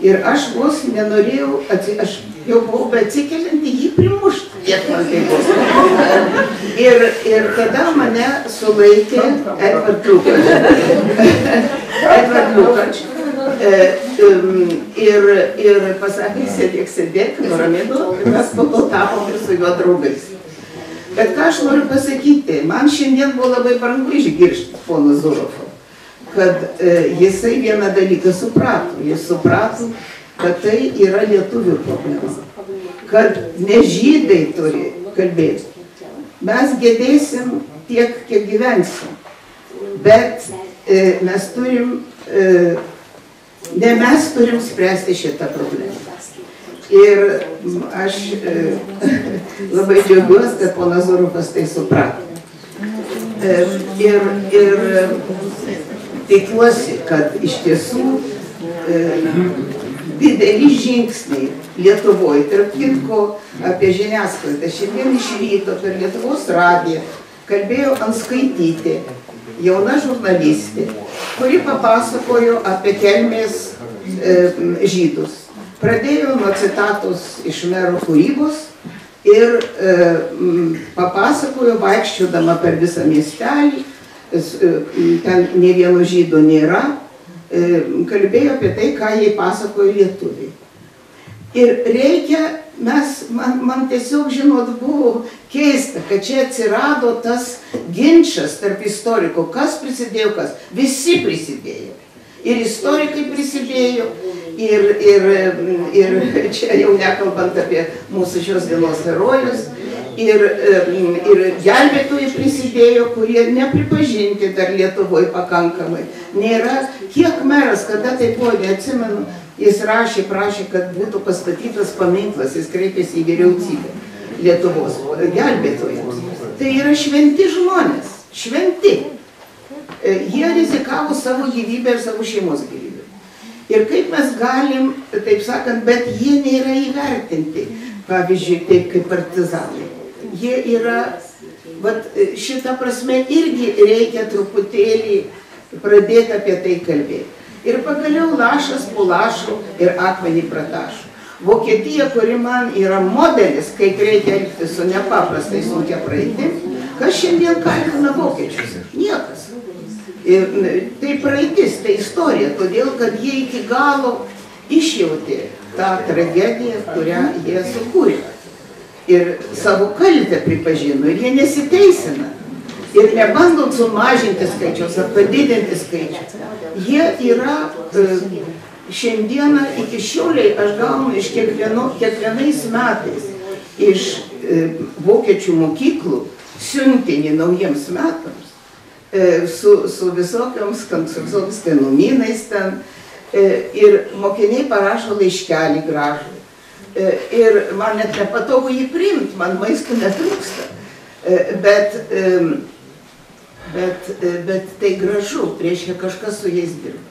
Ir aš vos nenorėjau, atsi, aš jau buvau beatsikelianti jį primušti, kiek man tai buvo. Ir, ir tada mane sulaikė Edvard Lukač. Edvard Lukač. E, um, ir, ir pasakė, sėdėk, sėdėk, nuramino, mes po to tapom ir su juo draugais. Bet ką aš noriu pasakyti, man šiandien buvo labai brangu išgirsti pono Zurovo, kad e, jisai vieną dalyką suprato. Jis suprato, kad tai yra lietuvių problema. Kad ne žydai turi kalbėti. Mes gedėsim tiek, kiek gyvensim. Bet e, mes turim, e, ne mes turim spręsti šitą problemą. Ir aš e, labai džiaugiuosi, kad ponas Zurovas tai suprato. E, ir, ir tikiuosi, kad iš tiesų e, dideli žingsniai Lietuvoje, tarp kitko apie žiniasklaidą. Šiandien iš ryto per Lietuvos radiją kalbėjo Anskaitytė, jauna žurnalistė, kuri papasakojo apie kelmės e, žydus. Pradėjo nuo citatos iš mero kūrybos ir e, papasakojo vaikščiodama per visą miestelį, ten ne vieno žydo nėra, e, kalbėjo apie tai, ką jai pasakojo lietuviai. Ir reikia, mes, man, man tiesiog, žinot, buvo keista, kad čia atsirado tas ginčas tarp istorikų, kas prisidėjo, kas. Visi prisidėjo. Ir istorikai prisidėjo, ir, ir, ir čia jau nekalbant apie mūsų šios dienos herojus, ir, ir gelbėtojai prisidėjo, kurie nepripažinti dar Lietuvoje pakankamai. Nėra, kiek meras, kada tai buvo, neatsimenu, jis rašė, prašė, kad būtų pastatytas paminklas, jis kreipėsi į vyriausybę Lietuvos gelbėtojams. Tai yra šventi žmonės, šventi. E, Jie rizikavo savo gyvybę ir savo šeimos gyvybę. Ir kaip mes galim, taip sakant, bet jie nėra įvertinti, pavyzdžiui, taip kaip partizanai. Jie yra, vat, šitą prasme irgi reikia truputėlį pradėti apie tai kalbėti. Ir pagaliau lašas po lašo ir akmenį pratašo. Vokietija, kuri man yra modelis, kaip reikia elgtis su nepaprastai sunkia praeitim, kas šiandien kaltina vokiečius? Niekas. Ir tai praeitis, tai istorija, todėl kad jie iki galo išjautė tą tragediją, kurią jie sukūrė. Ir savo kaltę pripažino, ir jie nesiteisina. Ir nebandom sumažinti skaičius ar padidinti skaičius. Jie yra e, šiandieną iki šioliai aš gaunu iš kiekvieno, kiekvienais metais iš e, vokiečių mokyklų siuntinį naujiems metams e, su, su visokioms, su visokiais kainumynais ten. Ir mokiniai parašo laiškelį gražų. E, ir man net nepatogu jį priimti, man maisto netrūksta. E, bet, bet, e, bet tai gražu, reiškia kažkas su jais dirba.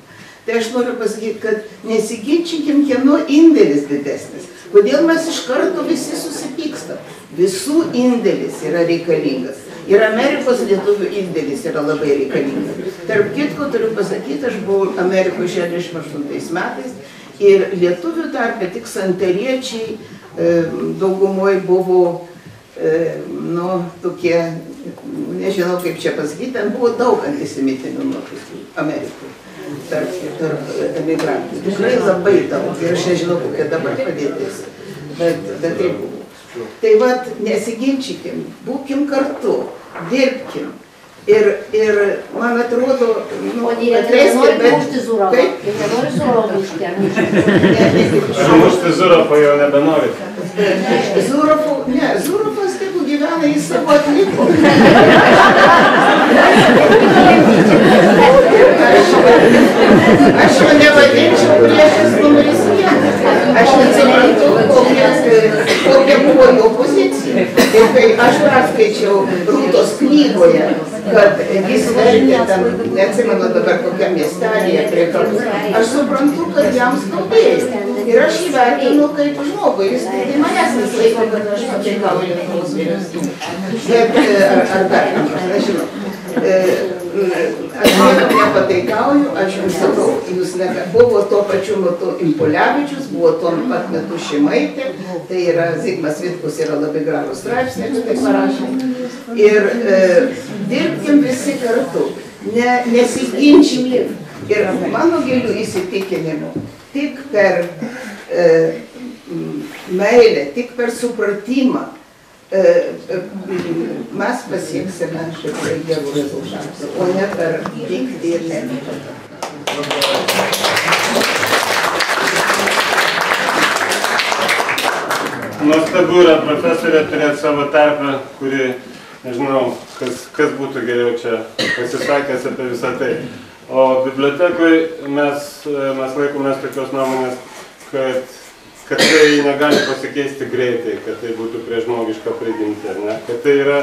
Tai aš noriu pasakyti, kad nesiginčykim, kieno indėlis didesnis. Kodėl mes iš karto visi susipykstam. Visų indėlis yra reikalingas. Ir Amerikos lietuvių indėlis yra labai reikalingas. Tarp kitko turiu pasakyti, aš buvau Amerikoje 68 metais ir lietuvių tarpe tik santariečiai e, daugumoje buvo, e, nu, tokie, nežinau kaip čia pasakyti, ten buvo daug antisemitinių nuotaikų Amerikoje tarp, tarp emigrantų. Tikrai labai daug. Ir aš nežinau, kokia dabar padėtis. Bet, bet tai buvo. Tai vad, nesiginčykim, būkim kartu, dirbkim. Ir, ir man atrodo, nu, O dieve, nenori Zurovą. Kaip? Nenori mušti, ar mušti? Sumušti Zurovą jau nebenorite. Zurovų, ne, Zurovas tegu gyvena į savo atliko. Aš jo nevadinčiau priešas numeris vienas. Aš nesuprantu, kokia, buvo jo pozicija. Ir kai aš perskaičiau Rūtos knygoje, kad jis vertė ten, neatsimenu dabar kokiam miestelėje prie kalbų, aš suprantu, kad jam skaudėjo. Ir aš jį vertinu kaip žmogų. Jis tai manęs vis laiko, kad aš pataikauju Lietuvos vyriausybę. Bet, ar, ar dar nors, nežinau. E, aš niekam nepataikauju, aš jums sakau, jūs nebe, buvo tuo pačiu metu Impulevičius, buvo tuo pat metu Šimaitė, tai yra Zigmas Vitkus yra labai gražus straipsnė, čia taip parašė. Ir e, dirbkim visi kartu, ne, nesiginčykim. Ir mano gilių įsitikinimų, tik per e, meilę, tik per supratimą mes pasieksime tikrai gerų rezultatų, o ne per pyktį ir neapykantą. Nuostabu yra profesorė turėti savo tarpę, kuri, nežinau, kas, kas būtų geriau čia pasisakęs apie visą tai. O bibliotekui mes, mes laikomės tokios nuomonės, kad, kad tai negali pasikeisti greitai, kad tai būtų prie žmogišką prigimtį, ar ne? kad tai yra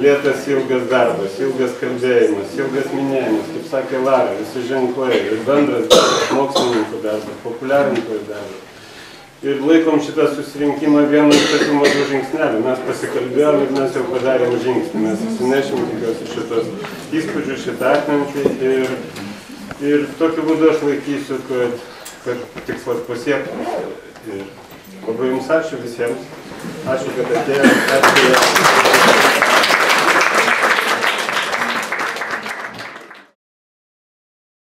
lėtas ilgas darbas, ilgas kalbėjimas, ilgas minėjimas, kaip sakė Lara, visi ženklai ir bendras darbas, mokslininkų darbas, populiarintojų darbas. Ir laikom šitą susirinkimą vienu iš tokių mažų žingsnelių. Mes pasikalbėjom ir mes jau padarėm žingsnį. Mes įsinešim tikiuosi šitos įspūdžius, šitą atmintį ir, ir tokiu būdu aš laikysiu, kad, kad tikslas pasiektas. Ir labai jums ačiū visiems. Ačiū, kad atėjote. Ačiū.